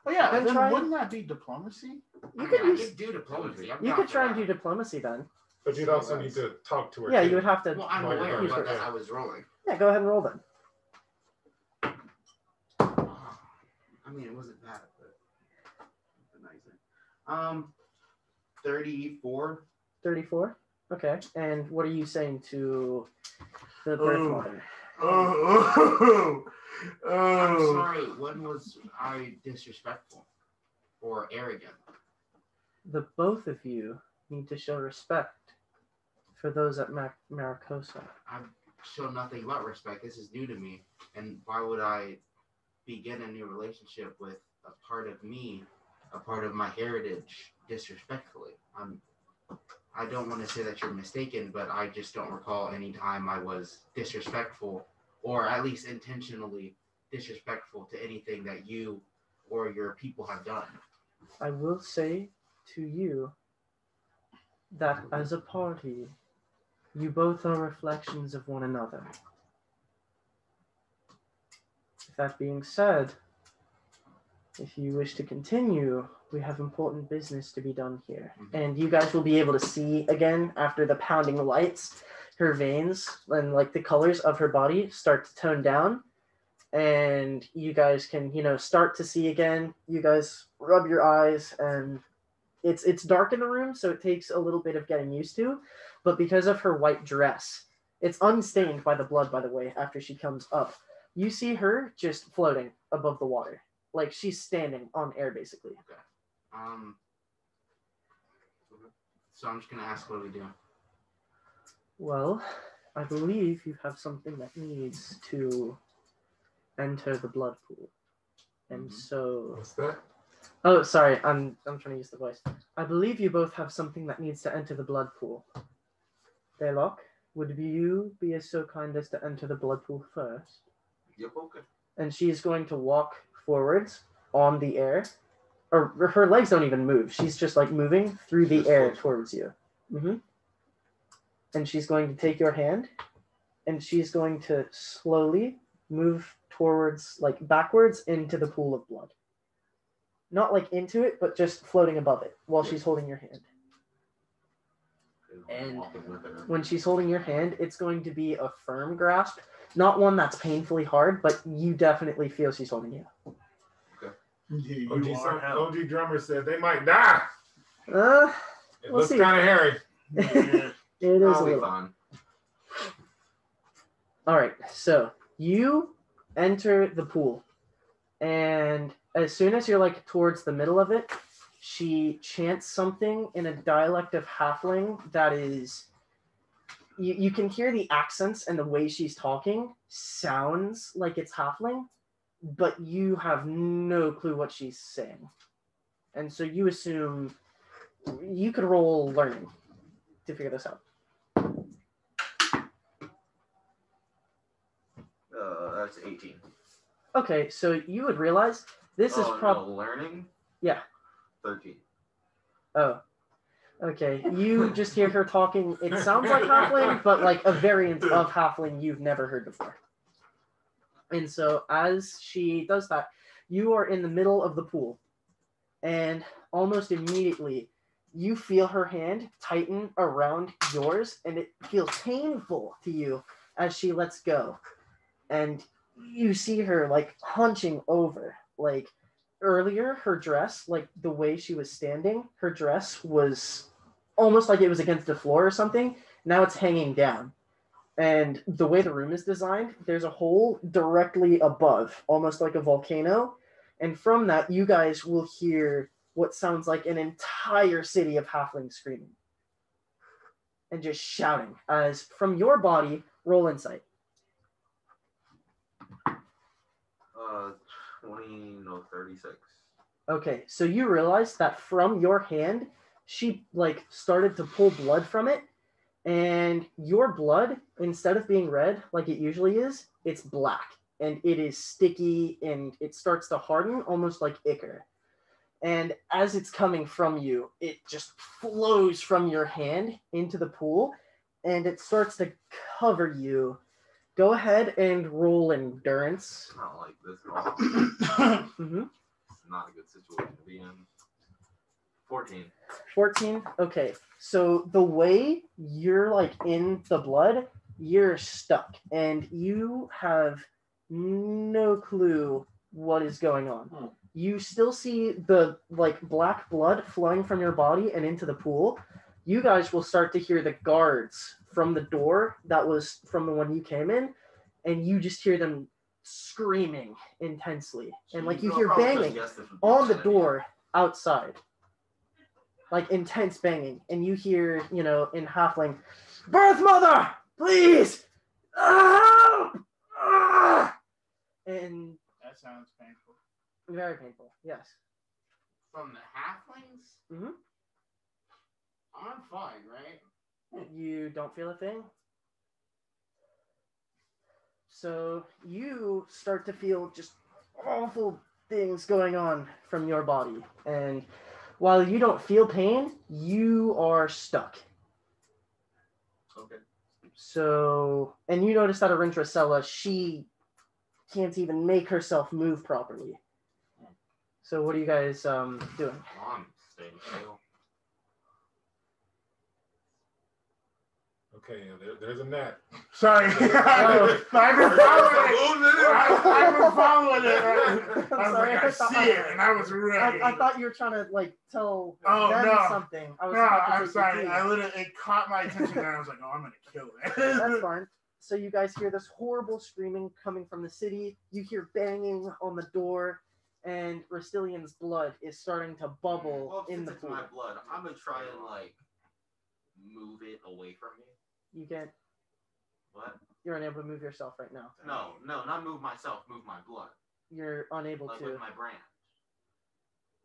Well, yeah, Then then try- wouldn't that be diplomacy? I You mean, could I use. could do diplomacy. I'm You could try and do diplomacy then. But you'd also need to talk to her. Yeah, too. you would have to. Well, I'm Well, aware, but that. I was rolling. Yeah, go ahead and roll then. I mean, it wasn't bad, but but nice. Um, thirty-four. 34. Okay. And what are you saying to the birth Oh. (laughs) Oh, oh, I'm sorry. When was I disrespectful or arrogant? The both of you need to show respect for those at Mar- Maracosa. I've shown nothing but respect. This is new to me, and why would I begin a new relationship with a part of me, a part of my heritage, disrespectfully? I'm. I don't want to say that you're mistaken, but I just don't recall any time I was disrespectful, or at least intentionally disrespectful to anything that you or your people have done. I will say to you that as a party, you both are reflections of one another. That being said, if you wish to continue, we have important business to be done here. Mhm. And you guys will be able to see again after the pounding lights, her veins and like the colors of her body start to tone down. And you guys can, you know, start to see again. You guys rub your eyes and it's it's dark in the room, so it takes a little bit of getting used to. But because of her white dress, it's unstained by the blood, by the way, after she comes up. You see her just floating above the water. Like she's standing on air basically. Okay. Um. So I'm just gonna ask what do we do. Well, I believe you have something that needs to enter the blood pool. And Mhm. so What's that? Oh sorry, I'm I'm trying to use the voice. I believe you both have something that needs to enter the blood pool. Daylock, would you be as so kind as to enter the blood pool first? Yep, okay. and she's going to walk forwards on the air or her legs don't even move she's just like moving through the air towards you Mm-hmm. and she's going to take your hand and she's going to slowly move towards like backwards into the pool of blood not like into it but just floating above it while she's holding your hand And Walking with her. when she's holding your hand, it's going to be a firm grasp, not one that's painfully hard, but you definitely feel she's holding you. You OG, are hell. OG drummer said they might die. Uh, It We'll looks kind of hairy. (laughs) It is a I'll be little. fine. All right, so you enter the pool, and as soon as you're like towards the middle of it, she chants something in a dialect of halfling that is. You, you can hear the accents and the way she's talking sounds like it's halfling, but you have no clue what she's saying. And so you assume you could roll learning to figure this out. Uh, that's 18. Okay, so you would realize this is oh, probably. no, learning? Yeah. 13. Oh. Okay. You just hear her talking. It sounds like halfling, but like a variant of halfling you've never heard before. And so as she does that, you are in the middle of the pool. And almost immediately you feel her hand tighten around yours and it feels painful to you as she lets go. And you see her like hunching over like earlier her dress like the way she was standing her dress was almost like it was against the floor or something. Now it's hanging down. And the way the room is designed there's a hole directly above almost like a volcano. And from that you guys will hear what sounds like an entire city of halflings screaming and just shouting as from your body roll insight. Uh, 20, no, 36. Okay, so you realize that from your hand, she like started to pull blood from it, and your blood, instead of being red like it usually is, it's black and it is sticky and it starts to harden almost like ichor. And as it's coming from you, it just flows from your hand into the pool and it starts to cover you. Go ahead and roll endurance. It's not like this at all. (coughs) hmm It's not a good situation to be in. 14. 14 okay so the way you're like in the blood you're stuck and you have no clue what is going on Hmm. you still see the like black blood flowing from your body and into the pool you guys will start to hear the guards from the door that was from the one you came in and you just hear them screaming intensely and like you hear probably banging guess this would be on the door outside. Like intense banging. And you hear, you know, in Halfling, Birth Mother, please! Ah! Ah!" And That sounds painful. very painful, yes. From the halflings? Mhm. I'm fine, right? You don't feel a thing? So you start to feel just awful things going on from your body. And while you don't feel pain, you are stuck. Okay. So, and you notice that Arindrasella, she can't even make herself move properly. So what are you guys um doing? Mom, still. Okay, there, there's a net. Sorry. (laughs) I've been following it. (laughs) I- I've been following it. I I'm was sorry, like, I I thought- see it, and I was ready. I, I thought you were trying to like tell Oh, them no. something. I was no, about I'm sorry. I keys. literally it caught my attention, and I was like, "Oh, I'm gonna kill it. That's it." (laughs) fine. So you guys hear this horrible screaming coming from the city. You hear banging on the door, and Rastilian's blood is starting to bubble Well, in since the it's pool. my blood, I'm gonna try and like move it away from me. You get What? you're unable to move yourself right now. No, no, not move myself. Move my blood, You're unable like to. with my brand.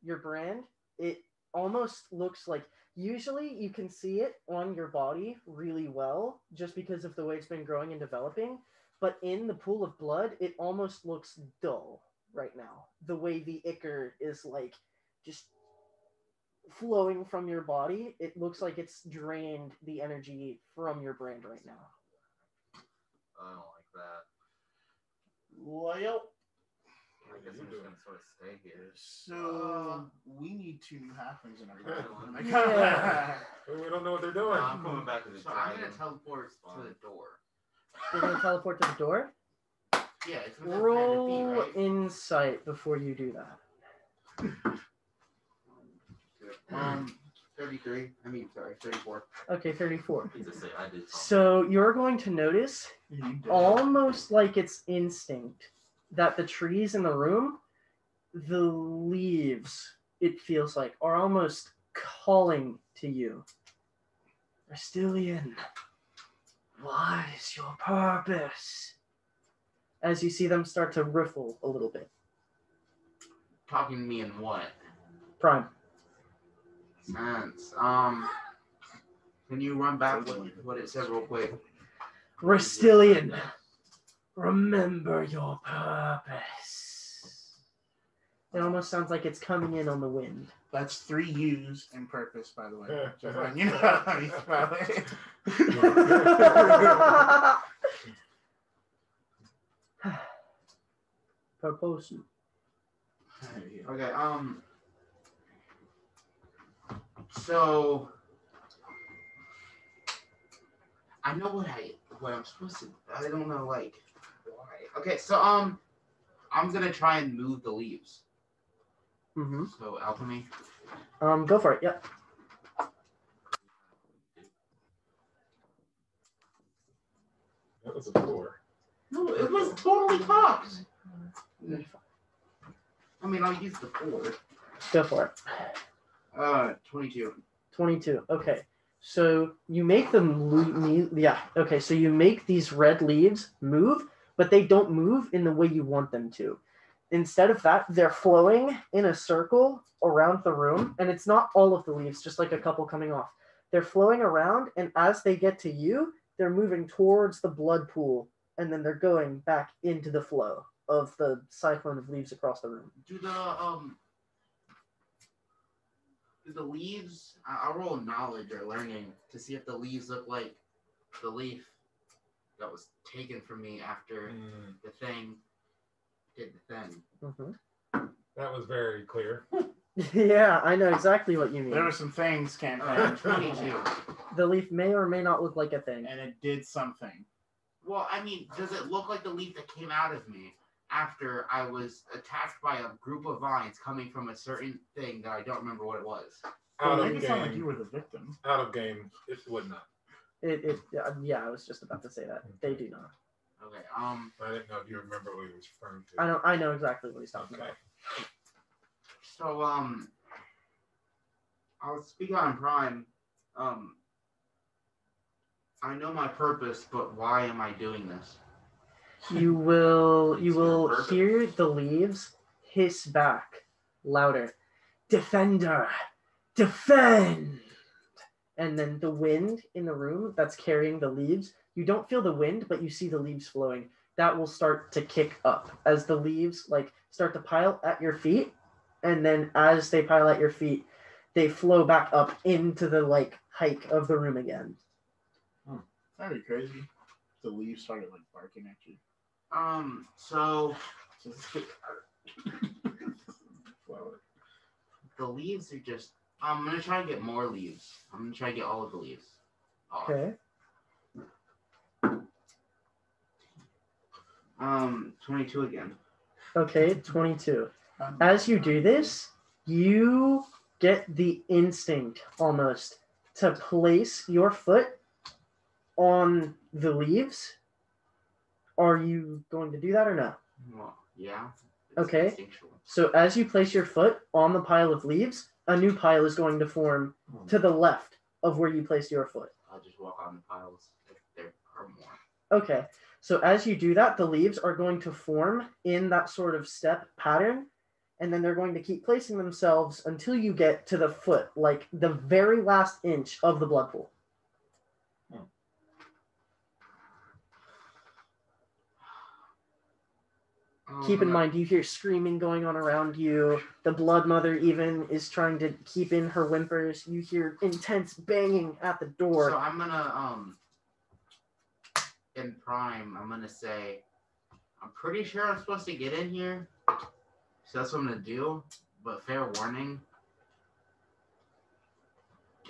your brand, it almost looks like usually you can see it on your body really well just because of the way it's been growing and developing. But in the pool of blood, it almost looks dull right now. The way the ichor is like just flowing from your body, it looks like it's drained the energy from your brand right now. I don't like that. well, I guess I'm just gonna sort of stay here. so uh, we need two new halflings in our group. (laughs) Yeah. We don't know what they're No, doing. I'm coming back to the (laughs) So I'm gonna teleport to the door. You're gonna teleport to the door. Yeah, it's within 300 Roll feet, right? insight before you do that. (laughs) Um, 33. I mean, sorry, 34. Okay, 34. Need to say I did something. So you're going to notice, almost like it's instinct, that the trees in the room, the leaves, it feels like, are almost calling to you. Rastilian, what is your purpose? As you see them start to riffle a little bit. Talking to me in what Prime. Sense? Um, can you run back what, what it said real quick? Rastilian, remember your purpose. It almost sounds like it's coming in on the wind. That's three U's in purpose, by the way. Just letting you know how you spell it. (laughs) Purpose. Okay, um. So. I know what I what I'm supposed to. I don't know like why. Okay, so um, I'm gonna try and move the leaves. Mm-hmm. So alchemy. Um, go for it. Yep. That was a four. No, it was totally cocked. I mean, I'll use the four. Go for it. Uh, twenty-two. 22. Okay. So you make them, le- yeah. Okay. So you make these red leaves move, but they don't move in the way you want them to. Instead of that, they're flowing in a circle around the room, and it's not all of the leaves, just like a couple coming off. They're flowing around, and as they get to you, they're moving towards the blood pool, and then they're going back into the flow of the cyclone of leaves across the room. Do the um. Do the leaves? I- I'll roll knowledge or learning to see if the leaves look like the leaf that was taken from me after Mm, the thing did the thing. Mhm. that was very clear. (laughs) yeah, I know exactly what you mean. There were some things campaign, Uh, Twenty-two. (laughs) the leaf may or may not look like a thing. and it did something. Well, I mean, does it look like the leaf that came out of me after I was attacked by a group of vines coming from a certain thing that I don't remember what it was? Out Make of it sound like you game. were the victim. Out of game. It would not. It, it yeah, yeah, I was just about to say that. They do not. Okay. Um. I didn't know if you remember what he was referring to. I know I know exactly what he's talking Okay. about. So um. I'll speak on Prime. Um. I know my purpose, but why am I doing this? You will you will hear the leaves hiss back louder. Defender, defend. And then the wind in the room that's carrying the leaves, you don't feel the wind, but you see the leaves flowing. That will start to kick up as the leaves like start to pile at your feet, and then as they pile at your feet, they flow back up into the like height of the room again. Hmm. That'd be crazy. The leaves started like barking at you. Um. So the leaves are just. I'm gonna try to get more leaves. I'm gonna try to get all of the leaves. Okay. Um, 22 again. Okay, 22. Um, As you do this, you get the instinct almost to place your foot on the leaves. Are you going to do that or no? Well, yeah. Okay. So as you place your foot on the pile of leaves, a new pile is going to form hmm. to the left of where you placed your foot. I'll just walk on the piles if there are more. Okay. So as you do that, the leaves are going to form in that sort of step pattern, and then they're going to keep placing themselves until you get to the foot, like the very last inch of the blood pool. Keep in mind, you hear screaming going on around you. The blood mother even is trying to keep in her whimpers. You hear intense banging at the door. So I'm gonna um in prime, I'm gonna say I'm pretty sure I'm supposed to get in here. So that's what I'm gonna do. But fair warning.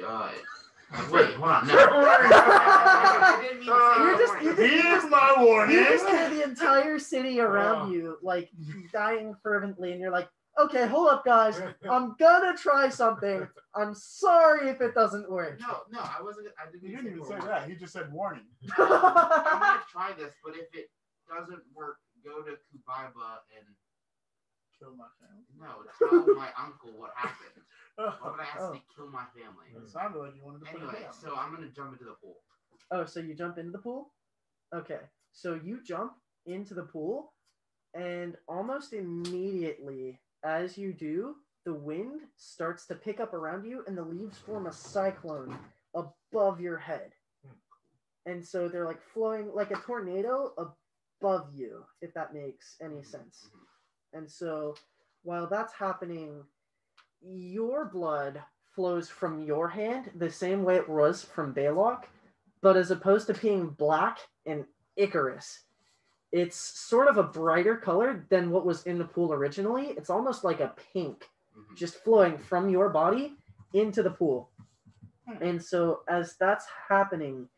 Uh, wait, hold on. No. I didn't mean to say You're just- warning. you're just- Here's my warning. You just hear the entire city around Oh. you, like dying fervently, and you're like, okay, hold up, guys. I'm gonna try something. I'm sorry if it doesn't work. No, no, I wasn't. I didn't, He didn't even say warning. that. He just said warning. (laughs) I'm gonna try this, but if it doesn't work, go to Kubaiba and Kill my family. no, tell my uncle what happened. Oh, Why would I Oh. accidentally kill my family? It sounded like you wanted to put it Anyway, down. so I'm gonna jump into the pool. oh, so you jump into the pool? Okay. So you jump into the pool, and almost immediately, as you do, the wind starts to pick up around you, and the leaves form a cyclone above your head. Hmm. And so they're like flowing like a tornado above you, if that makes any mm-hmm. sense. Mm-hmm. And so while that's happening, your blood flows from your hand the same way it was from Belac, but as opposed to being black and Icarus, it's sort of a brighter color than what was in the pool originally. It's almost like a pink, Mhm. just flowing from your body into the pool. And so as that's happening,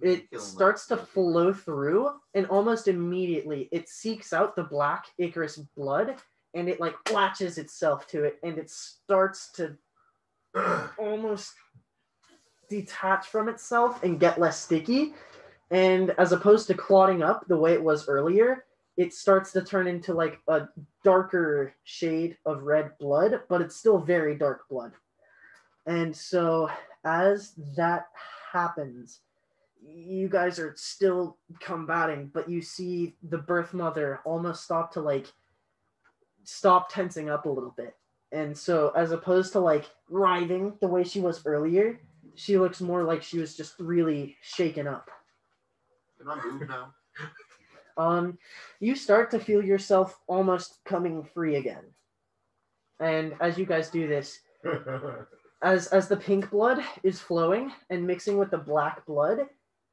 it starts to flow through and almost immediately it seeks out the black icarus blood and it like latches itself to it and it starts to (sighs) almost detach from itself and get less sticky. And as opposed to clotting up the way it was earlier it starts to turn into like a darker shade of red blood but it's still very dark blood. And so as that happens you guys are still combating, but you see the birth mother almost stop to like stop tensing up a little bit. And so as opposed to like writhing the way she was earlier, she looks more like she was just really shaken up. Can I move now? (laughs) Um you start to feel yourself almost coming free again. And as you guys do this, (laughs) as as the pink blood is flowing and mixing with the black blood,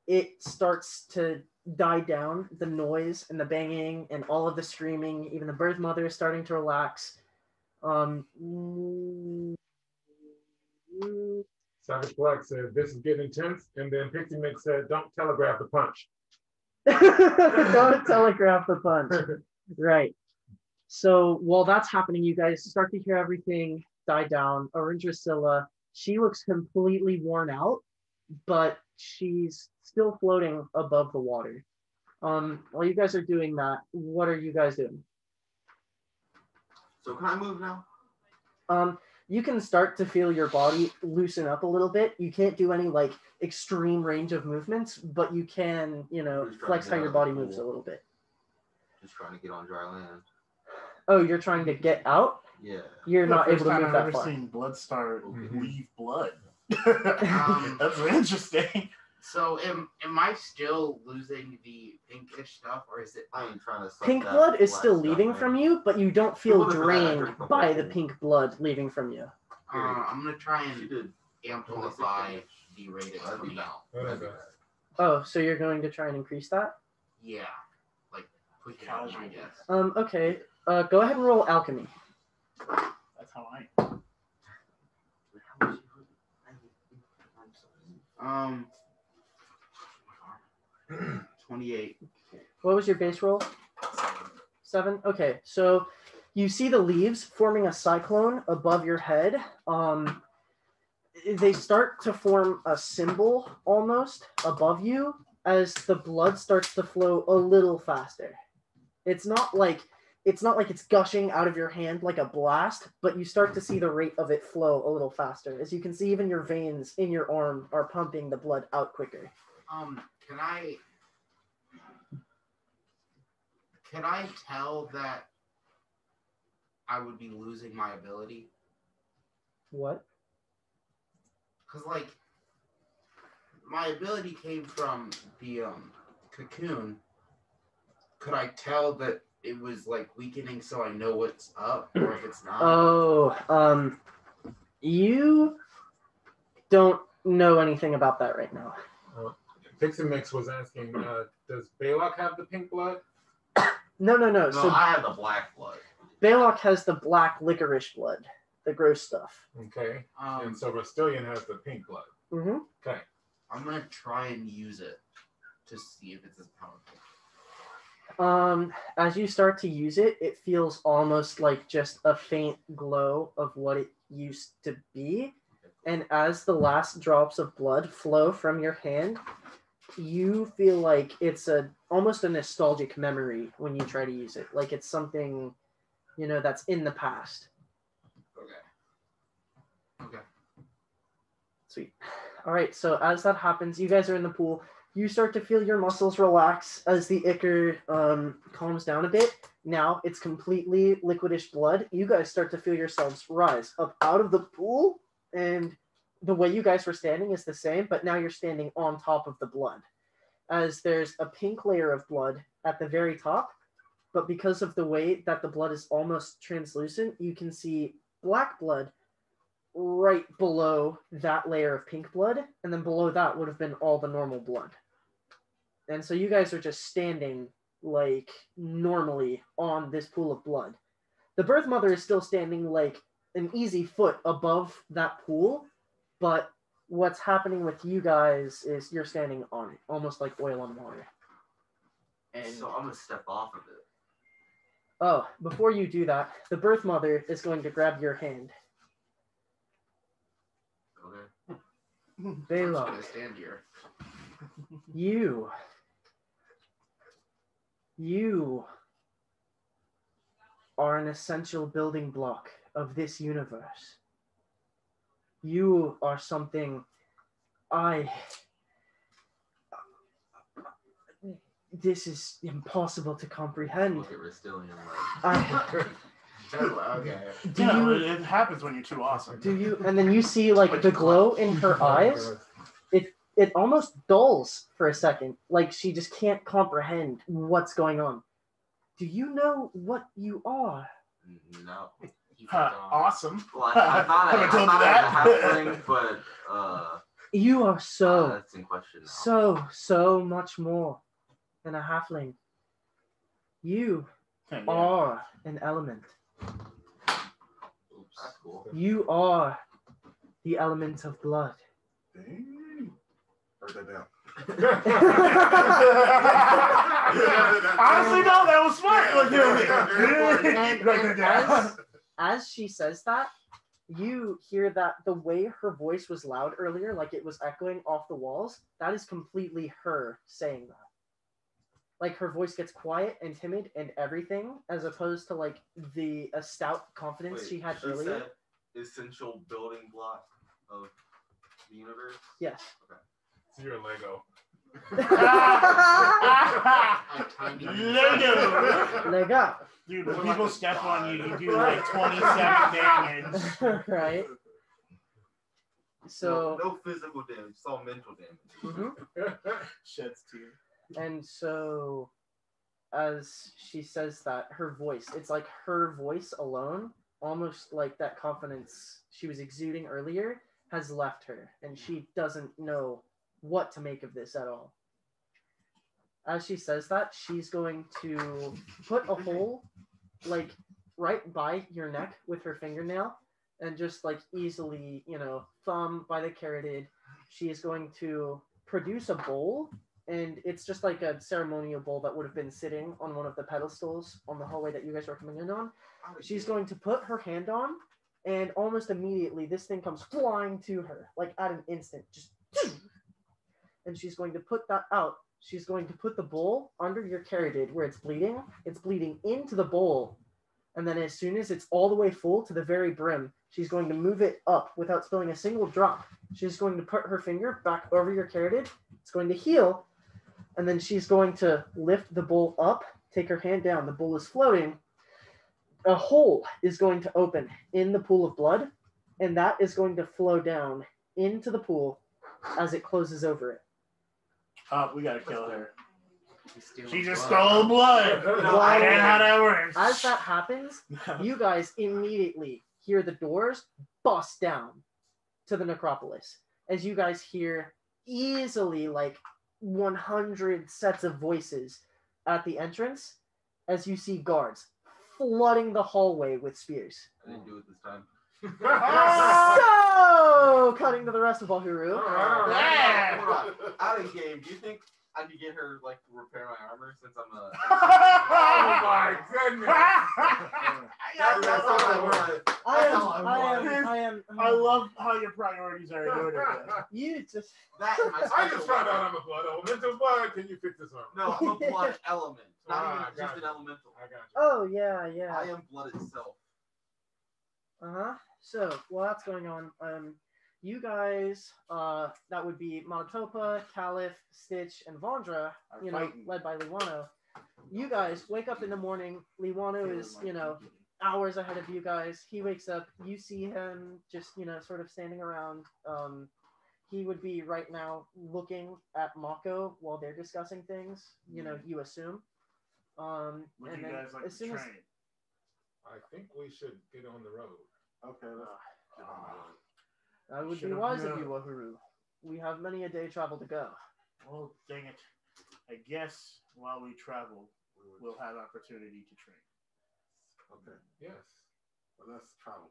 it starts to die down. The noise and the banging and all of the screaming, even the birth mother is starting to relax. Um, Savage Black said, This is getting intense. And then Pixie Mix said, Don't telegraph the punch. (laughs) don't telegraph the punch. Right. So while that's happening, you guys start to hear everything die down. Arindrasella, she looks completely worn out, but she's still floating above the water. Um, while you guys are doing that, what are you guys doing? So can I move now? Um, you can start to feel your body loosen up a little bit. You can't do any like extreme range of movements, but you can, you know, flex how your out of the body moves a little bit. Just trying to get on dry land. Oh, you're trying to get out? Yeah. You're not able to time move I've that ever far. seen blood start leave blood. Um, That's interesting. So am am I still losing the pinkish stuff, or is it? I am trying to. suck Pink blood is still leaving man. from you, but you don't feel Well, look at that, I drained the by the pink blood leaving from you. Uh, I'm gonna try and amplify the rate of be coming out. that'd be Okay. bad. Oh, so you're going to try and increase that? Yeah, like push it out, I guess. Um, okay. Uh, go ahead and roll alchemy. That's how I. Um, 28. What was your base roll? Seven. Okay, so you see the leaves forming a cyclone above your head. Um, they start to form a symbol almost above you as the blood starts to flow a little faster. It's not like it's not like it's gushing out of your hand like a blast, but you start to see the rate of it flow a little faster. As you can see, even your veins in your arm are pumping the blood out quicker. Um, can I can I tell that I would be losing my ability? What? Cause like my ability came from the um cocoon. Could I tell that it was like weakening so I know what's up or if it's not? Oh, um, you don't know anything about that right now. Pixie Mix was asking, uh, does Belac have the pink blood? (coughs) No, no, no. No, so I have the black blood. Belac has the black licorice blood, the gross stuff. Okay. um, and so Rastilian has the pink blood. hmm Okay. I'm gonna try and use it to see if it's as powerful. Um, as you start to use it, it feels almost like just a faint glow of what it used to be. And as the last drops of blood flow from your hand, you feel like it's a almost a nostalgic memory when you try to use it. Like it's something, you know, that's in the past. Okay. Okay. Sweet. All right. So as that happens, you guys are in the pool. You start to feel your muscles relax as the ichor um, calms down a bit. Now it's completely liquidish blood. You guys start to feel yourselves rise up out of the pool, and the way you guys were standing is the same, but now you're standing on top of the blood. As there's a pink layer of blood at the very top, but because of the way that the blood is almost translucent, you can see black blood right below that layer of pink blood, and then below that would have been all the normal blood. And so you guys are just standing like normally on this pool of blood. The birth mother is still standing like an easy foot above that pool, but what's happening with you guys is you're standing on it, almost like oil on water. And so I'm gonna step off of it. Oh, before you do that, the birth mother is going to grab your hand. Okay. Just gonna stand here. you. You are an essential building block of this universe. You are something I. This is impossible to comprehend. Look at Rastilian like I, (laughs) okay. do you you it, it happens when you're too awesome. do you and then you see like the glow in her (laughs) eyes it almost dulls for a second like she just can't comprehend what's going on do you know what you are no. Huh, awesome. Well, I, I thought (laughs) I, I Haven't told thought you I that. was a halfling, (laughs) but uh, you are so uh, that's in question now. so so much more than a halfling you Yeah. are an element Oops, that's cool. you are the element of blood Dang. Write that down. (laughs) Honestly, no, that was smart. Like, you And- Write that and down. as, as she says that, you hear that the way her voice was loud earlier, like it was echoing off the walls, that is completely her saying that. Like her voice gets quiet and timid and everything, as opposed to like the a stout confidence Wait, she had she earlier. said essential building block of the universe. Yes. So you're a Lego. A Lego. Dude, when people step on you, you do like 27 (laughs) damage. right. So no, no physical damage, it's all mental damage. mhm. (laughs) Sheds tears. And so, as she says that, her voice, it's like her voice alone, almost like that confidence she was exuding earlier, has left her. And she doesn't know what to make of this at all. As she says that, she's going to put a hole, like, right by your neck with her fingernail and just, like, easily, you know, thumb by the carotid, she is going to produce a bowl, and it's just like a ceremonial bowl that would have been sitting on one of the pedestals on the hallway that you guys are coming in on. She's going to put her hand on, and almost immediately this thing comes flying to her, like at an instant, just. (clears throat) And she's going to put that out. She's going to put the bowl under your carotid where it's bleeding. It's bleeding into the bowl, and then as soon as it's all the way full to the very brim, she's going to move it up without spilling a single drop. She's going to put her finger back over your carotid. It's going to heal, and then she's going to lift the bowl up. Take her hand down. The bowl is floating a hole is going to open in the pool of blood, and that is going to flow down into the pool as it closes over it. Oh, we gotta kill her. She just blood. stole blood. Well, I know how that works. As that happens, (laughs) you guys immediately hear the doors bust down to the necropolis. As you guys hear easily like 100 sets of voices at the entrance, as you see guards flooding the hallway with spears. I didn't do it this time. (laughs) (laughs) So, cutting to the rest of Bahuru. Yeah. Hold. Out of game, do you think I could get her like to repair my armor since I'm a? (laughs) Oh my goodness. That's- that's I. I am, I I am. I am, I love how your priorities are in order. you just. That and I just found out weapon. I'm a blood elemental. Blood, can you fix this armor? No, I'm a blood element, not Ah, even just gotcha. an elemental. I got you. Oh yeah, yeah. I am blood itself. Uh huh. So while that's going on, um, you guys, uh, that would be Mata'Topa, Kaliff, Stitch, and Vandra, you know, fighting. led by Liwano. You guys wake up in the morning. Liwano is, you know, hours ahead of you guys. He wakes up. You see him just, you know, sort of standing around. Um, he would be right now looking at Mako while they're discussing things. You know, you assume. Um, Would and you then guys like as to soon train? as I think we should get on the road. Okay, let's get on the road. that would be Should've wise of known. you, Wahuru. We have many a day travel to go. Well, dang it. I guess while we travel, we'll have opportunity to train. Okay. Yes. Well, let's travel.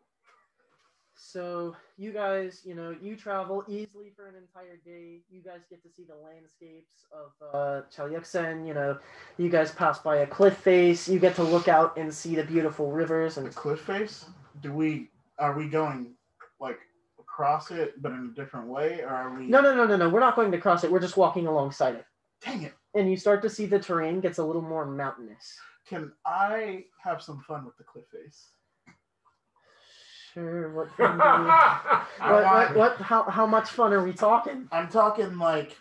So you guys, you know, you travel easily for an entire day. You guys get to see the landscapes of uh, Chaluk'Sen. You know, you guys pass by a cliff face. You get to look out and see the beautiful rivers The and cliff face? Do we are we going like across it but in a different way or are we no, no, no, no, no. We're not going to cross it. We're just walking alongside it. Dang it. And you start to see the terrain gets a little more mountainous. Can I have some fun with the cliff face? Sure. What? Can you, I what, what? What? How? How much fun are we talking? I'm talking like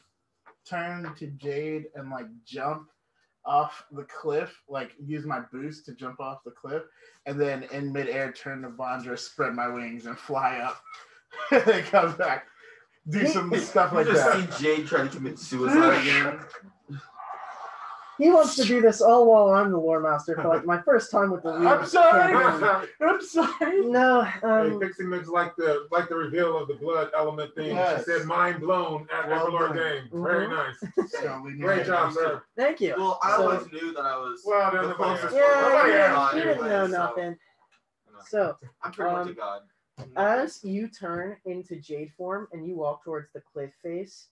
turn to Jade and like jump off the cliff, like use my boost to jump off the cliff, and then in midair turn to Vandra, spread my wings, and fly up. (laughs) and then come back. Do some stuff like just that. see Jade trying to commit suicide again. (laughs) He wants to do this all while I'm the lore master for like my first time with the. I'm sorry. campaign. I'm sorry. No, hey, um, Pixie looks like the like the reveal of the blood element thing. Yes. She said mind blown at Well Evalor done. game. Very Mhm. nice. (laughs) So Great job, sir. thank you. Well, I So- always knew that I was Well, then the nobody closest. asked. Yeah, Nobody you didn't, you didn't know anyway, so- nothing. So, I'm pretty much a Um, god. as you turn into jade form and you walk towards the cliff face,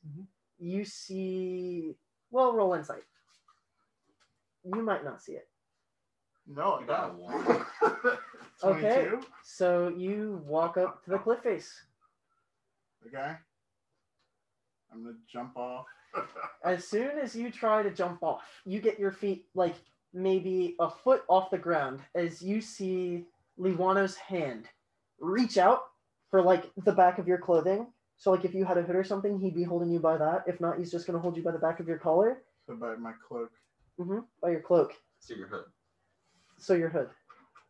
you see. Well, roll insight. You might not see it. No, I got don't. one. Okay. So you walk up to the cliff face. Okay. I'm gonna jump off. (laughs) As soon as you try to jump off, you get your feet like maybe a foot off the ground as you see Liwano's hand reach out for like the back of your clothing. So like if you had a hood or something, he'd be holding you by that. If not, he's just gonna hold you by the back of your collar, So by my cloak, hmm by your cloak. So your hood. So your hood.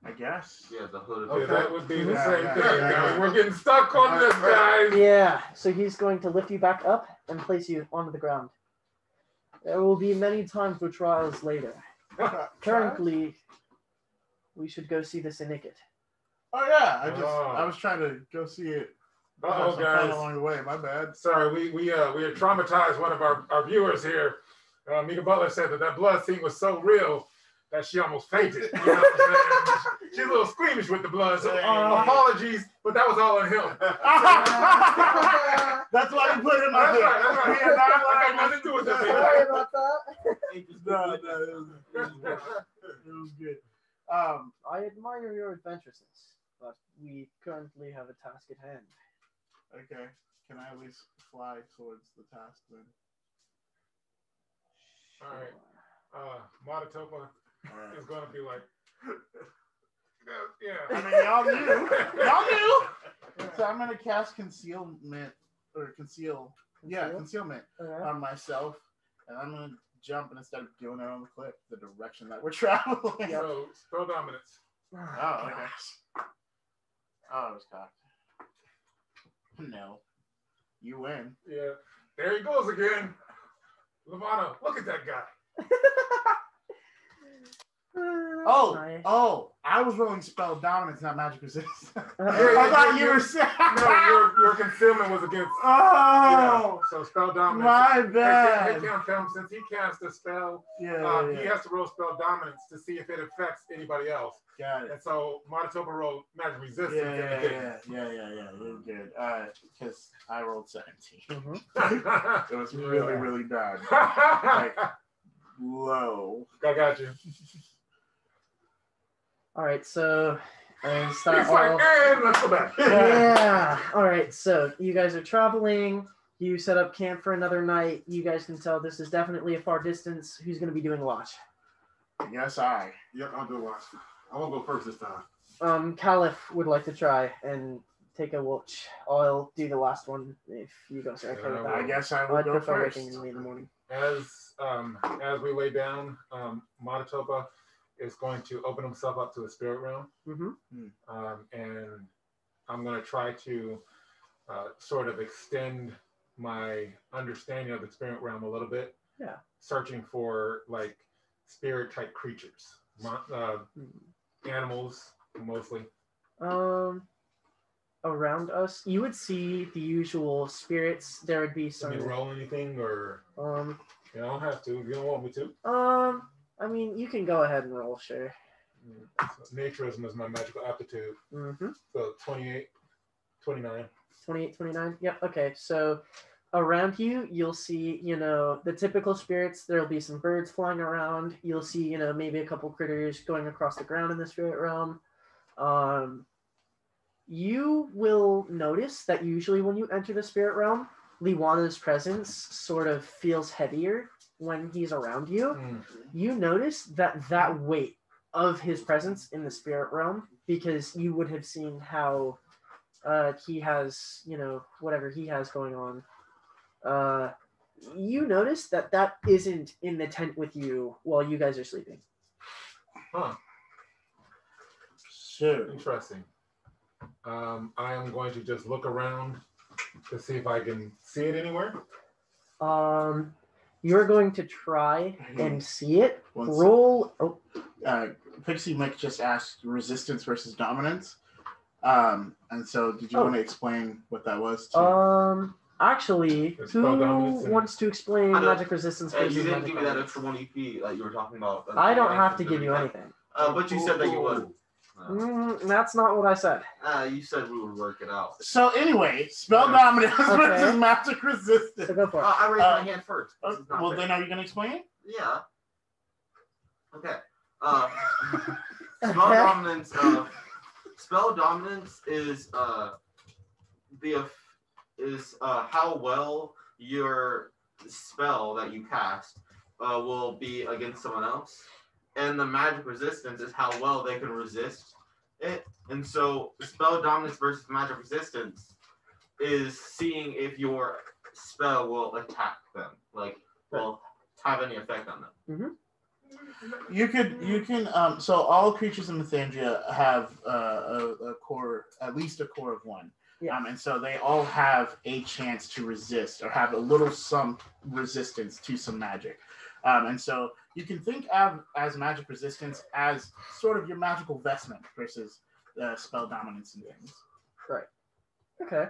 I guess. Yeah, the hood. of Okay, your that would be the Yeah, same yeah, thing. yeah, guys. yeah. We're getting stuck on this, guys. Yeah. So he's going to lift you back up and place you onto the ground. There will be many times for trials later. (laughs) Currently, we should go see the syndicate. Oh yeah, I just Oh. I was trying to go see it. Oh, some fun guys. along the way. My bad. Sorry, we we uh we had traumatized one of our, our viewers here. Uh, Mika Butler said that that blood scene was so real that she almost fainted. You know what I'm saying? (laughs) She's a little squeamish with the blood, so uh, apologies, but that was all on him. (laughs) That's why you put it in my that's right, that's right. We are not I got nothing to do with this. Sorry about that. No, no, it was, it was good. It was good. Um, I admire your adventurousness, but we currently have a task at hand. okay. Can I at least fly towards the task then? All right. Uh, Mata'Topa is going to be like, (laughs) yeah. I mean, (laughs) y'all knew. Y'all knew. So I'm gonna cast concealment or conceal. Yeah, concealment Okay. on myself, and I'm gonna jump and instead of doing it on the cliff, the direction that we're (laughs) traveling. So, spell dominance. Oh, okay. Oh, it was cocked. No. You win. Yeah. There he goes again. Lavana, look at that guy. (laughs) Oh, Nice. oh, I was rolling spell dominance, not magic resistance. (laughs) Uh, I thought you were saying. No, your, your concealment was against. (laughs) Oh, So spell dominance. my bad. Hey, Cam, Cam, since he cast a spell, Yeah, uh, yeah, he has to roll spell dominance to see if it affects anybody else. Got it. And so Mata'Topa rolled magic resistance. Yeah, yeah, yeah, yeah, yeah, yeah. You're good. Uh, because I rolled 17. mhm. (laughs) It was really, really bad. I Low. I got you. All right, so uh, He's (laughs) start like, all- and let's go back. yeah. All right, so you guys are traveling. You set up camp for another night. You guys can tell this is definitely a far distance. Who's going to be doing watch? Yes, I. Yep, I'll do watch. I won't go first this time. Um, Kaliff would like to try and take a watch. I'll do the last one if you guys are okay with I that. guess I will I'd go prefer first. waking early in the morning. As um, as we lay down, um, Mata'Topa is going to open himself up to the spirit realm. Mm-hmm. um, and I'm going to try to uh, sort of extend my understanding of the spirit realm a little bit. Yeah. Searching for like spirit type creatures, Mon- uh, animals mostly. Um, around us, you would see the usual spirits. There would be Can some. you roll anything, or Um, you don't have to if you don't want me to. um, I mean, you can go ahead and roll, sure. Naturism is my magical aptitude. Mm-hmm. So 28, 29. 28, 29. Yep. Okay. So around you, you'll see, you know, the typical spirits. There'll be some birds flying around. You'll see, you know, maybe a couple critters going across the ground in the spirit realm. Um, you will notice that usually when you enter the spirit realm, Liwana's presence sort of feels heavier when he's around you. Mm. You notice that that weight of his presence in the spirit realm, because you would have seen how uh, he has, you know, whatever he has going on. Uh, you notice that that isn't in the tent with you while you guys are sleeping. Huh. So, Interesting. Um, I am going to just look around to see if I can see it anywhere. Um, you're going to try and see it. One. Roll. Oh, uh, Pixie Mike just asked resistance versus dominance. Um, and so did you Oh. want to explain what that was? To um. Actually, It's who spell dominance and- wants to explain I don't- magic resistance Hey, versus you didn't magic give me that dominance? extra one EP that you were talking about. I don't have to give you anything. Uh, but you said that you would. Uh, Mm, that's not what I said. uh, you said we would work it out. So anyway, spell Yeah. dominance (laughs) Okay. versus magic So go for it. Uh, I raised Uh, my hand first. Uh, well, fair. then are you going to explain it? Yeah. Okay. Uh, (laughs) spell Okay. dominance. Uh, spell dominance is uh, the is uh, how well your spell that you cast uh, will be against someone else, and the magic resistance is how well they can resist it. And so, spell dominance versus magic resistance is seeing if your spell will attack them, like will have any effect on them. You could, you can. Um, so all creatures in Mythandria have uh, a, a core, at least a core of one. Yeah. Um, and so they all have a chance to resist or have a little some resistance to some magic. Um, and so you can think of as magic resistance as sort of your magical vestment versus uh, spell dominance and things. Right. Okay.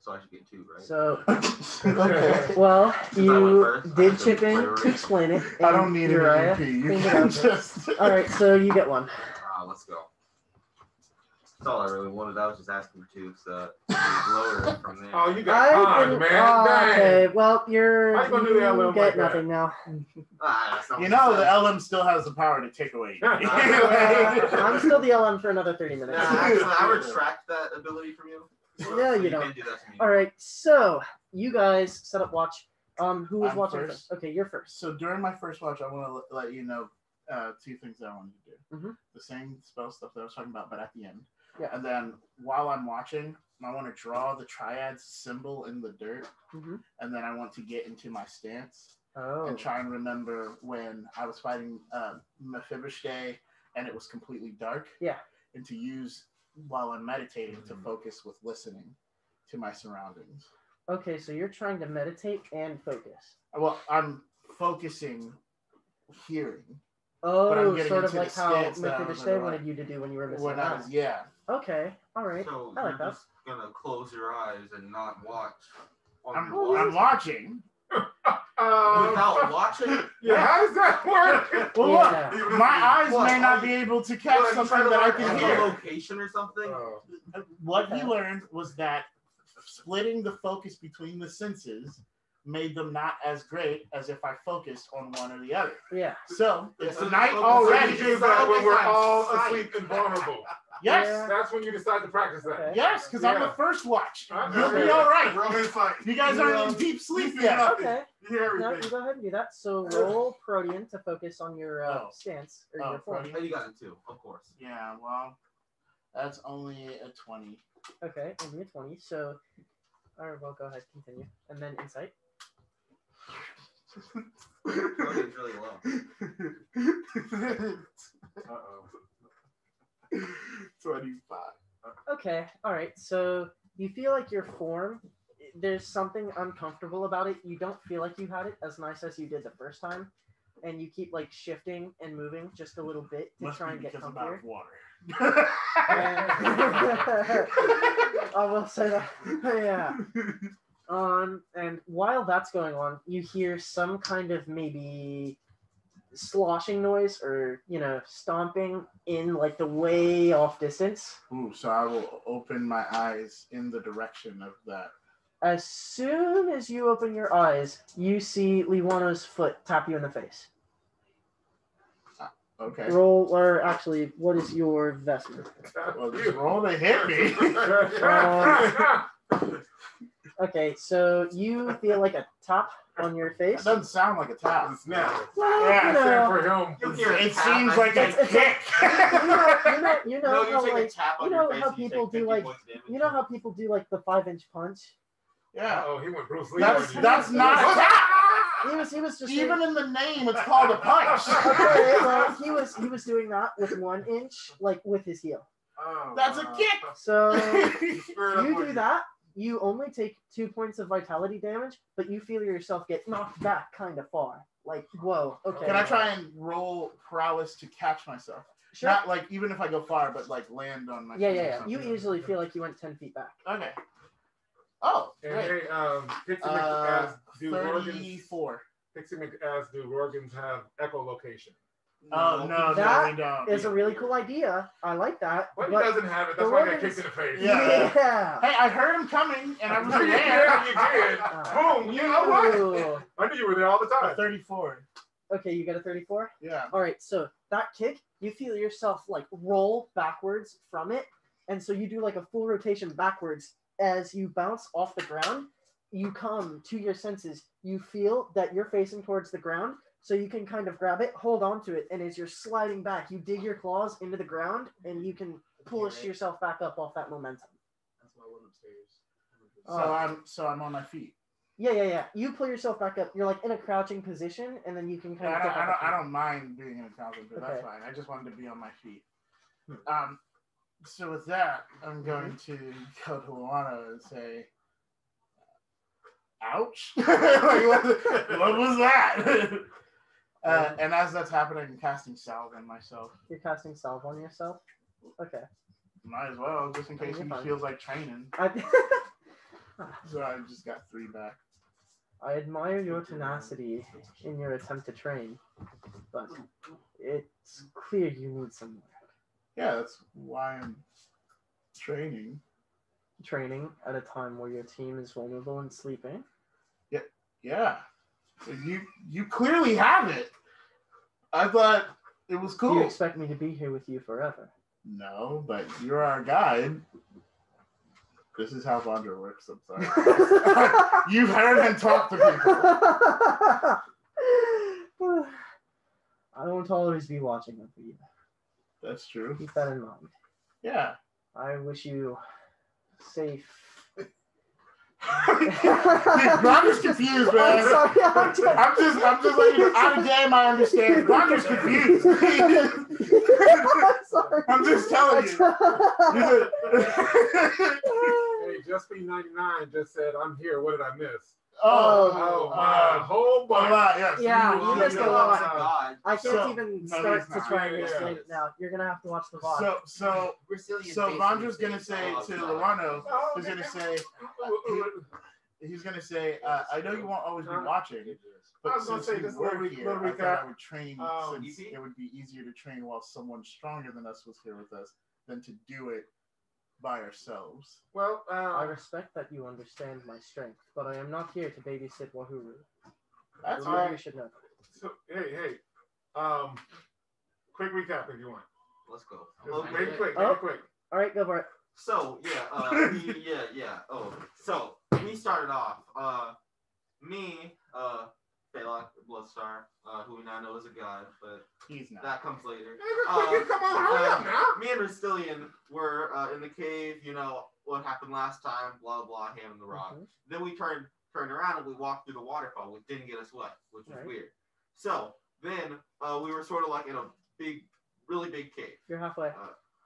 So I should get two, right? So, (laughs) okay. well, Since you did chip in play to explain it. I don't need Uriah an EP. You it can (laughs) just. All right, so you get one. Ah, let's go. That's all I really wanted. I was just asking for two, so lower it from there. Oh, you got I man. oh, okay, well you're How you gonna do that you get like that? nothing now. Ah, You know, it the. LM still has the power to take away. (laughs) (laughs) I'm still the LM for another 30 Nah, minutes. actually, I retract that ability from you. (laughs) So- Yeah, so you don't. can't do that to me. All right, so you guys set up watch. Um, who was I'm watching first. first? Okay, you're first. So during my first watch, I want to let you know uh, two things that I wanted to do. Mhm. The same spell stuff that I was talking about, but at the end. Yeah. And then while I'm watching, I want to draw the triad's symbol in the dirt, Mhm. and then I want to get into my stance Oh, and try and remember when I was fighting uh, Mephibosheth and it was completely dark. Yeah. And to use while I'm meditating to Mhm. focus with listening to my surroundings. okay. So you're trying to meditate and focus. Well, I'm focusing hearing. Oh, sort of like how stance that Mephibosheth wanted you to do when you were missing When I was yeah. Okay, all right. So I like you're that. just gonna close your eyes and not watch. while I'm, you're I'm watching. Um, (laughs) Without watching? (laughs) yeah, how does that work? (laughs) Well, Yeah. look, my eyes What? may not be able to catch What, you something trying to that I learn can a hear. location or something? Oh. What he learned was that splitting the focus between the senses made them not as great as if I focused on one or the other. Yeah. So it's So night focus- So you already. do that when we're all asleep and vulnerable. Yes, Yeah. That's when you decide to practice that. Okay. yes, because I'm the first watch. I- You'll be okay. all right. Roman's like, You guys aren't in deep sleep yet. Okay. You hear No, you go ahead and do that. So roll (laughs) Protean to focus on your uh, Oh. stance or Oh, your form. Protean. Oh, you got it too, of course. Yeah, well, that's only a 20. Okay, only a twenty. So, all right. Well, go ahead, continue, and then insight. Protean's really low. (laughs) Uh-oh. (laughs) 25. Okay, all right. So you feel like your form, there's something uncomfortable about it. You don't feel like you had it as nice as you did the first time, and you keep like shifting and moving just a little bit to Must try and get comfier. water. (laughs) I will say that. yeah. (laughs) Um, and while that's going on, you hear some kind of maybe sloshing noise or you know stomping in like the way off distance. Ooh, so I will open my eyes in the direction of that. As soon as you open your eyes, you see Liwano's foot tap you in the face. Uh, okay. Roll, or actually, what is your vestment? Well, just roll to hit me. (laughs) Uh, Okay, so you feel like a tap on your That face. doesn't sound like a tap. Snap. Well, Yeah, you know, for him. You It tap, seems like a It's- it's kick. you know, you know, you know (laughs) No, how take like tap you know how and you people do like you know how people do like the five inch punch. yeah. Oh, he went Bruce Lee. That's that's not a tap. He was he was just Even in the name, it's called a punch. (laughs) okay. Well, he was he was doing that with one inch, like with his heel. Oh, That's a kick. So (laughs) you do that. You only take two points of vitality damage, but you feel yourself get knocked back kind of far. Like whoa. Okay. Can I try and roll prowess to catch myself? Sure. Not like even if I go far, but like land on my. Yeah, feet yeah, yeah. You something. easily feel like you went ten feet back. Okay. Oh, And great. hey, um, Pixie Uh, McAs, do rorgns, Thirty-four. Pixie McAs, do rorgns have echolocation? Oh no, That no, we don't. It's a really cool idea. I like that. Well, he doesn't have it. That's why I got rorgns- kicked in the face. Yeah. yeah. Hey, I heard him coming, and I (laughs) was yeah, you did. (laughs) Uh-huh. Boom. You know what? I knew you were there all the time. Thirty-four. Okay, you got a 34? Yeah. All right, so that kick, you feel yourself like roll backwards from it. And so you do like a full rotation backwards as you bounce off the ground. You come to your senses. You feel that you're facing towards the ground. So you can kind of grab it, hold on to it. And as you're sliding back, you dig your claws into the ground and you can push yourself back up off that momentum. That's why I went upstairs. So I'm so I'm on my feet. Yeah, yeah, yeah. You pull yourself back up. You're like in a crouching position, and then you can kind Yeah, of. I don't, I don't. I don't mind being in a thousand, but that's fine. I just wanted to be on my feet. Hmm. Um, so with that, I'm going to go to Luana and say, "Ouch! (laughs) (laughs) like, what, what was that?" (laughs) uh, and as that's happening, I'm casting salve on myself. You're casting salve on yourself. Okay. Might as well, just in case he fine. feels like training. (laughs) I, So I just got three back. I admire your tenacity in your attempt to train, but it's clear you need some more. Yeah, that's why I'm Training. Training at a time where your team is vulnerable and sleeping. Yeah. So you you clearly have it. I thought it was Do cool. you expect me to be here with you forever? no, but you're our guide. This is how Vandra works. I'm sorry. (laughs) You've heard him talk to people. I won't always be watching over you. That's true. Keep that in mind. Yeah. I wish you safe. Vandra's confused, man. I'm sorry. I'm just, I'm just, I'm just like, out of game, I understand. Vandra's confused. I'm (laughs) sorry. I'm just telling you. (laughs) Hey, just be 99 just said, I'm here. What did I miss? Oh, Oh, uh, my whole bunch. lot, yes. Yeah, You- you you- missed a lot. God. I can't So- even start he's to try and Yeah, explain it now. You're gonna have to watch the VOD. So, so, Brazilian so basically Vandra's gonna say "Oh, to God." Lorano, Oh, he's gonna say, I he's gonna say, uh, I know you won't always be watching, but was since say, you just a were re- here, I thought. I would train Um, since it would be easier to train while someone stronger than us was here with us than to do it by ourselves. Well, I uh, respect that you understand my strength, but I am not here to babysit Wahuru. That's Wahuru, right. You should know. so, hey, hey. Um, quick recap if you want. Let's go. Just Okay. Make it quick. Oh. Quick. All right, go for it. So yeah, uh, (laughs) we, yeah, yeah. Oh, so we started off. Uh, me, uh, Belac Bloodstar, uh, who we now know is a god, but He's not. that comes later. Nigga, Uh, come on, hurry up uh, now. Me and Rastilian were uh, in the cave. You know what happened last time. Blah blah. Ham and the rock. Mhm. Then we turned turned around and we walked through the waterfall, which didn't get us wet, which was Right. weird. So then uh, we were sort of like in a big, really big cave. You're halfway.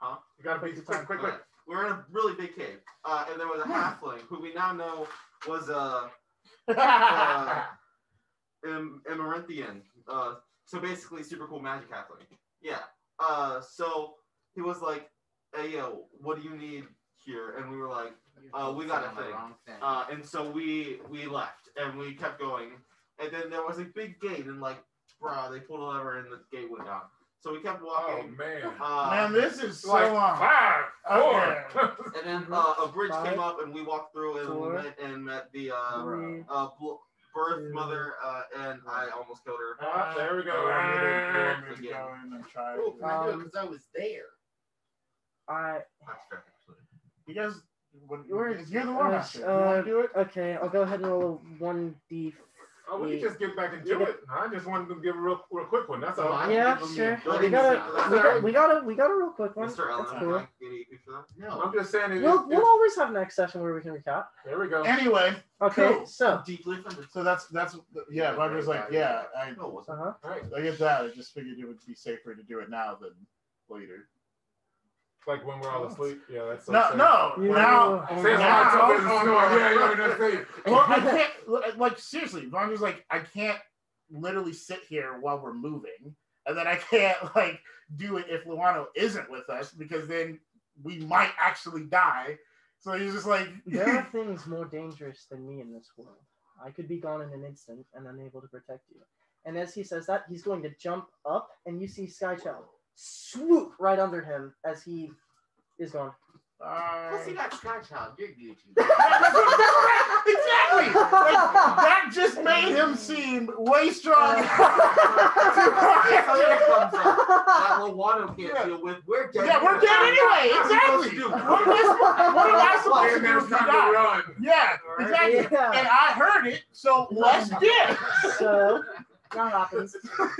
Huh? You gotta be Quick quick, time. quick, quick. Okay. We're in a really big cave, uh, and there was a halfling who we now know was a uh, (laughs) Am- Amaranthian. Uh, so basically, super cool magic halfling. Yeah. Uh, so he was like, "Hey, yo, what do you need here?" And we were like, Uh, we got a thing. uh, and so we we left, and we kept going, and then there was a big gate, and like, bruh, they pulled a lever, and the gate went down. So we kept walking Oh walking. man. uh, Man, this is so like long. five, four. And then uh, a bridge Five, came up, and we walked through, and four, we went and met the uh, Three. uh, bl- birth two, mother, uh, and I almost killed her. Ah, there we go. You want me to- you Ah. want me to go in and try Oh, it? can I do it Um, because I was there. I That's fair, actually. You guys, when, You're- you're the uh, war master. You uh, want to do it? okay. I'll go ahead and roll a one d. Oh, we can just get back into You get- it. I just wanted to give a real, real quick one. That's all. Well, I- Yeah, give 'em sure. We got a we got, right. we got a we got a real quick one. Mr. Allen, That's can cool. I get a for that? No. I'm just saying it. We'll, it- we'll always have next session where we can recap. there we go. Anyway, Okay, Cool. so Deeply offended. so that's that's yeah. Roger's like, yeah, I, No, it wasn't. uh huh. All right. I get that. I just figured it would be safer to do it now than later. Like when we're all asleep. Yeah, that's so No, safe. no. You- Now, Say it's now- not so business snore. Yeah, you're (laughs) gonna well, I can't. Like seriously, Roger's like, I can't literally sit here while we're moving, and then I can't like do it if Luano isn't with us because then we might actually die. So he's just like, (laughs) There are things more dangerous than me in this world. I could be gone in an instant and unable to protect you. And as he says that, he's going to jump up, and you see Skychild swoop right under him as he is gone. Plus, you "Bye." got Sky Child. You're Gucci. (laughs) exactly. Like, that just made him seem way stronger. (laughs) If something comes up that Lawano can't Yeah. deal with, we're dead. yeah, we're dead anyway. What are we supposed Exactly. to do? What am I, what am I supposed to do if we time to die? run. Yeah, exactly. Yeah. And I heard it, so let's dip. so that happens.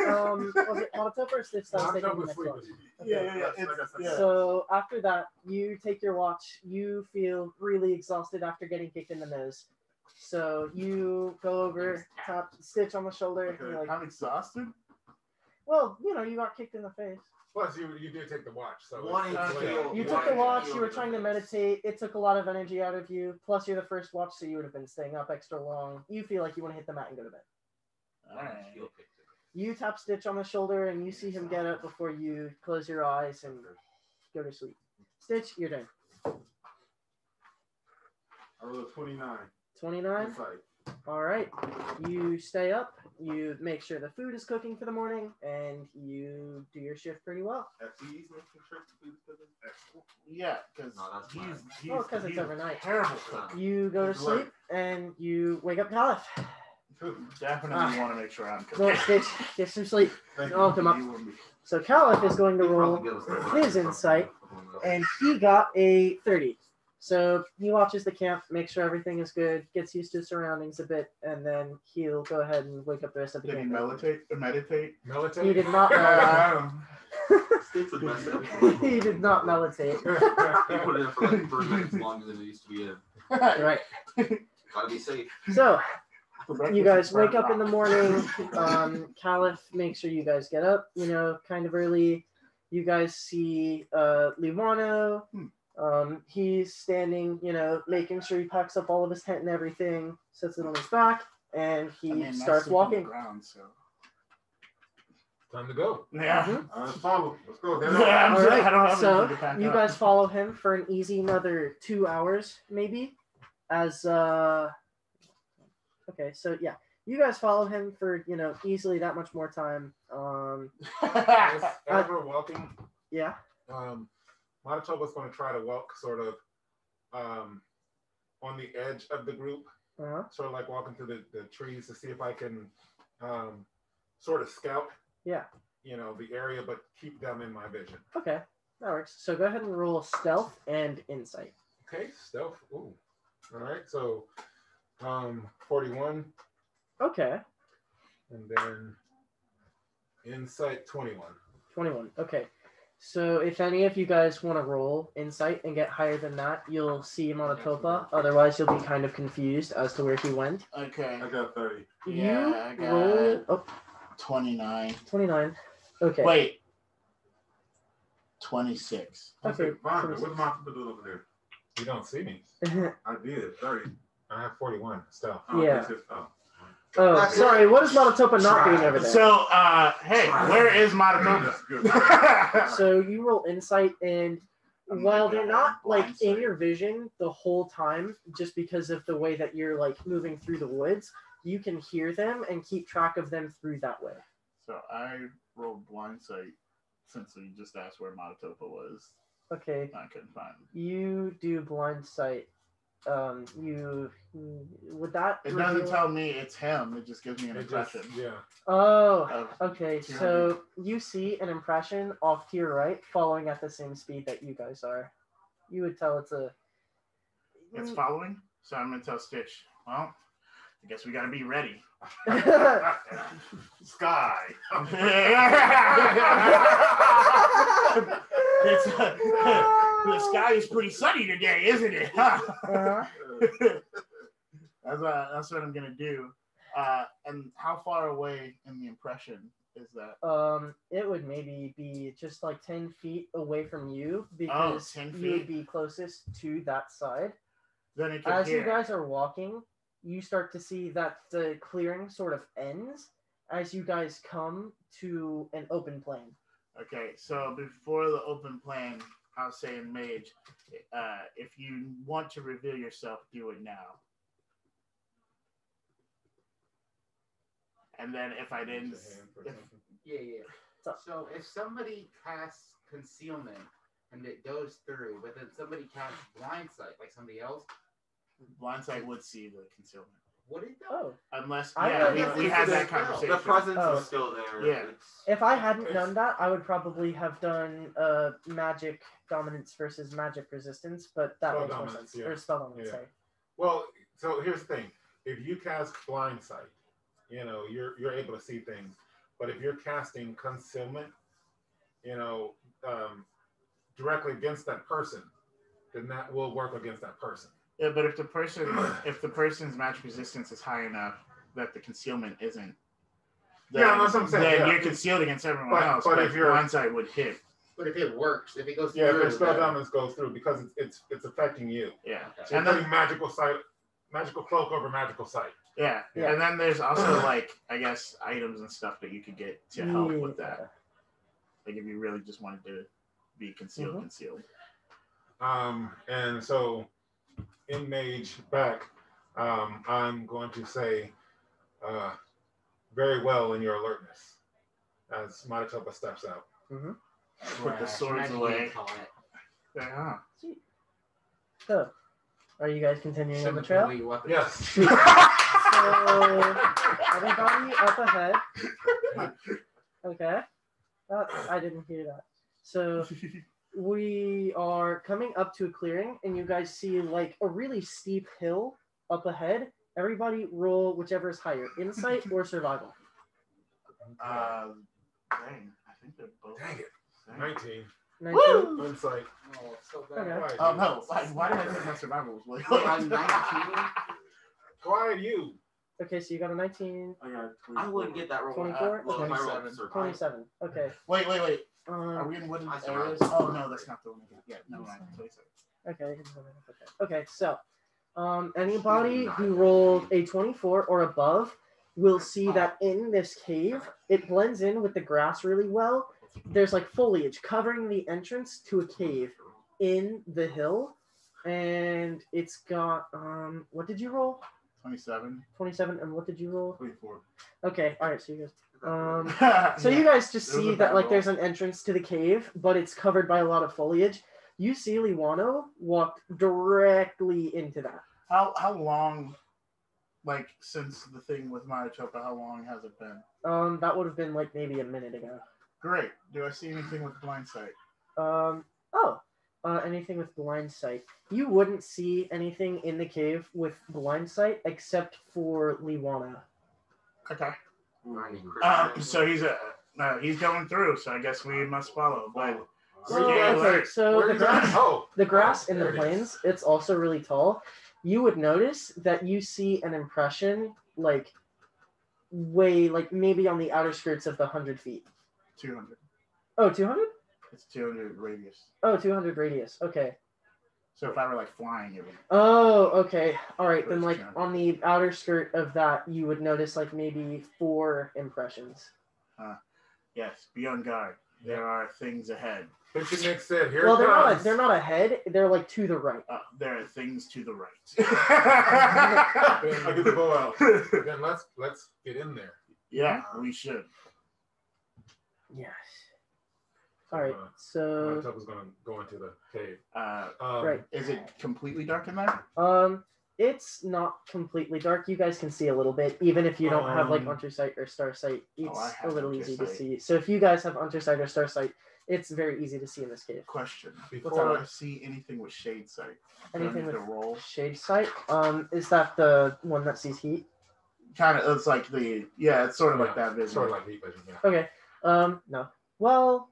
Um, was it Mata'Topa or Stitch that was I'm taking done the next sleeping. watch? Yeah, yeah, yeah. Like I said. yeah. So after that, you take your watch. You feel really exhausted after getting kicked in the nose. So you go over, tap Stitch on the shoulder. and you're like, I'm exhausted. well, you know, you got kicked in the face. Plus, you you did take the watch, so Wanting it's- to it's heal- late. You You took the watch. You were trying to meditate. It took a lot of energy out of you. Plus, you're the first watch, so you would have been staying up extra long. You feel like you want to hit the mat and go to bed. Alright. You tap Stitch on the shoulder, and you see him get up before you close your eyes and go to sleep. Stitch, you're done. I rolled a 29. 29? All right. You stay up. you make sure the food is cooking for the morning, and you do your shift pretty well. FTE's making sure the food's cooking. Yeah, because No, that's he's, fine. he's, Well, 'cause it's overnight. Terrible cook. You go to Good luck. sleep, and you wake up Kaliff. Definitely Ah. want to make sure I'm Go cooking. get, get some sleep. Thank Oh, come You will be- So Kaliff is going to roll probably give us the- his insight, and he got a 30. So he watches the camp, makes sure everything is good, gets used to his surroundings a bit, and then he'll go ahead and wake up the rest of the Did he camp. meditate? Meditate? Militate. (laughs) (laughs) He did not meditate. States would mess up. he did not meditate. He put it in for like three minutes longer than it used to be in. right. Gotta be safe. So For breakfast, you guys wake up in the morning. (laughs) Um, Kaliff makes sure you guys get up, you know, kind of early. You guys see uh, Liwano. Hmm. Um, he's standing, you know, making sure he packs up all of his tent and everything, sets it on his back, and he I mean, starts sleep on the walking. Ground, so. Time to go. Yeah. Mhm. Uh, let's follow. Let's go. Yeah, Then I'm All I don't have so anything to pack you up. guys follow him for an easy another two hours, maybe. As uh, okay, so yeah, you guys follow him for you know easily that much more time. Um, (laughs) we're walking, yeah, um, Mata'Topa's going to try to walk sort of um, on the edge of the group, uh-huh. sort of like walking through the, the trees to see if I can um, sort of scout, yeah. you know, the area, but keep them in my vision. Okay, that works. So go ahead and roll stealth and insight. Okay, stealth. Ooh. All right, so um, 41, Okay, and then insight 21. 21. Okay. So if any of you guys want to roll insight and get higher than that, you'll see Mata'Topa. Otherwise, you'll be kind of confused as to where he went. Okay. I got 30. Yeah, I you got- roll oh, 29. 29. Okay. Wait. 26. Okay. Vandra, what's my doing over there? You don't see me. (laughs) I did 30. I have 41 stealth. Oh, Yeah. is- oh. oh, sorry. What is Mata'Topa not doing over there? So, uh, hey, where is Mata'Topa? That's good. (laughs) So you roll insight, and my while they're not like blind in your vision the whole time, just because of the way that you're like moving through the woods, you can hear them and keep track of them through that way. so I rolled blind sight since you just asked where Mata'Topa was. Okay, I couldn't find you do blind sight. Um, you would that? It doesn't tell me it's him. It just gives me an It just, impression. yeah. Oh, okay. So you see an impression off to your right, following at the same speed that you guys are. You would tell it's a. It's following. So I'm gonna tell Stitch. Well, I guess we gotta be ready. (laughs) Sky. (laughs) (laughs) it's, the sky is pretty sunny today, isn't it? Uh-huh. that's what that's what I'm gonna do. Uh, and how far away in the impression is that? Um, it would maybe be just like ten feet away from you because 10 you would be closest to that side. Then it As hear. you guys are walking, you start to see that the clearing sort of ends as you guys come to an open plain. Okay, so before the open plan, I'll say in Mage, uh, if you want to reveal yourself, do it now. And then if I didn't, if, Yeah, yeah. So- So if somebody casts concealment and it goes through, but then somebody casts blindsight, like somebody else, blindsight would see the concealment, would it though? Oh, unless I yeah, we, we had that spell. conversation. The presence Oh. is still there. Yeah. It's, if I hadn't It's- done that, I would probably have done uh magic dominance versus magic resistance, but that Spell makes more sense. yeah. Or spell dominance, Yeah. sorry. Well, so here's the thing: if you cast blind sight, you know you're you're able to see things. But if you're casting concealment, you know, um, directly against that person, then that will work against that person. Yeah, but if the person (clears throat) if the person's magic resistance is high enough that the concealment isn't, then, Yeah, that's what I'm saying, Then yeah. you're concealed against everyone But- else. but But, if you're- blindside would hit. But if it works, if it goes Yeah, through, if spell then- dominance goes through because it's it's, it's affecting you. Yeah, So and then magical sight, magical cloak over magical sight. yeah. Yeah. and then there's also (clears throat) like I guess items and stuff that you could get to help with that. Like if you really just wanted to be concealed, Mhm. concealed. Um, and so in mage back, um, I'm going to say, uh, very well in your alertness as Mata'Topa steps out. Put the swords away. Yeah. So, are you guys continuing on the trail? delete weapons. Yes. (laughs) (laughs) So, everybody up ahead. (laughs) Okay. Uh, I didn't hear that. So, we are coming up to a clearing, and you guys see like a really steep hill up ahead. Everybody roll whichever is higher, insight or survival. Uh, dang. I think they're both. Dang it. Same. 19. 19. Insight. Oh, it's so Okay. Quiet, Oh no! Why, why did I think my survival was way Wait, I'm 19. (laughs) Quiet you. Okay, so you got a 19, I got I wouldn't get that roll. 24? Well, if I rolled 27. 27. Okay. Wait, wait, wait. Are Um, we in wooden areas? Oh no, that's not the one. Yeah, no. Twenty-seven. okay. Okay. Okay. So, um, anybody who rolled a 24 or above will see that in this cave, it blends in with the grass really well. There's like foliage covering the entrance to a cave in the hill, and it's got um. What did you roll? Twenty-seven. 27. And what did you roll? 24. Okay. All right. So you guys. Um. (laughs) So you guys just It was a see that like there's an entrance to the cave, but it's covered by a lot of foliage. You see Liwano walk directly into that. How how long, like since the thing with Mata'Topa, how long has it been? Um, that would have been like maybe a minute ago. Great. Do I see anything with blind sight? Um, oh, uh, anything with blind sight. You wouldn't see anything in the cave with blind sight except for Liwana. Okay. Mining Um, so he's uh, uh, he's going through. So I guess we must follow. But So, Where you okay, so the grass, Oh, the grass Oh, in the there it is. plains, it's also really tall. You would notice that you see an impression like way, like maybe on the outer skirts of the 100 feet. two hundred. Oh, 200? It's two hundred radius. Oh, 200 radius. Okay. So if I were like flying, it would. Oh, okay. All right. Then, like, John? on the outer skirt of that, you would notice, like, maybe four impressions. Yes. Be on guard. There are things ahead. Picture Nick said, here well, it they're not, comes. they're not ahead. They're, like, to the right. Uh, there are things to the right. (laughs) I get the bow out. (laughs) Then let's let's get in there. yeah, we should. Yes. All right. Uh, So, Mata'Topa's gonna go into the cave. Uh, Um, Right. is it completely dark in there? um, it's not completely dark. You guys can see a little bit, even if you don't have, like, Um, Hunter Sight or Star Sight. oh, It's I a have little Hunter easy to see. So, if you guys have Hunter Sight or Star Sight, it's very easy to see in this cave. Question. Before- Before I see anything with shade sight, Anything need to with roll? Shade Sight, um, is that the one that sees heat? Kind of. It's like the yeah. It's sort of like that vision. Sort of like heat vision, yeah. Okay. Um, no. Well,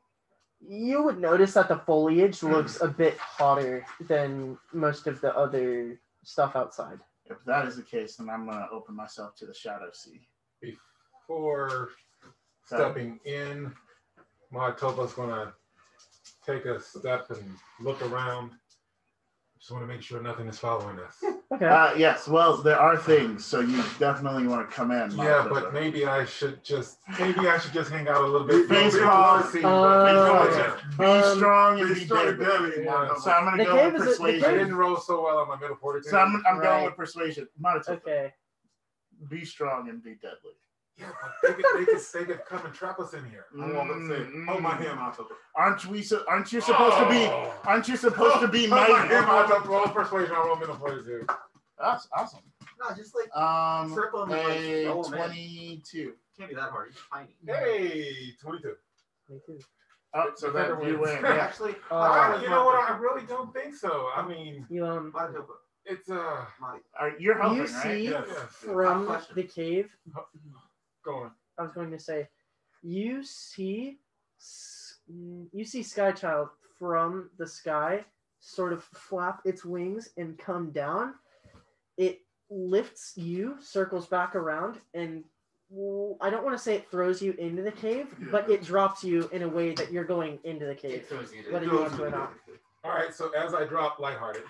you would notice that the foliage Hmm. looks a bit hotter than most of the other stuff outside. If that is the case, then I'm gonna open myself to the shadow sea. Before So, stepping in, Mata'Topa's gonna take a step and look around. Just want to make sure nothing is following us. (laughs) Okay. uh, yes. Well, there are things, so you definitely want to come in. Yeah, Martha. but maybe I should just maybe I should just hang out a little bit. Face Maybe see, Uh, Be be Um, strong and Be be strong and deadly. deadly, yeah. So I'm gonna The go cave with is a- the I persuasion. didn't roll so well on my middle fortitude. So I'm, I'm Right. going with persuasion. Mata'Topa, Okay. be strong and be deadly. Yeah, they could, they, could, they could come and trap us in here. I want to say, Mm, hold my mm. hand, Mata'Topa. Aren't we? So, aren't you supposed to be? Oh. Aren't you supposed to be Hold my hand, I mighty? don't roll persuasion. I roll middle fortitude. That's awesome. No, just like Um, Circle him and, like, a throw him in. twenty-two. can't be that hard. He's tiny. Hey, 22. Me too. Oh, so Defender that you win. Yeah, (laughs) Yeah. actually, Uh, I, you know what? I really don't think so. I mean, You um, Mata'Topa, it's uh, Madi. Are, you're helping, you right? see yes. from Question. the cave. Going. I was going to say, you see, s- you see Skychild from the sky, sort of flap its wings and come down. It lifts you, circles back around, and I don't want to say it throws you into the cave, but it drops you in a way that you're going into the cave. Whether you want to or not. All right. So as I drop lighthearted,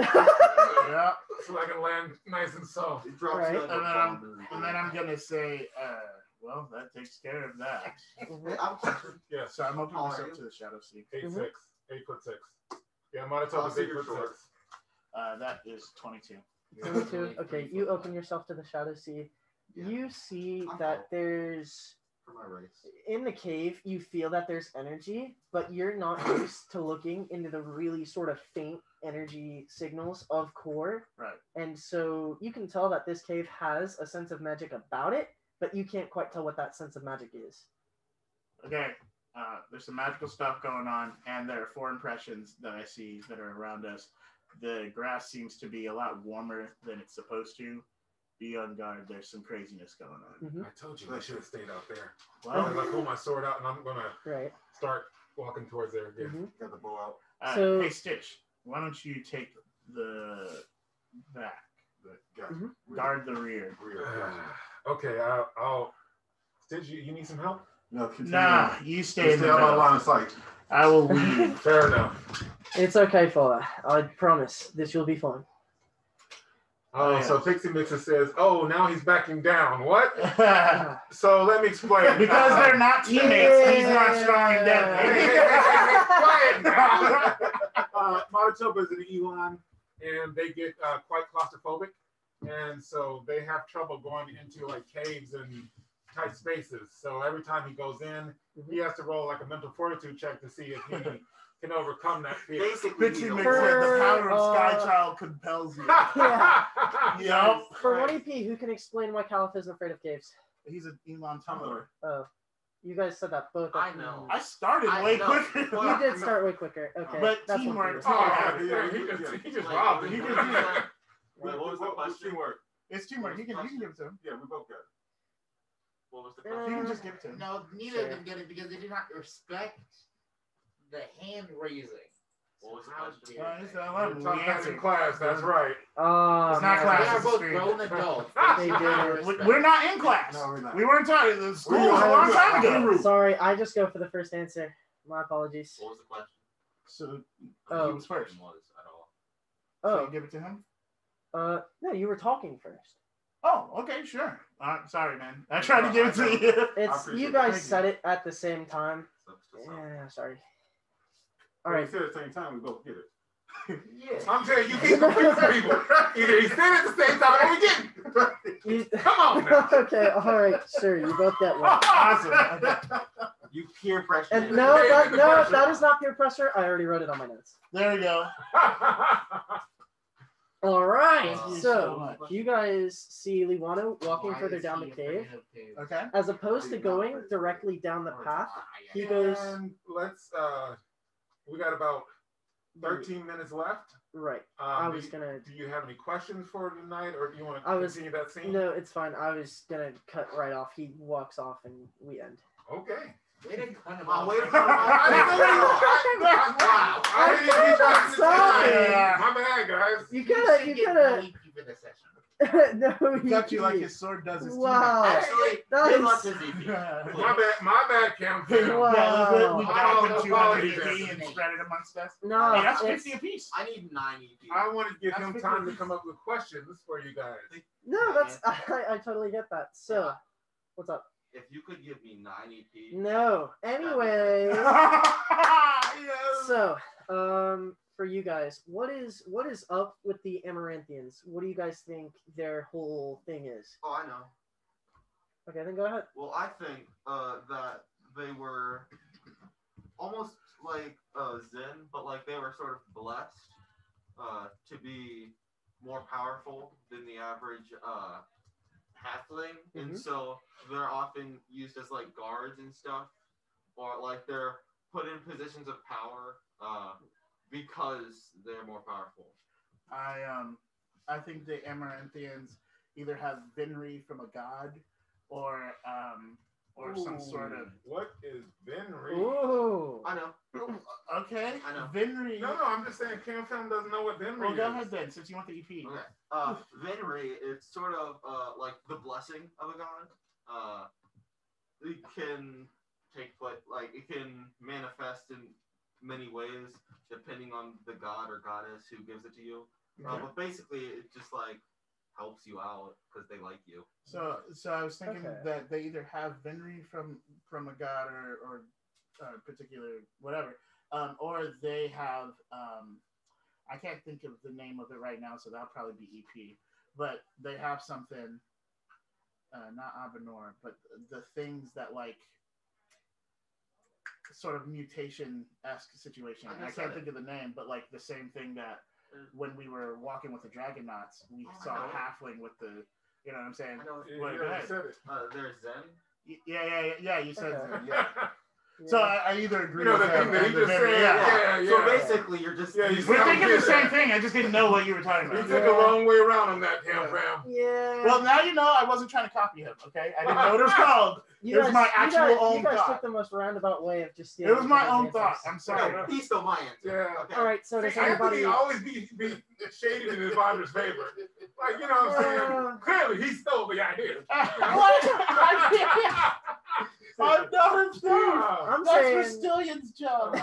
Yeah. (laughs) so I can land nice and soft. He drops Right. you like a And then bomb in the And then I'm gonna say, uh, well, that takes care of that. Hey, (laughs) Yes. So I'm opening How myself are to the shadow sea. 8 Mhm. six, eight foot six. Yeah, Mata'Topa's Oh, eight super foot short. six. Uh, that is twenty-two. Twenty-two. Okay, you open yourself to the shadow sea. Yeah. you see I'm that cool. there's my race. in the cave you feel that there's energy but you're not (coughs) used to looking into the really sort of faint energy signals of core Right. and so you can tell that this cave has a sense of magic about it but you can't quite tell what that sense of magic is Okay. Uh, there's some magical stuff going on, and there are four impressions that I see that are around us. The grass seems to be a lot warmer than it's supposed to. Be on guard. There's some craziness going on. I told you I should have stayed out there. Well, As I pull my sword out and I'm gonna right start walking towards there again. Mhm. Got the bow out. uh, So- hey Stitch, why don't you take the back, the, Got Mhm. you. guard the rear? Rear, got you. okay, I'll, I'll. Did you you need some help? No, continue. Nah, you stay You in stay the out of my line of sight. I will lead. Fair enough. it's okay father. i promise this will be fine. Oh, yeah. so Pixie Mixer says, "Oh, now he's backing down." What? So let me explain. Because they're not teammates. He's not strong and Hey, hey, hey, hey, hey, quiet now. Uh, Mata'Topa is an Elon, and they get uh, quite claustrophobic, and so they have trouble going into like caves and tight spaces. So every time he goes in, he has to roll like a mental fortitude check to see if he (laughs) can overcome that fear. Basically, Pixie he's a Mix For- the power of uh, Skychild compels you. (laughs) Yeah. Yep. for 1ep who can explain why Kaliff isn't afraid of caves He's an Elon tunneler. oh you guys said that both I know. I started I way know. quicker. Well, you did start way quicker okay But that's teamwork- Oh, yeah, he just, he just Like, robbed what me. You was can? Wait, What was the what- what's question? teamwork? it's teamwork. You can you can give it to him. Yeah, we both got it. What was the Uh, question? You can just give it to him. No, neither Sure. of them get it because they did not respect the hand raising. What was the question? dare Uh, it's the 11. We We talked in answered. class. That's right. Oh, It's not man. class. They are both screen. grown (laughs) adults. They did. We're not in class. No, we're not. We weren't taught. The school Were you was a long time ago. Sorry, I just go for the first answer. My apologies. What was the question? So Oh. he was first. Was at all. So Oh, you give it to him. uh, no, you were talking first. Oh, okay, sure. Uh, sorry, man. I tried to give it to you. It's you guys Thank said it at the same time. So, so, so. Yeah, sorry. All All right. right. We said at the same time, we both get it. Yeah. (laughs) I'm telling you, you keep confusing people. Either he said it at the same time or we didn't. You- (laughs) Come on now. (laughs) okay, all right, sure. You both get one. awesome. Okay. You peer pressure. And no, that, no, that is not peer pressure. I already wrote it on my notes. There we go. All right, Thank you so you guys see Liwano walking Why further down the he cave. afraid of caves? Okay. As opposed to going directly down the path, he goes and let's. uh We got about 13 minutes left. right. Um, I do was you- gonna. Do you have any questions for tonight, or do you want I to was- continue that scene? No, it's fine. I was gonna cut right off. He walks off and we end. Okay. Way to cut him Oh, off. wait (laughs) didn't know you were- I- (laughs) Wow. I didn't even get Sorry. to My bad, guys. You should gotta, you get gotta. no EP for this session. No, Got you like he- his sword does his Wow. Actually, That good is- luck to ZP. My bad. My bad, Cam. Wow. Yeah, we Oh, got them 200 apologies. EP and spread it amongst us. No, Hey, that's it's- 50 apiece. I need nine E EP. I wanted to give That's him time to come up with questions for you guys. no, that's (laughs) I, I totally get that. So, what's up? If you could give me nine E EP. No. Anyway, (laughs) Yes. so um, for you guys, what is what is up with the Amaranthians? What do you guys think their whole thing is? Oh, I know. Okay, then go ahead. Well, I think uh, that they were almost like uh, Zen, but like they were sort of blessed uh, to be more powerful than the average uh, halfling, Mhm. and so they're often used as like guards and stuff, or like they're put in positions of power uh, because they're more powerful. I um I think the Amaranthians either have Vinri from a god or um or some sort of What is Ben Reed? Ooh. I know. okay. I know. Vinri. No, no, I'm just saying Cam Fam doesn't know what Ben Well, Reed go ahead then, since you want the EP. Okay. Uh, Venri, it's sort of uh, like the blessing of a god. Uh, it can take place, like it can manifest in many ways depending on the god or goddess who gives it to you. Uh, but basically, it just like helps you out because they like you. So, so I was thinking Okay. that they either have Vinri from from a god or or uh, particular whatever, um, or they have um, I can't think of the name of it right now, so that'll probably be EP. But they have something uh, not Avenor, but the things that like sort of mutation esque situation. I I, can't said think of the name, but like the same thing that when we were walking with the Dragonauts, we Oh, saw a know. halfling with the, you know what I'm saying? I know. You Wait, go ahead. said it. Uh, there's Zen. Yeah, yeah, yeah, yeah. You said Okay. yeah. (laughs) So Yeah. I, I either agree You know with the thing that he just Vivian- said? Yeah. Yeah, So basically, you're just. Yeah, you We're thinking the did same that. thing. I just didn't know what you were talking He about. took a long way around on that, Cam Fam. Yeah. Well, now you know I wasn't trying to copy him. Okay, I didn't know what it was (laughs) called. You it was guys, my you actual guys, own You guys thought. took the most roundabout way of just. It was my people's own thought. I'm sorry. No, he stole my answer. Yeah. Okay. All right. So does See, Anthony anybody? always be, be shaded in his father's favor. Like, you know what I'm saying? Uh, Clearly, he stole the idea. what? I (laughs) I'm not a thief. I'm That's saying. Rastilian's job. (laughs)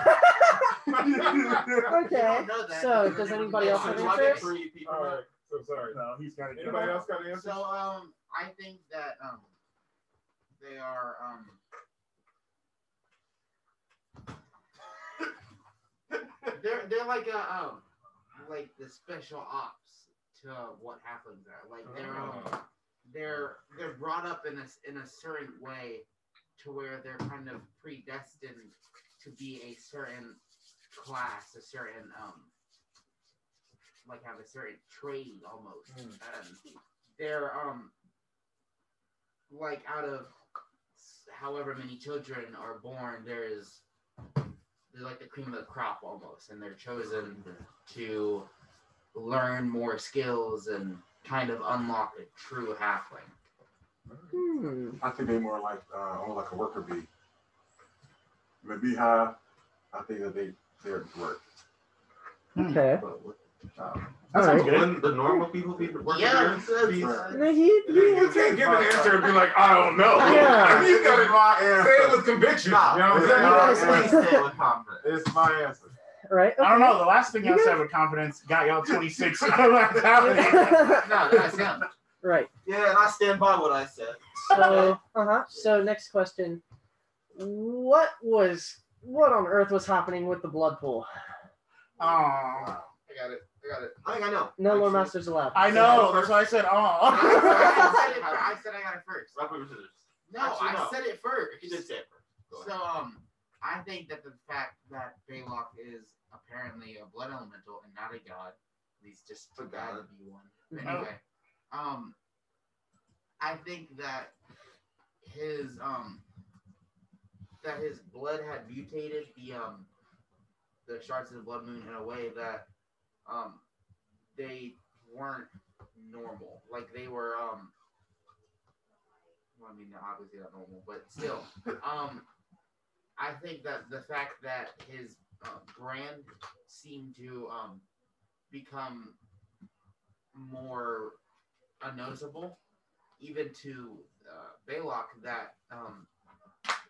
okay. So does anybody else have do answers? three? All right. So sorry. no, he's got it. Anybody else got an answer? So um, I think that um, they are um. They're they're like a um, like the special ops to what happens are. Like they're um, they're they're brought up in a in a certain way to where they're kind of predestined to be a certain class, a certain um, like have a certain trade almost. And they're um, like out of however many children are born, there is they're like the cream of the crop almost, and they're chosen to learn more skills and kind of unlock a true halfling. Hmm. I think they're more like uh, almost like a worker bee. In the beehive, I think that they they're work. Okay. But what- All right. Wouldn't the normal people be working Yeah, here? that's- These- No, he, You can't give an answer and be like, I don't know. Yeah. (laughs) I mean, you gotta my say it with conviction. Nah, you know what I'm it's saying? say it with (laughs) confidence. It's my answer. right? I don't know. The last thing y'all said with confidence got y'all 26. (laughs) No, that's him. right. Yeah, and I stand by what I said. So, uh huh. So, next question: What was what on earth was happening with the blood pool? Oh, I got it. I got it. I think I know. No more Actually, masters allowed. I know. That's why I said, I oh. said, it (laughs) I said I got it first. Rock, paper, scissors. No, Actually, I no. said it first. You did say it first. So um, I think that the fact that Belac is apparently a blood elemental and not a god, he's just A too bad to be one. Mhm. Anyway, um, I think that his um that his blood had mutated the um the shards of the blood moon in a way that um they weren't normal. Like they were um well, I mean obviously not normal, but still. (laughs) um I think that the fact that his uh, brand seemed to um become more unnoticeable even to uh, Belac that um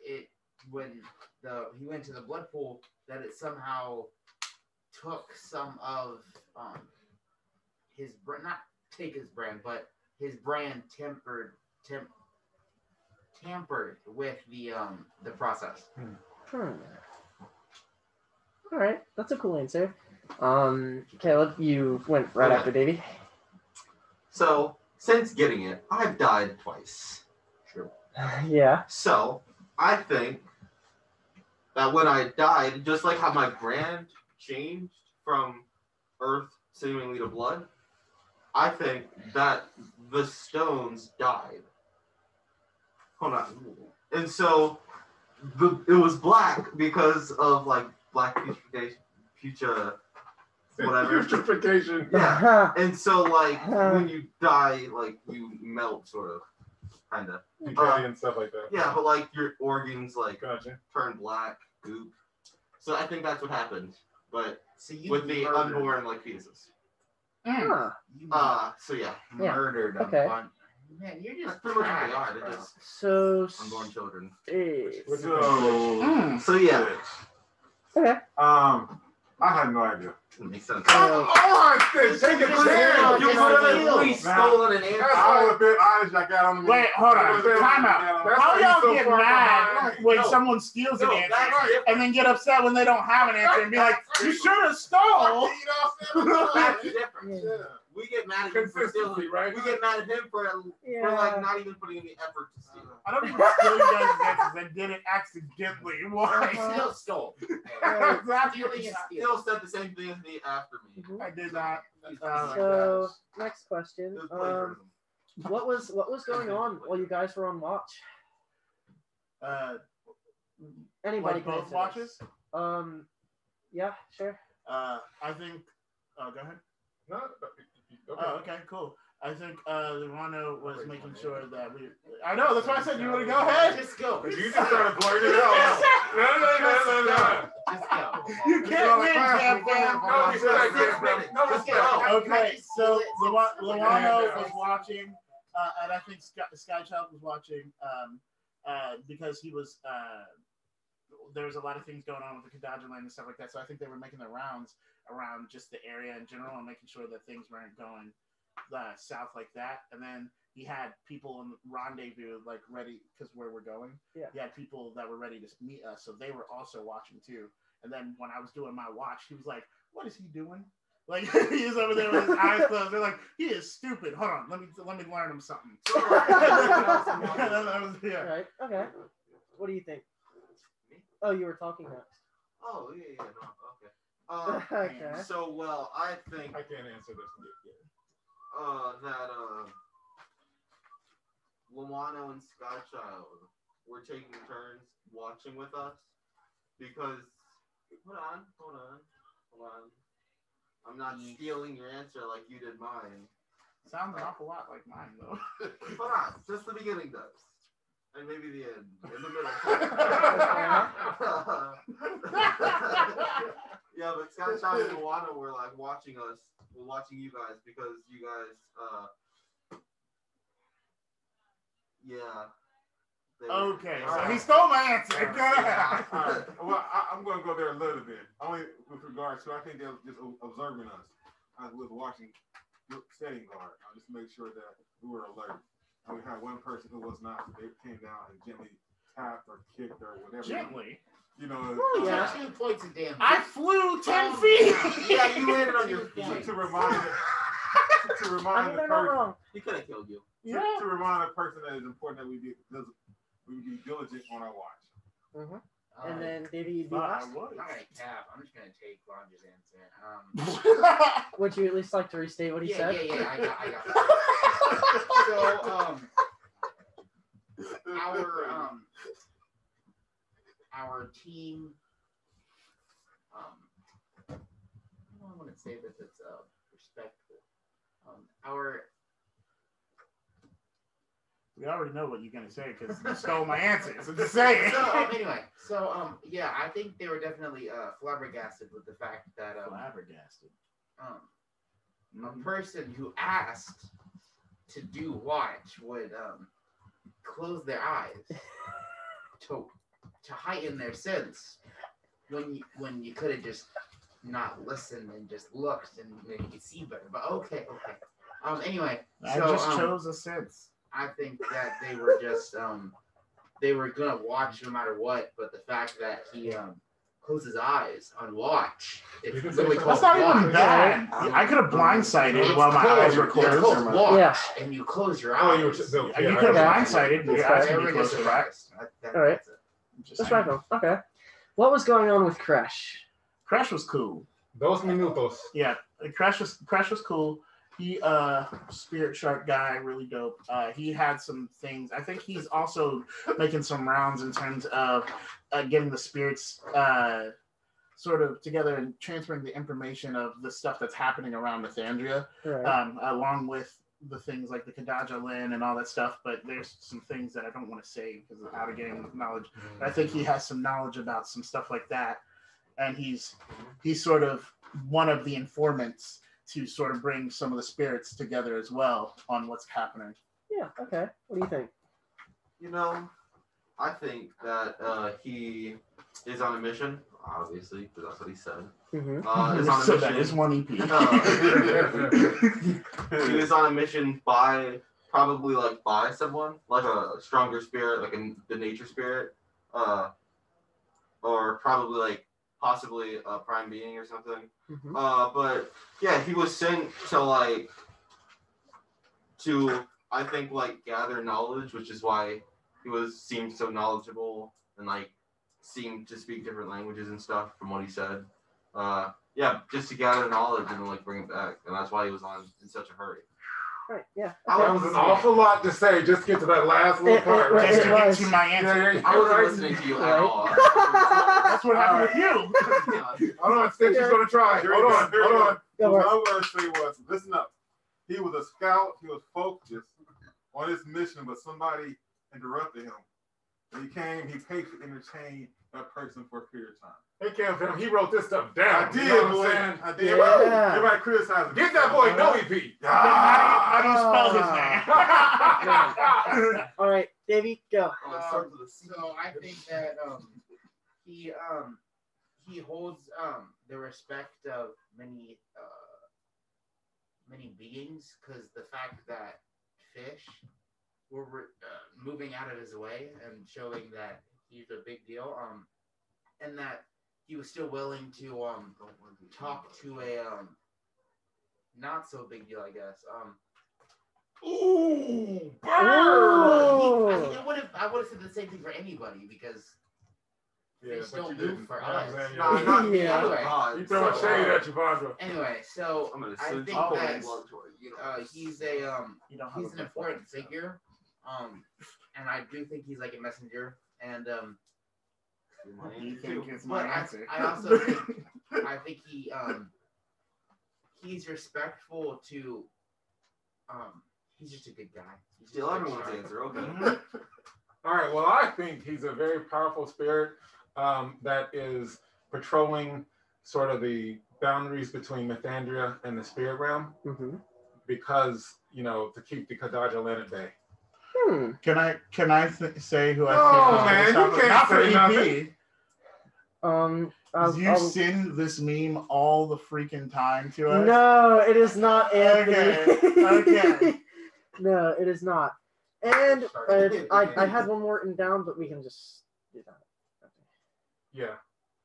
it when the he went to the blood pool that it somehow took some of um his brand not take his brand but his brand tempered temp tampered with the um the process Hmm. All right, that's a cool answer. Um, Caleb, you went right Okay. after Davey. So, since getting it, I've died twice. True. (sighs) yeah. So, I think that when I died, just like how my brand changed from earth seemingly to blood, I think that the stones died. Hold on. And so the it was black because of like black putrefaction, future whatever. (laughs) Putrefaction. Yeah. And so like (laughs) uh-huh. when you die, like you melt sort of kinda. Decay and stuff like that. Yeah, but like your organs like Gotcha. turn black, goop. So I think that's what happened. But so you with the murdered- unborn like fetuses. Mm. Huh. you Uh so yeah. Yeah, murdered a okay. bunch man you're That's just pretty much what they trash, are. They're bro. just So, unborn children. eh, So, Mm. So yeah. okay. um, I had no idea. It makes sense. Come on, Sid, take a Just chance. now, You just could have now. at least Nah. stolen an answer. I was a bit honest. I got on the Wait, hold on. Time out. How why y'all get far mad when No. someone steals an answer that's and then get upset when they don't have an answer and be like, you should have stole? (laughs) (laughs) That's different. Yeah. we get mad at him for stealing. Right? We get mad at him for for Yeah. like not even putting in the effort to steal. I don't even steal you guys' answers. I did it accidentally. Why? Still stole. Alright. exactly. Stealing is stealing. Still said the same thing as me after me. Mhm. I did not. Oh So next question. Um, what was what was going on while you guys were on watch? Uh, Anybody like both watches? this. Um, yeah, sure. Uh, I think. Oh, go ahead. No, okay. Oh, okay, cool. I think uh, Lurano was making sure that we. I know. That's why I said you want to go ahead. Just go. Because you just started blurting it out. No, no, no, no, no. Just go. You can't win, Jeff. No, you can't, bro. No Just respect. go. Okay, so Luano Yeah. was watching, uh, and I think Sky, Skychild was watching um, uh, because he was. Uh, there was a lot of things going on with the Kadaja land and stuff like that. So I think they were making the rounds around just the area in general and making sure that things weren't going uh, south like that. And then he had people in rendezvous, like ready, because where we're going. Yeah. He had people that were ready to meet us, so they were also watching too. And then when I was doing my watch, he was like, "What is he doing?" Like (laughs) he was over there with his eyes closed. They're like, "He is stupid." Hold on, let me let me learn him something. And then I was- yeah. Right. Okay. What do you think? Oh, you were talking next. Oh yeah, yeah, no, okay. Uh, (laughs) okay. so well, I think I can't answer this one. uh, that uh, Luano and Skychild were taking turns watching with us because hold on, hold on, hold on. I'm not stealing your answer like you did mine. Sounds an awful lot like mine though. (laughs) Hold on, just the beginning does, and maybe the end, in the middle. (laughs) (laughs) yeah, but Skychild and Luano were like watching us, were watching you guys because you guys, uh, yeah. they okay, All so right. he stole my answer. Go ahead. All (laughs) right. Well, I, I'm going to go there a little bit. Only with regards to, I think they're just observing us. I was watching, setting guard. I just make sure that we were alert. And we had one person who was not. They came down and gently tapped or kicked or whatever. Gently. You know, uh, yeah. Two points of damage. I flew ten Oh, feet. Yeah, you landed on your (laughs) to, feet. to remind to I remind mean, the not person wrong. He could have killed you. to, Yeah. to remind the person that it's important that we be we be diligent on our watch. hmm And then Davey, you'd be But I last. was. I'm gonna cap. I'm just gonna take Longe's answer. Um, (laughs) Would you at least like to restate what he yeah, said? yeah, yeah. I got, I got. (laughs) so, um, our um, our team. Um, I don't want to say that it's uh, respectful. Um, our We already know what you're gonna say because you stole my answer. So just say it. so um, anyway, so um, yeah, I think they were definitely uh flabbergasted with the fact that um, Flabbergasted. um Mhm. a person who asked to do watch would um, close their eyes to to heighten their sense when you when you could have just not listened and just looked and then you could see better. But okay, okay. Um. Anyway, I so just um, chose a sense. I think that they were just um they were gonna watch no matter what, but the fact that he um closed his eyes on watch, it's You can say literally so. called That's not even watch. bad. I could have blindsided It's while my called- eyes were It's closed. called watch, Yeah. and you close your Oh, eyes. you were just, no, You yeah, could have I- blindsided. Your eyes fair. could be closed that. That- that- All right. that's it. Just That's right. Okay. What was going on with Kresh? Kresh was cool. Dos minutos. Yeah, Kresh was Kresh was cool. He uh spirit shark guy, really dope. Uh he had some things. I think he's also making some rounds in terms of uh, getting the spirits uh sort of together and transferring the information of the stuff that's happening around Mythandria, Right. um, along with the things like the Kadaja Lin and all that stuff. But there's some things that I don't want to say because of out of game knowledge. I think he has some knowledge about some stuff like that, and he's he's sort of one of the informants to sort of bring some of the spirits together as well on what's happening. yeah. Okay. What do you think? You know, I think that uh, he is on a mission, obviously, because that's what he said. Mm-hmm. Uh, is (laughs) on a so mission. that is one EP. (laughs) he was on a mission by probably like by someone like a stronger spirit like a, the nature spirit uh or probably like possibly a prime being or something Mm-hmm. uh but yeah he was sent to like to I think like gather knowledge, which is why he was seemed so knowledgeable and like seemed to speak different languages and stuff from what he said. Uh, yeah, just to gather knowledge and like bring it back, and that's why he was on in such a hurry. Right. Yeah. I That was an awful lot to say. Just get to that last little It- part. it- right Just to there. get to my answer. Yeah, yeah, I wasn't listening to you at all. (laughs) That's what happened with you. (laughs) Hold on, Stitch is gonna try. Here Hold on, hold on. Go what for. I'm gonna say was, listen up. He was a scout. He was focused on his mission, but somebody interrupted him. When he came, he paid to entertain that person for a period of time. Hey, Cam Fam, he wrote this stuff down. I did, You know what boy. I'm saying? I did. Yeah. Everybody criticized him. Get that boy no EP. How do you spell his Ah. name? (laughs) All right, Davey, go. Oh, it starts with a C. So I think that um he um he holds um the respect of many uh many beings because the fact that fish were uh, moving out of his way and showing that he's a big deal um and that he was still willing to um talk to a um not so big deal I guess um Ooh, Ooh. burn! I, think I would have I would have said the same thing for anybody because Yeah, fish don't you move didn't. for You know what us. I'm saying? Not me. Yeah. Anyway, God. You throwing So, shade uh, at Javandra. Anyway, so I'm gonna I think that blood to her, you know. uh, he's a um You don't he's an important figure, um, and I do think he's like a messenger. And um, Do you think it's my but I, answer? I also think (laughs) I think he um he's respectful to um he's just a good guy. He's just Steal a everyone's answer. Okay. Mm-hmm. All right. Well, I think he's a very powerful spirit um, that is patrolling sort of the boundaries between Mythandria and the spirit realm Mm-hmm. because, you know, to keep the Kadaja land at bay. Hmm. Can I can I th- say who I No, think? man, is you can't Not for say EP. nothing. Um. I'll, you I'll- send this meme all the freaking time to us. no, it is not Anthony. Okay, okay. (laughs) no, it is not. And uh, I, I had one more written down, but we can just do that. Yeah.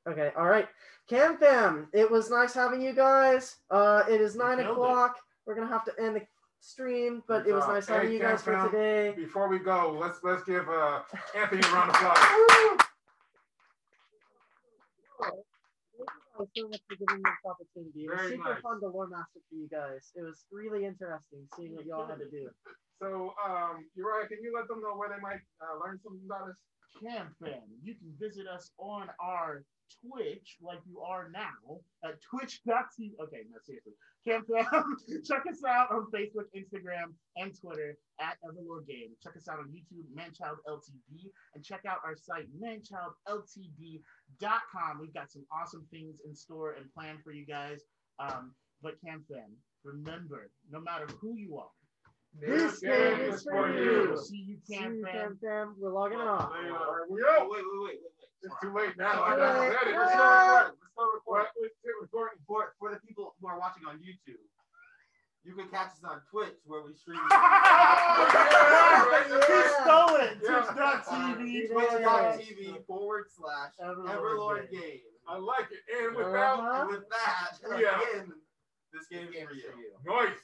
Okay, all right. Cam Fam, it was nice having you guys. Uh, it is nine killed it. o'clock. We're gonna have to end the stream, but it was nice having Hey, you guys for today. Before we go, let's let's give uh, Anthony a round of (laughs) applause. Thank you so much for giving me this opportunity. It was Very super nice. fun to lore master for you guys. It was really interesting seeing what y'all had to do. So, um, Uriah, can you let them know where they might uh, learn something about us? Cam Fam, you can visit us on our Twitch, like you are now, at twitch.tv. Okay, no, seriously. Cam Fam, (laughs) check us out on Facebook, Instagram, and Twitter at EverLore Game. Check us out on YouTube, Manchild LTD, and check out our site, manchildltd.com. We've got some awesome things in store and planned for you guys. Um, but Cam Fam, remember, no matter who you are, This game is for you. See you, See Cam you, Fan. Fam. We're logging off. All right, we out. wait, wait, wait, wait, It's too late now. I Too got late. it. We're We're still recording. We're still recording. We're still recording. For for the people who are watching on YouTube, you can catch us on Twitch where we stream. (laughs) He stole it. Yeah. Twitch.tv. Twitch.tv forward slash EverLore EverLore Game. Game. I like it. And with Uh-huh. that, And with that, Yeah. again, this game is Game for is you. for you. nice.